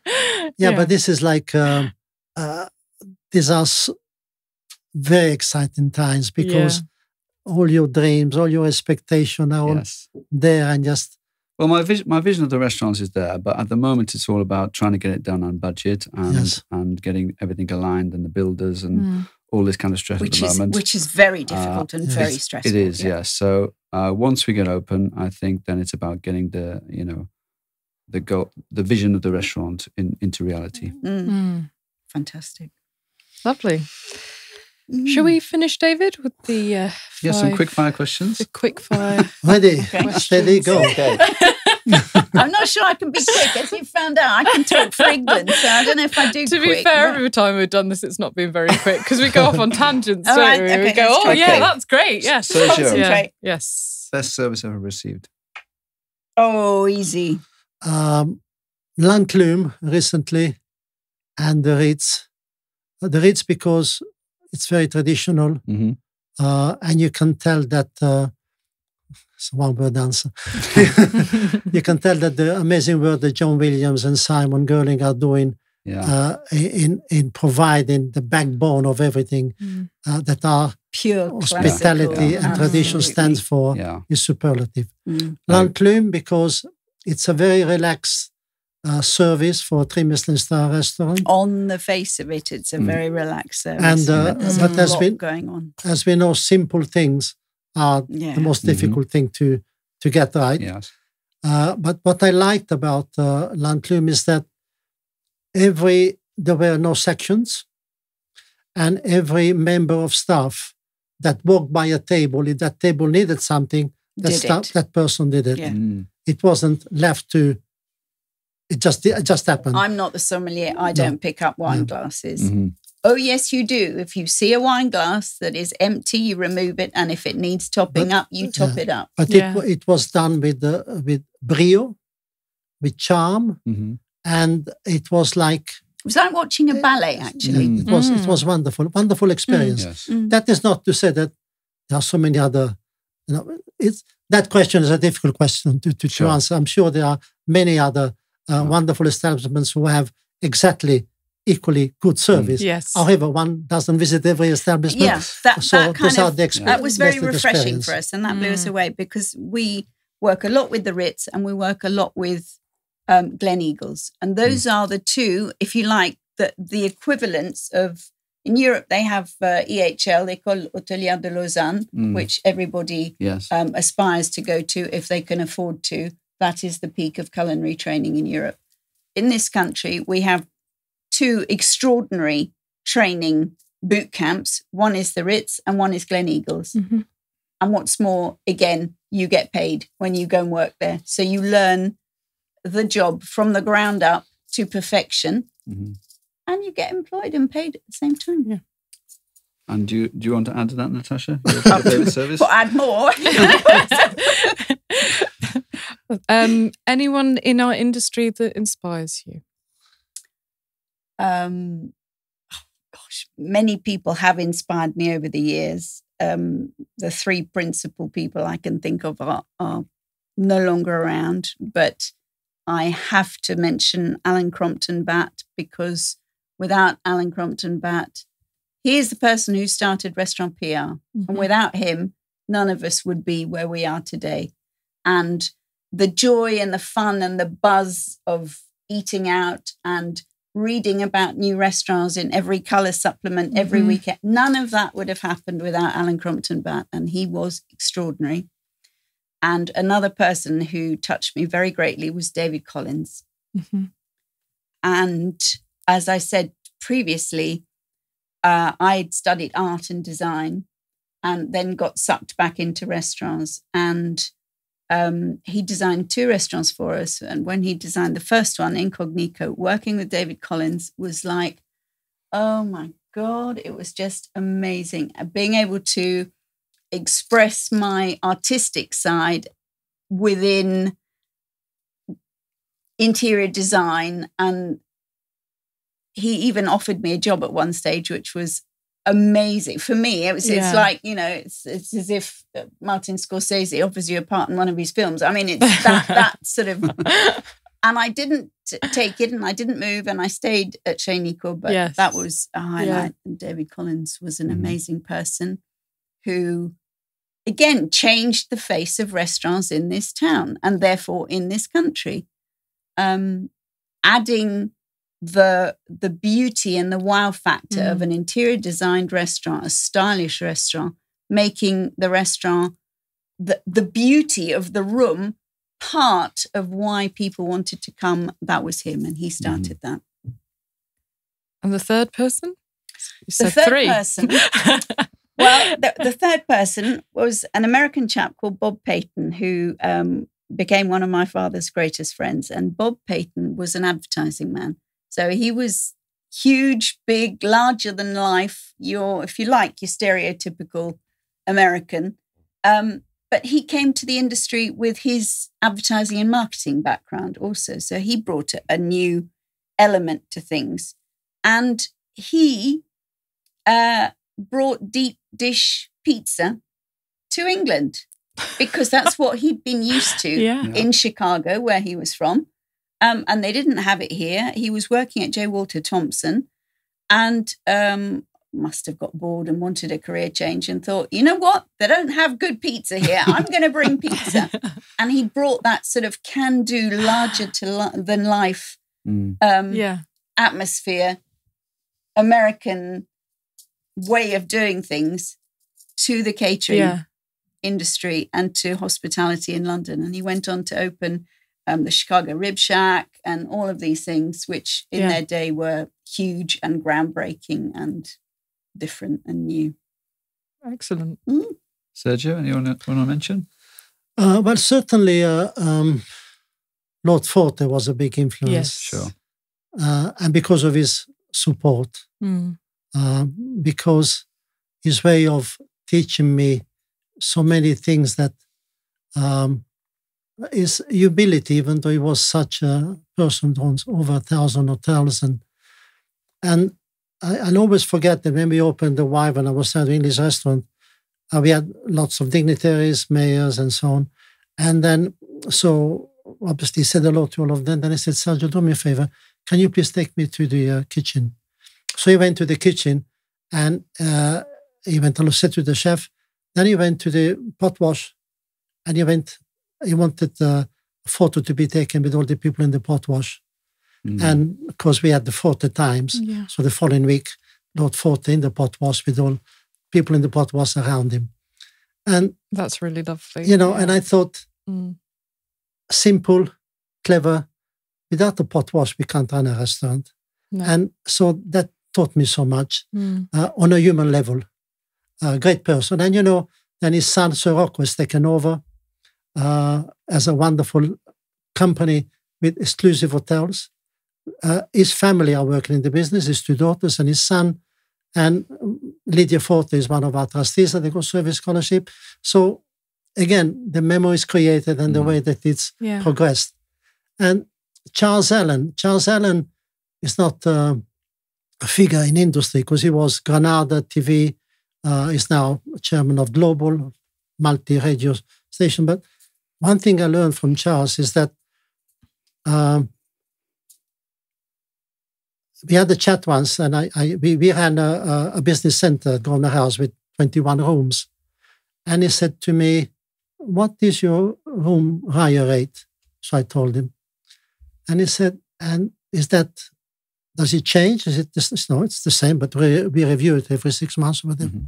Yeah, but this is like um, uh, these are s- very exciting times because all your dreams, all your expectations are yes. there, and just Well, my vision, my vision of the restaurants is there, but at the moment it's all about trying to get it done on budget and Yes. and getting everything aligned and the builders and Mm. All this kind of stress which at the is moment. which is very difficult and very stressful. It is, yes. So uh, once we get open, I think then it's about getting the you know the go the vision of the restaurant in, into reality. Mm, Mm. fantastic. Lovely. Mm. Shall we finish, David, with the uh, Yeah, some quick fire questions. the quick fire? ready, Okay. steady, go. Okay. I'm not sure I can be quick. As you found out, I can talk for England, so I don't know if I do. to be quick, fair, but- every time we've done this, it's not been very quick because we go off on tangents, All don't right, we? okay, we go, oh try yeah, quick. that's great. Yes. Sergio. Concentrate. Yeah. Yes. Best service ever received. Oh, easy. um, L'Enclume recently and the Ritz. The Ritz because it's very traditional hmm uh, and you can tell that uh, it's one word answer. you can tell that the amazing work that John Williams and Simon Girling are doing Yeah. uh, in in providing the backbone of everything Mm. uh, that our Pure hospitality classical, and tradition absolutely. stands for yeah. is superlative. Mm. L'Enclume because it's a very relaxed uh, service for a three Michelin star restaurant. On the face of it, it's a Mm. very relaxed service. And, uh, There's but a there's lot been- going on. As we know, simple things are Yeah. the most Mhm. difficult thing to to get right. Yes. Uh, but what I liked about uh, L'Enclume is that every there were no sections, and every member of staff that walked by a table, if that table needed something, that Did staff, that person did it. Yeah. Mm. It wasn't left to. It just it just happened. I'm not the sommelier. I don't pick up wine glasses. Mhm. Oh, yes, you do. If you see a wine glass that is empty, you remove it. And if it needs topping But- up, you top yeah. it up. but Yeah. it it was done with uh, with brio, with charm, Mhm. and it was like It was like watching a ballet, actually. Mm. it was it Mm. was wonderful, wonderful experience. Yes. Mm. That is not to say that there are so many other, you know, it's that question is a difficult question to, to, Sure. to answer. I'm sure there are many other uh, wonderful establishments who have exactly equally good service. Yes. However, one doesn't visit every establishment. Yeah, that, So that kind those are of the expe- that was very refreshing experience. for us, and that blew us Mm. away because we work a lot with the Ritz and we work a lot with um, Gleneagles, and those Mm. are the two, if you like, the the equivalents of. In Europe, they have uh, EHL, École Hôtelière de Lausanne, Mm. which everybody Yes. um, aspires to go to if they can afford to. That is the peak of culinary training in Europe. In this country, we have two extraordinary training boot camps. One is the Ritz and one is Gleneagles. Mhm. And what's more, again, you get paid when you go and work there. So you learn the job from the ground up to perfection Mhm. and you get employed and paid at the same time. Yeah. And do you, do you want to add to that, Natasha? Your, your favorite service? But add more. um, anyone in our industry that inspires you? um, oh, gosh, many people have inspired me over the years. Um, the three principal people I can think of are, are no longer around, but I have to mention Alan Crompton Batt because without Alan Crompton Batt, he is the person who started Restaurant PR. Mm-hmm. And without him, none of us would be where we are today. And the joy and the fun and the buzz of eating out and reading about new restaurants in every color supplement every Mhm. weekend, none of that would have happened without Alan Crompton Batt. And he was extraordinary. And another person who touched me very greatly was David Collins. Mhm. And as I said previously, uh, I'd studied art and design and then got sucked back into restaurants. And um, he designed two restaurants for us. And when he designed the first one, Incognito, working with David Collins was like, oh my God, it was just amazing. Uh, Being able to express my artistic side within interior design and he even offered me a job at one stage which was amazing for me it was Yeah. it's like you know it's it's as if uh, martin scorsese offers you a part in one of his films i mean it's that that sort of and i didn't take it and i didn't move and i stayed at Chez Nico, but Yes. that was a highlight and david collins was an Mhm. amazing person who again changed the face of restaurants in this town and therefore in this country um, adding the the beauty and the wow factor of Mm. an interior designed restaurant, a stylish restaurant, making the restaurant the the beauty of the room part of why people wanted to come. That was him, and he started that. And the third person? You The said third three. person. Well, the, the third person was an American chap called Bob Payton, who um, became one of my father's greatest friends. And Bob Payton was an advertising man. So he was huge, big, larger than life. Your, if you like, your stereotypical American. Um, but he came to the industry with his advertising and marketing background also. So he brought a, new element to things. And he uh, brought deep dish pizza to England because that's what he'd been used to. Yeah. in Chicago, where he was from. Um, and they didn't have it here. He was working at J. Walter Thompson and um, must have got bored and wanted a career change and thought, you know what? They don't have good pizza here. I'm going to bring pizza. And he brought that sort of can do, larger to li- than life Mm. um, yeah. atmosphere, American way of doing things to the catering Yeah. industry and to hospitality in London. And he went on to open um, the Chicago Rib Shack and all of these things, which in Yeah. their day were huge and groundbreaking and different and new. Excellent. Sergio, anyone want to mention? Uh, well, certainly, uh, um, Lord Forte was a big influence. Yes. Sure. Uh, and because of his support, Mm. uh, because his way of teaching me so many things that um, is humility, even though he was such a person owns over a thousand hotels. And and I, I'll always forget that when we opened the Wife and I was serving this restaurant, uh, we had lots of dignitaries, mayors, and so on. And then, so obviously said hello to all of them. Then I said, Sergio, do me a favor. Can you please take me to the uh, kitchen? So he went to the kitchen and uh, he went to sit to the chef. Then he went to the pot wash and he went, he wanted uh, a photo to be taken with all the people in the pot wash. Mm. And of course, we had the 40 times. Yeah. So the following week, Lord Forte in the pot wash with all people in the pot wash around him. And, That's really lovely. you know, Yeah. and I thought, Mm. simple, clever. Without the pot wash, we can't run a restaurant. No. And so that taught me so much Mm. uh, on a human level. A great person. And, you know, then his son, Sir Rocco, was taken over uh, as a wonderful company with exclusive hotels. Uh, his family are working in the business, his two daughters and his son. And Lydia Forte is one of our trustees at the Gold Service Scholarship. So, again, the memo is created and the Mm. way that it's Yeah. progressed. And Charles Allen, Charles Allen is not uh, a figure in industry because he was Granada TV, uh, is now chairman of Global, multi radio station. But one thing I learned from Charles is that um, we had a chat once, and I, I we, we ran a, a- business center at Grosvenor House with 21 rooms. And he said to me, What is your room hire rate? So I told him. And he said, And is that, does it change? Is it this? No, it's the same, but we, we review it every six months or whatever. Mhm.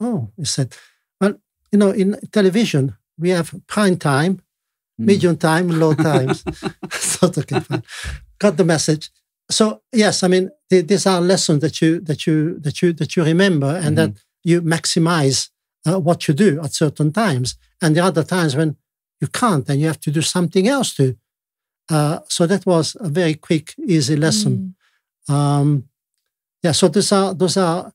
Oh, he said, Well, you know, in television, we have prime time, Mm. medium time, low times. so okay, fine. Got the message. So yes, I mean th- these are lessons that you that you that you that you remember and that you maximize uh, what you do at certain times, and the other times when you can't and you have to do something else too. Uh, so that was a very quick, easy lesson. Mm. Um, yeah, so those are those are,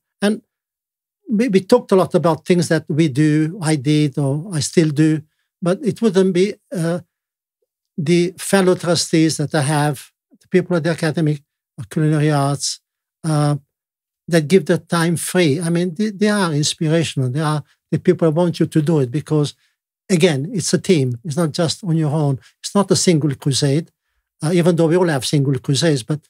we, talked a lot about things that we do, I did, or I still do, but it wouldn't be uh, the fellow trustees that I have, the people at the Academy of culinary arts, uh, that give their time free. I mean, they, they are inspirational. They are the people want you to do it because, again, it's a team. It's not just on your own. It's not a single crusade, uh, even though we all have single crusades, but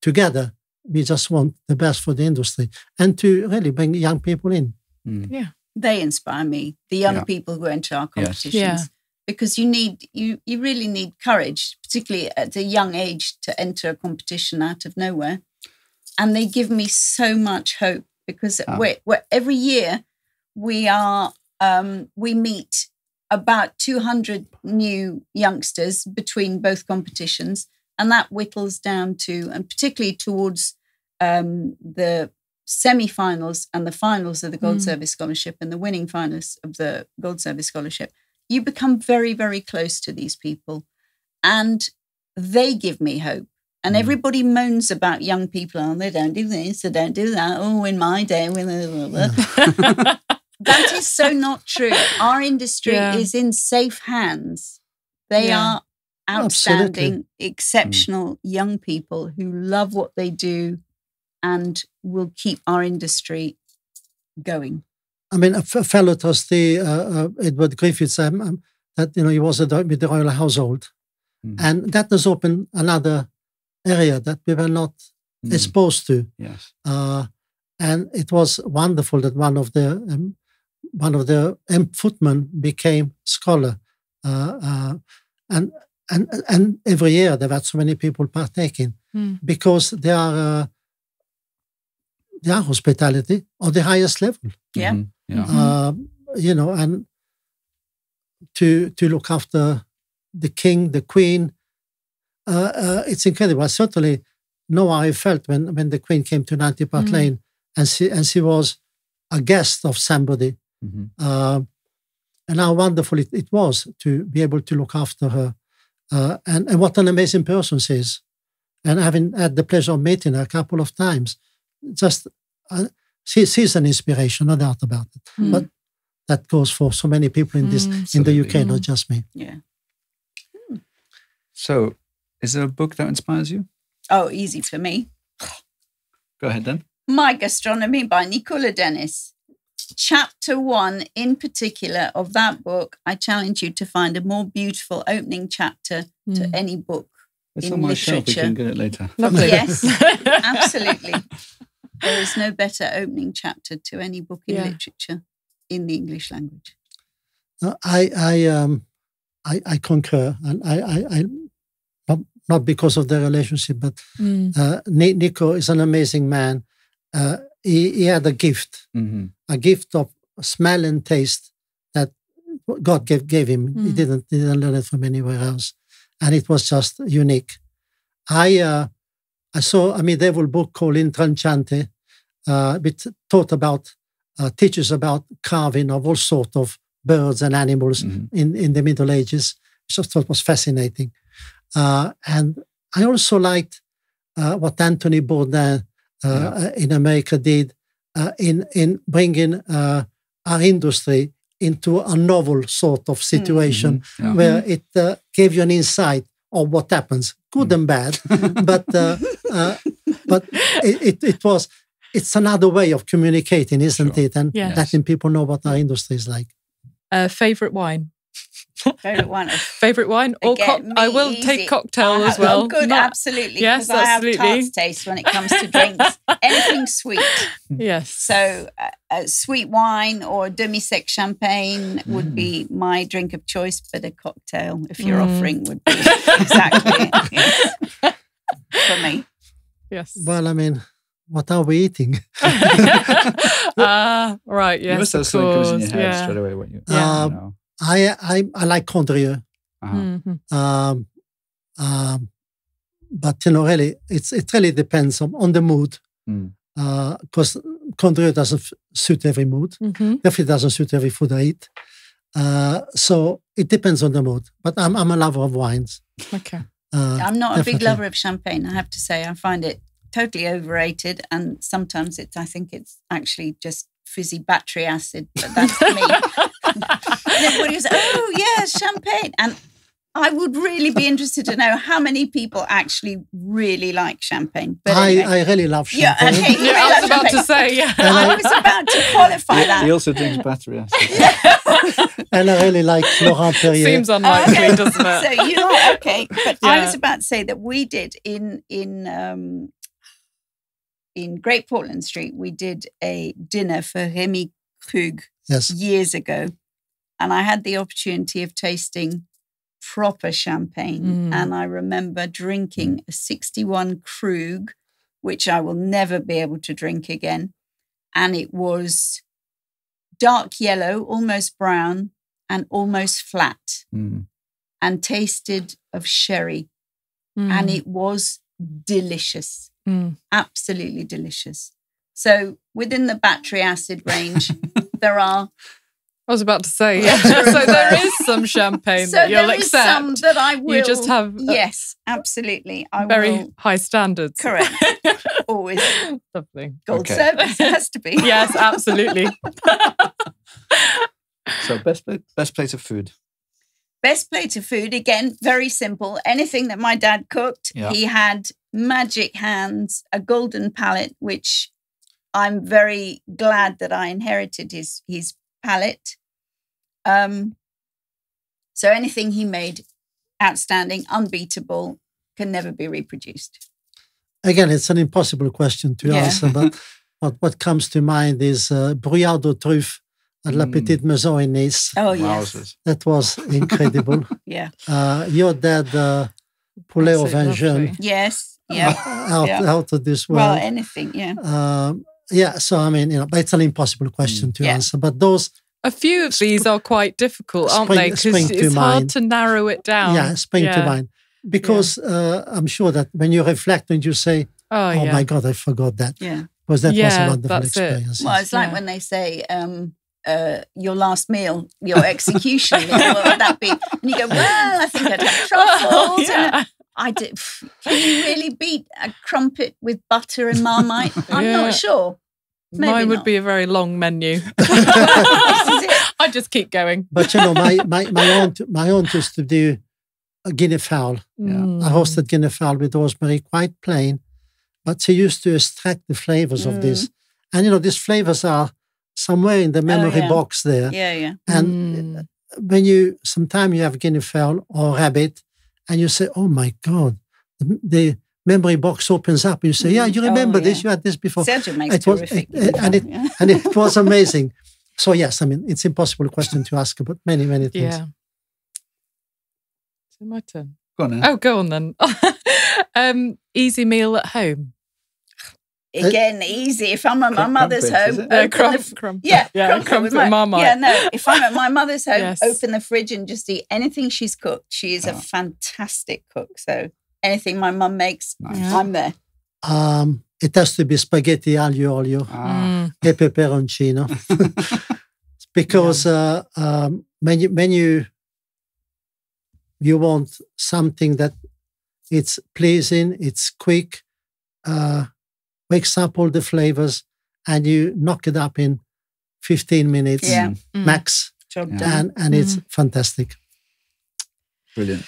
together we just want the best for the industry and to really bring young people in. Mm. They inspire me, the young Yeah. people who enter our Yes. competitions. Yeah. Because you need you you really need courage, particularly at a young age, to enter a competition out of nowhere. And they give me so much hope because Ah. we're, we're, every year we are um, we meet about 200 new youngsters between both competitions and that whittles down to and particularly towards um, the semi-finals and the finals of the gold Mm. service scholarship and the winning finalists of the gold service scholarship you become very very close to these people and they give me hope and Mm. everybody moans about young people oh they don't do this they don't do that oh in my day we blah, blah, blah." that is so not true. Our industry Yeah. is in safe hands. They Yeah. are Absolutely. outstanding, exceptional young people who love what they do and will keep our industry going. I mean, a f- fellow trustee, uh, uh, Edward Griffiths, um, um, that you know he was a, with the royal household, Mm. and that has opened another area that we were not Mm. exposed to. Yes. Uh, and it was wonderful that one of the um, one of the um, footmen became scholar, uh, uh, and and and every year there were so many people partaking Mm. because they are uh, they are hospitality on the highest level. Yeah. Mhm. Yeah. Uh, you know, and to to look after the king, the queen, uh, uh, it's incredible. I certainly know how I felt when when the queen came to Ninety Park Mm. Lane, and she and she was a guest of somebody, Mhm. uh, and how wonderful it, it was to be able to look after her, uh, and and what an amazing person she is, and having had the pleasure of meeting her a couple of times, just uh, she she's an inspiration, no doubt about it. Mm. But that goes for so many people in this Mm. in the UK, Absolutely. not just me. Yeah. So, is there a book that inspires you? Oh, easy for me. Go ahead then. My Gastronomy by Nico Ladenis. Chapter one, in particular, of that book, I challenge you to find a more beautiful opening chapter to Mm. any book. It's In on my shelf. We literature. can get it later. Lovely. Yes, absolutely. There is no better opening chapter to any book in Yeah. literature in the English language. Uh, I I um I, I concur, and I I, I not, not because of the relationship, but Mm. uh, Nico is an amazing man. Uh, he he had a gift, hmm a gift of smell and taste that God gave gave him. He Mm. didn't he didn't learn it from anywhere else, and it was just unique. I uh, I saw a medieval book called Intranciante, uh, which taught about uh, teaches about carving of all sort of birds and animals Mhm. in, in the Middle Ages, which I thought was fascinating. Uh, and I also liked uh, what Anthony Bourdain Yeah. uh, in America did uh, in in bringing uh, our industry into a novel sort of situation Mhm. Yeah. where it uh, gave you an insight of what happens, good and bad. but uh, uh, but it, it, it was it's another way of communicating, isn't Sure. it? And Yes. letting people know what our industry is like. Uh, favorite wine. Favorite one. Favorite wine or Again, cock- I will easy. take cocktail I as well. Oh, good, Not- absolutely. Yes, because I have absolutely. taste when it comes to drinks. Anything sweet. Yes. So, uh, uh, sweet wine or demi-sec champagne would be my drink of choice, but a cocktail, if you're Mm. offering, would be exactly for me. yes. Well, I mean, what are we eating? Ah, right. Yes. you must have of something comes in course, your head yeah. straight away. What you? Yeah. you know. I I, I like Condrieu, Uh-huh. Mhm. um, um, but you know, really, it's it really depends on, on the mood. Mm. Because Condrieu doesn't f- suit every mood. Mhm. Definitely doesn't suit every food I eat. Uh, so it depends on the mood. But I'm I'm a lover of wines. Okay. Uh, I'm not a big lover of champagne, I have to say. I find it totally overrated. And sometimes it's, I think it's actually just fizzy battery acid, but that's me. And everybody was, oh, yes, champagne. And I would really be interested to know how many people actually really like champagne. But I, anyway. I really love Yeah, champagne. okay. Yeah, I was about to say. Yeah. I was about to qualify that. He also drinks battery acid. and I really like Laurent Perrier. Seems unlikely, Okay. doesn't it? so you know, okay. But I was about to say that we did in in um, in Great Portland Street. We did a dinner for Remy Krug yes. years ago, and I had the opportunity of tasting proper champagne. Mm. And I remember drinking a 61 Krug, which I will never be able to drink again. And it was dark yellow, almost brown, and almost flat, Mm. and tasted of sherry. Mm. And it was delicious, Mm. absolutely delicious. So within the battery acid range, there are I was about to say, yeah. So there is some champagne so that you'll there is accept. some that I will. You just have a- yes, absolutely. I Very will. high standards. Correct. Always Lovely. gold Okay. service has to be. Yes, absolutely. So best plate, best plate of food. Best plate of food, again, very simple. Anything that my dad cooked, Yeah. he had magic hands, a golden palate, which I'm very glad that I inherited his his palate. Um, so anything he made, outstanding, unbeatable, can never be reproduced. Again, it's an impossible question to Yeah. answer, but what, what comes to mind is uh, brouillade aux truffes at La Mm. Petite Maison in Nice. Oh yes, Wowzers. That was incredible. yeah, uh, your dad, uh, poulet au vin Absolutely jaune, lovely. yes, yeah. out, Yeah. out of this world. well, world. anything, yeah. Um, yeah, so I mean, you know, but it's an impossible question to Yeah. answer. But those, A few of these are quite difficult, aren't Spring- they? Because spring to it's hard mind. to narrow it down. yeah, spring to mind. Because uh, I'm sure that when you reflect and you say, Oh, "Oh yeah. my God, I forgot that," Yeah. because that was a wonderful that's it. experience. Well, it's like Yeah. when they say, um, uh, your last meal, your execution what would that be? And you go, well, I think I'd have truffles. Oh, and. I did. Can you really beat a crumpet with butter and marmite? I'm Yeah. not sure. Maybe Mine would not. be a very long menu. This is it. I just keep going. But you know, my my my aunt my aunt used to do a guinea fowl, Mm. a roasted guinea fowl with rosemary, quite plain. But she used to extract the flavors of this, and you know, these flavors are somewhere in the memory Mm. Oh, yeah. box there. Yeah, yeah. And Mm. when you sometimes you have guinea fowl or rabbit, and you say, "Oh my God," the, the memory box opens up. You say, "Yeah, you Oh, remember this? You had this before." Sergio makes It was- terrific. it- it- and it- yeah. and it was amazing. So yes, I mean it's impossible question to ask about many many things. Yeah. So my turn. Go on then. Oh, go on then. um, easy meal at home. Again, easy. If I'm at my Crum- mother's crumpets, home. Uh, open the crump, crump. Yeah, yeah, crumpet crump with with my- Marmite. Yeah, no. If I'm at my mother's home, Yes. open the fridge and just eat anything she's cooked. She is a Oh. fantastic cook. So anything my mum makes, Nice. Yeah. I'm there. Um, it has to be spaghetti aglio olio Ah, Mm. e peperoncino because uh, um, when you when you you want something that it's pleasing, it's quick, uh, wakes up all the flavors, and you knock it up in fifteen minutes Yeah. Mm. max, Job Yeah. done. and and it's fantastic. brilliant.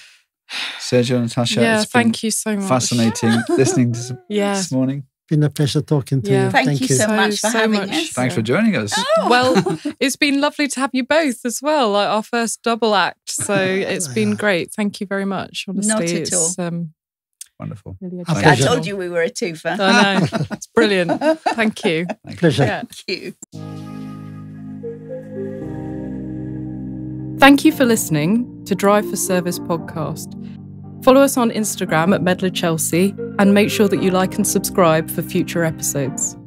Sergio, and Natasha, Yeah, it's been thank you so much. fascinating listening to this, Yeah. this morning. Been a pleasure talking to Yeah. you. Thank, you so So, much for so having much. us. Thanks for joining us. Oh. Well, it's been lovely to have you both as well, like our first double act. So it's been great. Thank you very much. Honestly, Not at it's um, Wonderful. really A I told you we were a twofer. I know. It's brilliant. Thank you. Pleasure. Yeah. Thank you. Thank you for listening to Drive for Service podcast. Follow us on Instagram at Medlar Chelsea and make sure that you like and subscribe for future episodes.